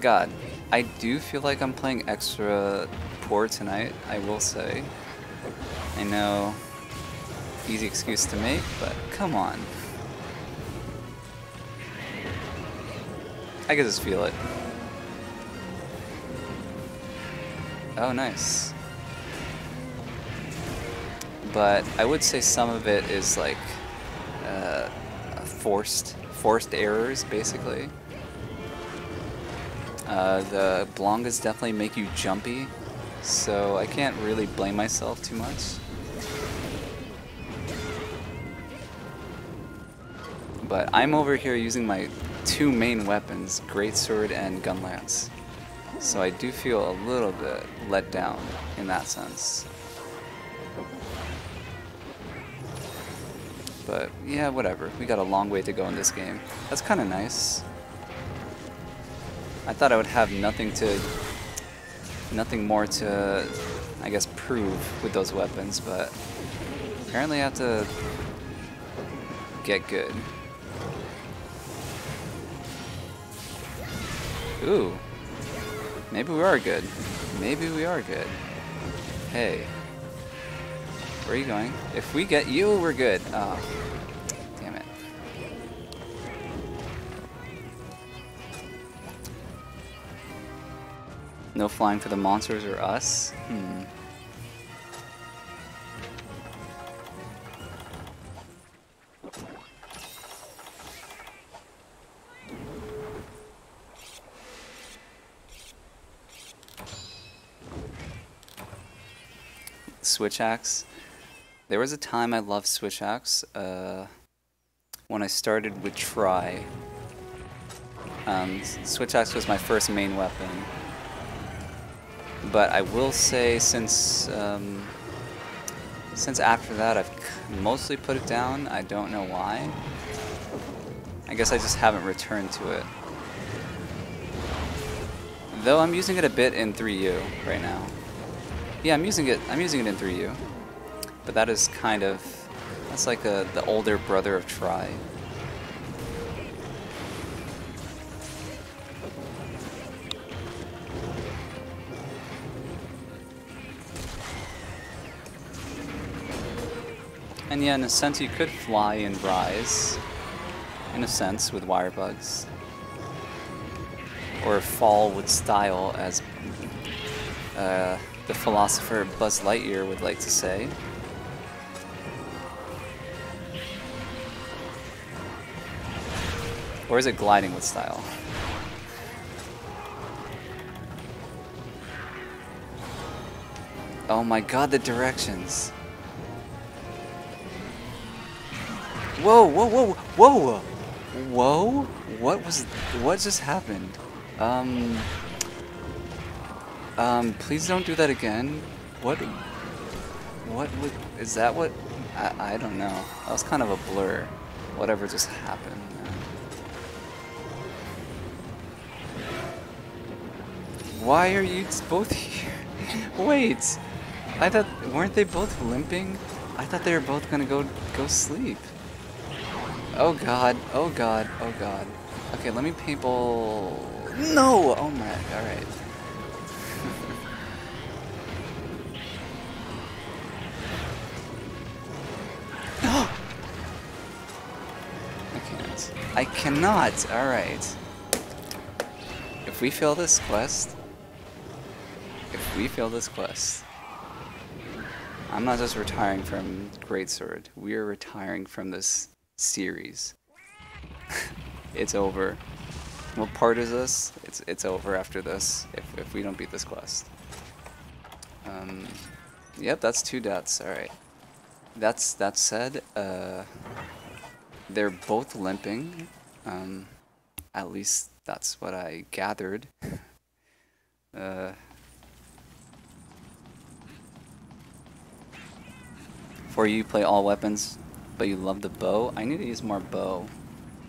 God, I do feel like I'm playing extra poor tonight, I will say. I know, easy excuse to make, but come on. I can just feel it. Oh, nice. But I would say some of it is like uh, forced, forced errors, basically. Uh, the Blongas definitely make you jumpy, so I can't really blame myself too much. But I'm over here using my two main weapons, Greatsword and Gunlance. So I do feel a little bit let down in that sense. But yeah, whatever. We got a long way to go in this game. That's kind of nice. I thought I would have nothing to, nothing more to, I guess, prove with those weapons, but apparently I have to get good. Ooh. Maybe we are good. Maybe we are good. Hey. Where are you going? If we get you, we're good. Oh. No flying for the monsters or us? Hmm. Switch Axe. There was a time I loved Switch Axe uh, when I started with Tri. Um, Switch Axe was my first main weapon. But I will say since um, since after that I've mostly put it down. I don't know why. I guess I just haven't returned to it. Though I'm using it a bit in 3U right now. Yeah, I'm using it. I'm using it in 3U, but that is kind of that's like a, the older brother of Tri. Yeah, in a sense, you could fly and rise. In a sense, with wire bugs. Or fall with style, as uh, the philosopher Buzz Lightyear would like to say. Or is it gliding with style? Oh my god, the directions. Whoa, whoa, whoa, whoa! Whoa? What was, what just happened? Um, um, please don't do that again. What, what that what, I, I don't know. That was kind of a blur. Whatever just happened. Why are you both here? Wait, I thought, weren't they both limping? I thought they were both gonna go, go sleep. Oh god, oh god, oh god. Okay, let me paintball. No! Oh my, alright. I can't. I cannot! Alright. If we fail this quest, if we fail this quest, I'm not just retiring from Greatsword, we are retiring from this series. it's over. What part is this? It's it's over after this, if, if we don't beat this quest. Um, yep, that's two deaths, alright. That's, that said, uh, they're both limping. Um, at least that's what I gathered. uh, for you play all weapons, but you love the bow, I need to use more bow,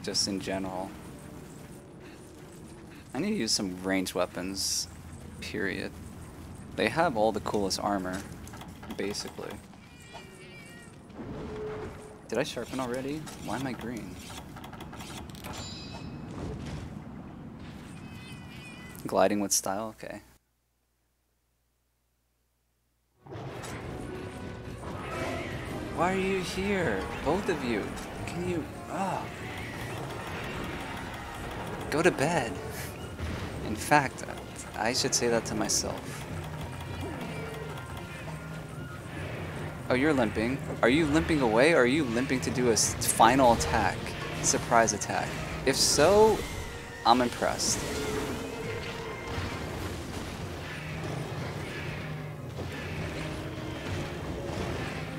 just in general. I need to use some ranged weapons, period. They have all the coolest armor, basically. Did I sharpen already? Why am I green? Gliding with style? Okay. Why are you here? Both of you. Can you... Oh. Go to bed. In fact, I should say that to myself. Oh, you're limping. Are you limping away or are you limping to do a final attack? Surprise attack. If so, I'm impressed.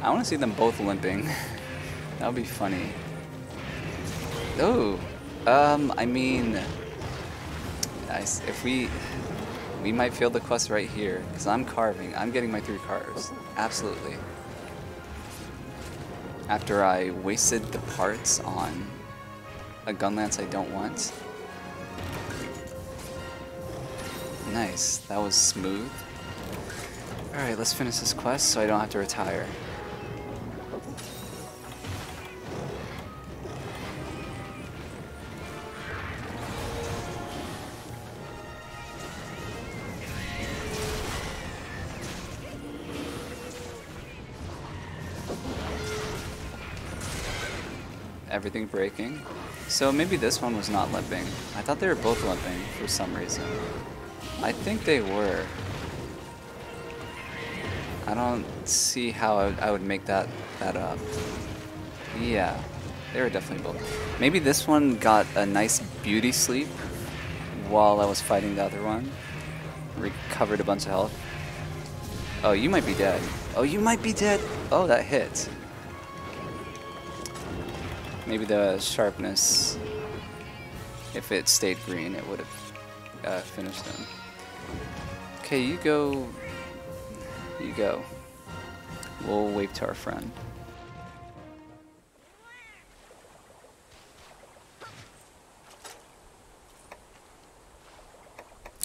I want to see them both limping. that would be funny. Oh, um, I mean, if we, we might fail the quest right here, because I'm carving. I'm getting my three carves. Absolutely. After I wasted the parts on a gunlance I don't want. Nice, that was smooth. Alright, let's finish this quest so I don't have to retire. Breaking. So maybe this one was not limping. I thought they were both limping for some reason. I think they were. I don't see how I would, I would make that, that up. Yeah, they were definitely both. Maybe this one got a nice beauty sleep while I was fighting the other one. Recovered a bunch of health. Oh, you might be dead. Oh, you might be dead. Oh, that hit. Maybe the sharpness, if it stayed green, it would have uh, finished them. Okay, you go. You go. We'll wave to our friend.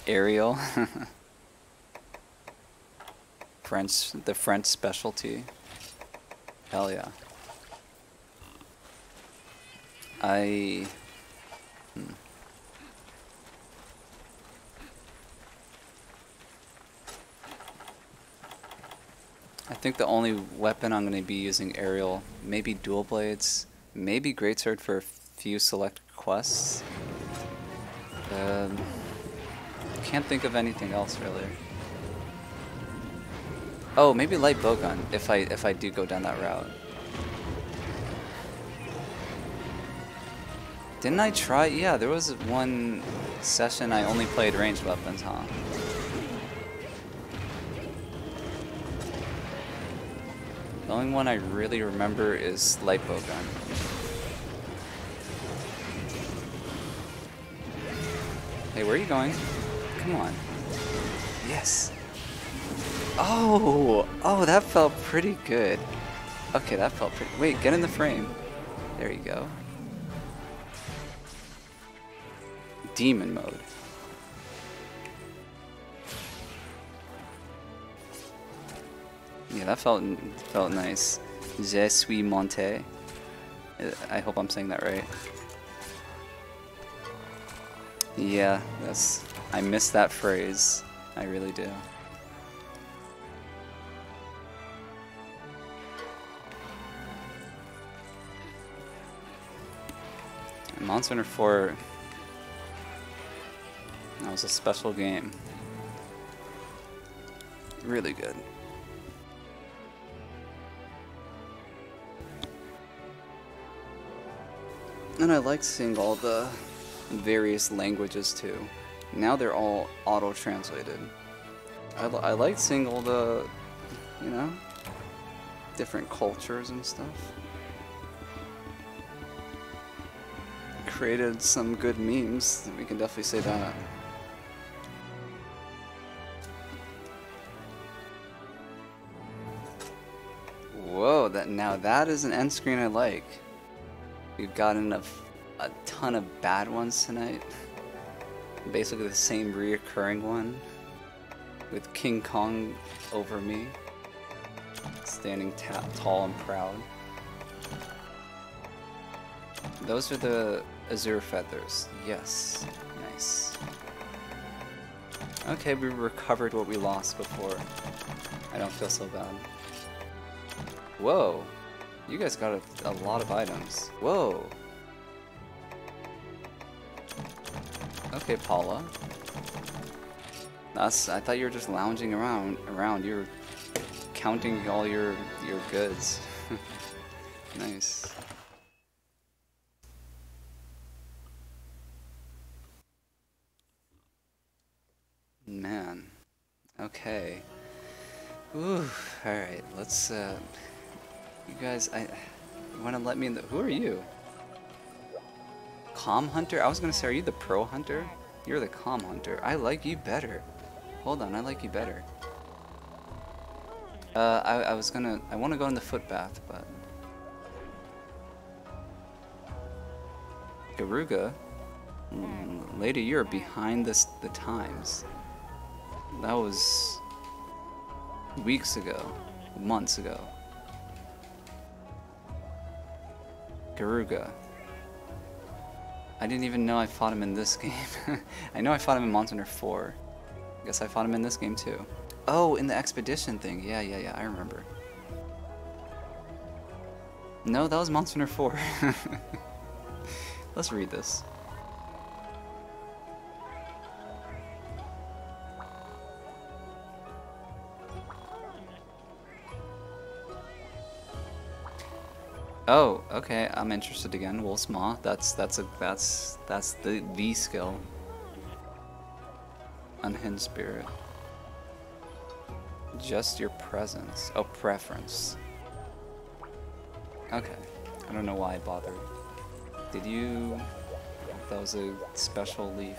Ariel. French, the French specialty. Hell yeah. I... Hmm. I think the only weapon I'm going to be using aerial, maybe dual blades, maybe greatsword for a few select quests. Um, can't think of anything else really. Oh, maybe light bowgun if I if I do go down that route. Didn't I try? Yeah, there was one session I only played ranged weapons, huh? The only one I really remember is light bowgun. Hey, where are you going? Come on. Yes. Oh, oh, that felt pretty good. Okay, that felt pretty. Wait, get in the frame. There you go. Demon mode. Yeah, that felt felt nice. Je suis monté. I hope I'm saying that right. Yeah, that's. I miss that phrase. I really do. Monster Hunter 4. That was a special game. Really good. And I like seeing all the various languages too. Now they're all auto-translated. I, I like seeing all the, you know, different cultures and stuff. Created some good memes, we can definitely say that. Whoa, that now that is an end screen I like. We've gotten a, a ton of bad ones tonight. Basically the same reoccurring one. With King Kong over me. Standing tall and proud. Those are the Azure Feathers. Yes. Nice. Okay, we recovered what we lost before. I don't feel so bad. Whoa. You guys got a, a lot of items. Whoa. Okay, Paula. That's. I thought you were just lounging around. Around. You're counting all your your goods. nice. Man. Okay. Ooh. All right. Let's. Uh, you guys, I want to let me in the. Who are you? Com Hunter? I was gonna say, are you the Pro Hunter? You're the Com Hunter. I like you better. Hold on, I like you better. Uh, I, I was gonna. I want to go in the foot bath, but. Garuga? Mm, lady, you're behind this, the times. That was weeks ago, months ago. Garuga. I didn't even know I fought him in this game. I know I fought him in Monster Hunter 4. I guess I fought him in this game too. Oh, in the expedition thing. Yeah, yeah, yeah, I remember. No, that was Monster Hunter 4. Let's read this. Oh, okay. I'm interested again. Wolf's Maw. That's that's a that's that's the V skill. Unhinged Spirit. Just your presence. Oh, preference. Okay. I don't know why I bothered. Did you? That was a special leaf.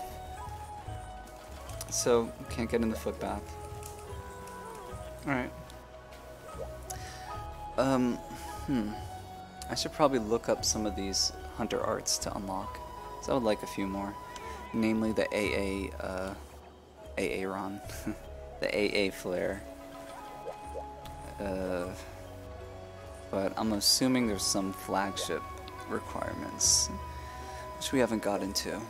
So can't get in the foot bath. All right. Um. Hmm. I should probably look up some of these hunter arts to unlock. So I would like a few more. Namely the AA, uh, AA Ron. the AA Flare. Uh, but I'm assuming there's some flagship requirements, which we haven't got into.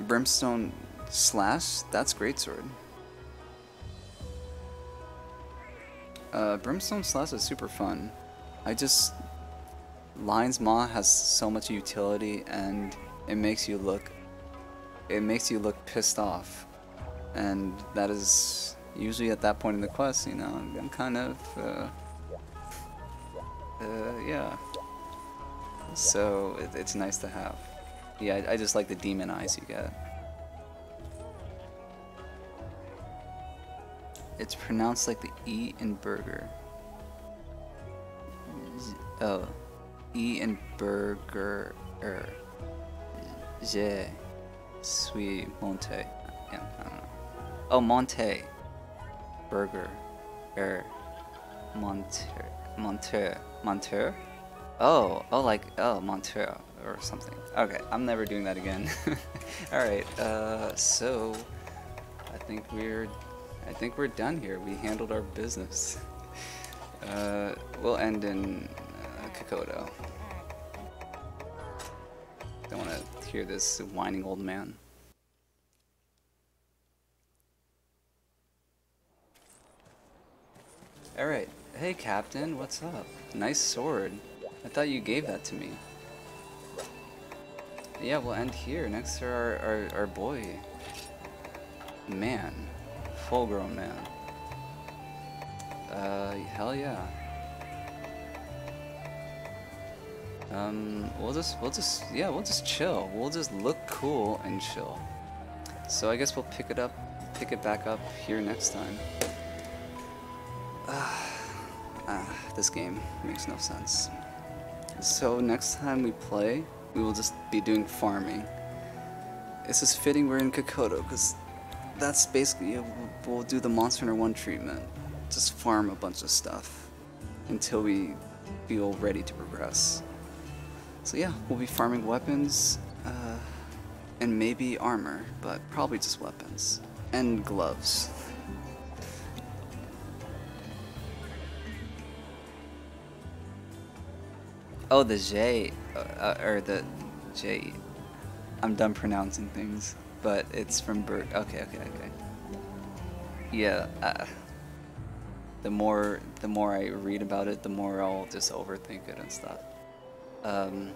Brimstone Slash? That's greatsword. Uh, Brimstone Slash is super fun. I just Lion's Maw has so much utility and it makes you look it makes you look pissed off. And that is usually at that point in the quest, you know, I'm kind of uh, uh, yeah. So it, it's nice to have. Yeah, I, I just like the demon eyes you get. It's pronounced like the E in burger. Z oh, E in burger. Er. Je suis monte. Yeah, I don't know. Oh, monte. Burger. Er. Monter. Monter. Monter? Oh, oh, like, oh, Monter or something. Okay, I'm never doing that again. Alright, uh, so, I think we're, I think we're done here. We handled our business. Uh, we'll end in uh, Kokoto. Don't want to hear this whining old man. Alright, hey Captain, what's up? Nice sword. I thought you gave that to me. Yeah, we'll end here next to our, our, our boy. Man. Full grown man. Uh, hell yeah. Um, we'll just, we'll just, yeah, we'll just chill. We'll just look cool and chill. So I guess we'll pick it up, pick it back up here next time. Ah, ah, this game makes no sense. So next time we play, we will just be doing farming. It's just fitting we're in Kokoto, because that's basically, yeah, we'll, do the Monster Hunter 1 treatment. Just farm a bunch of stuff until we feel ready to progress. So yeah, we'll be farming weapons, uh, and maybe armor, but probably just weapons. And gloves. Oh, the J, uh, uh, or the J. I'm done pronouncing things, but it's from Bert. Okay, okay, okay. Yeah. Uh, the more the more I read about it, the more I'll just overthink it and stuff. Um,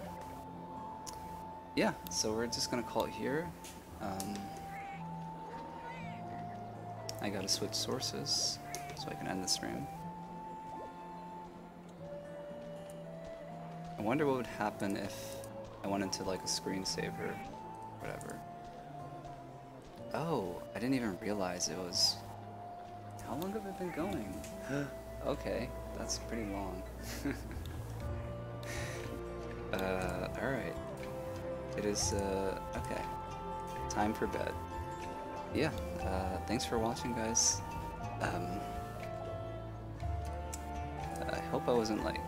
yeah, so we're just gonna call it here. Um, I gotta switch sources so I can end the stream. I wonder what would happen if I went into like a screensaver, whatever. Oh, I didn't even realize it was. How long have I been going? okay, that's pretty long. uh, alright. It is, uh, okay. Time for bed. Yeah, uh, thanks for watching, guys. Um, I hope I wasn't like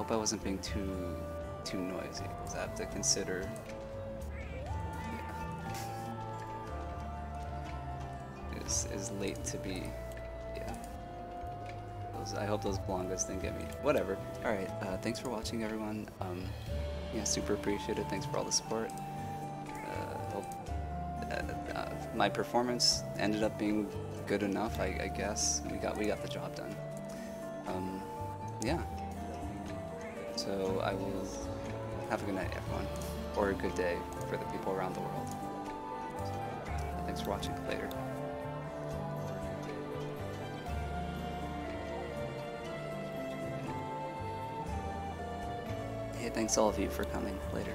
Hope I wasn't being too too noisy, because I have to consider. Is is late to be. Yeah. Those, I hope those blongas didn't get me. Whatever. All right. Uh, thanks for watching, everyone. Um, yeah, super appreciated. Thanks for all the support. Uh, hope, uh, uh, my performance ended up being good enough, I, I guess. We got we got the job done. Um, yeah. So I will have a good night, everyone, or a good day for the people around the world. Thanks for watching. Later. Hey, thanks all of you for coming. Later.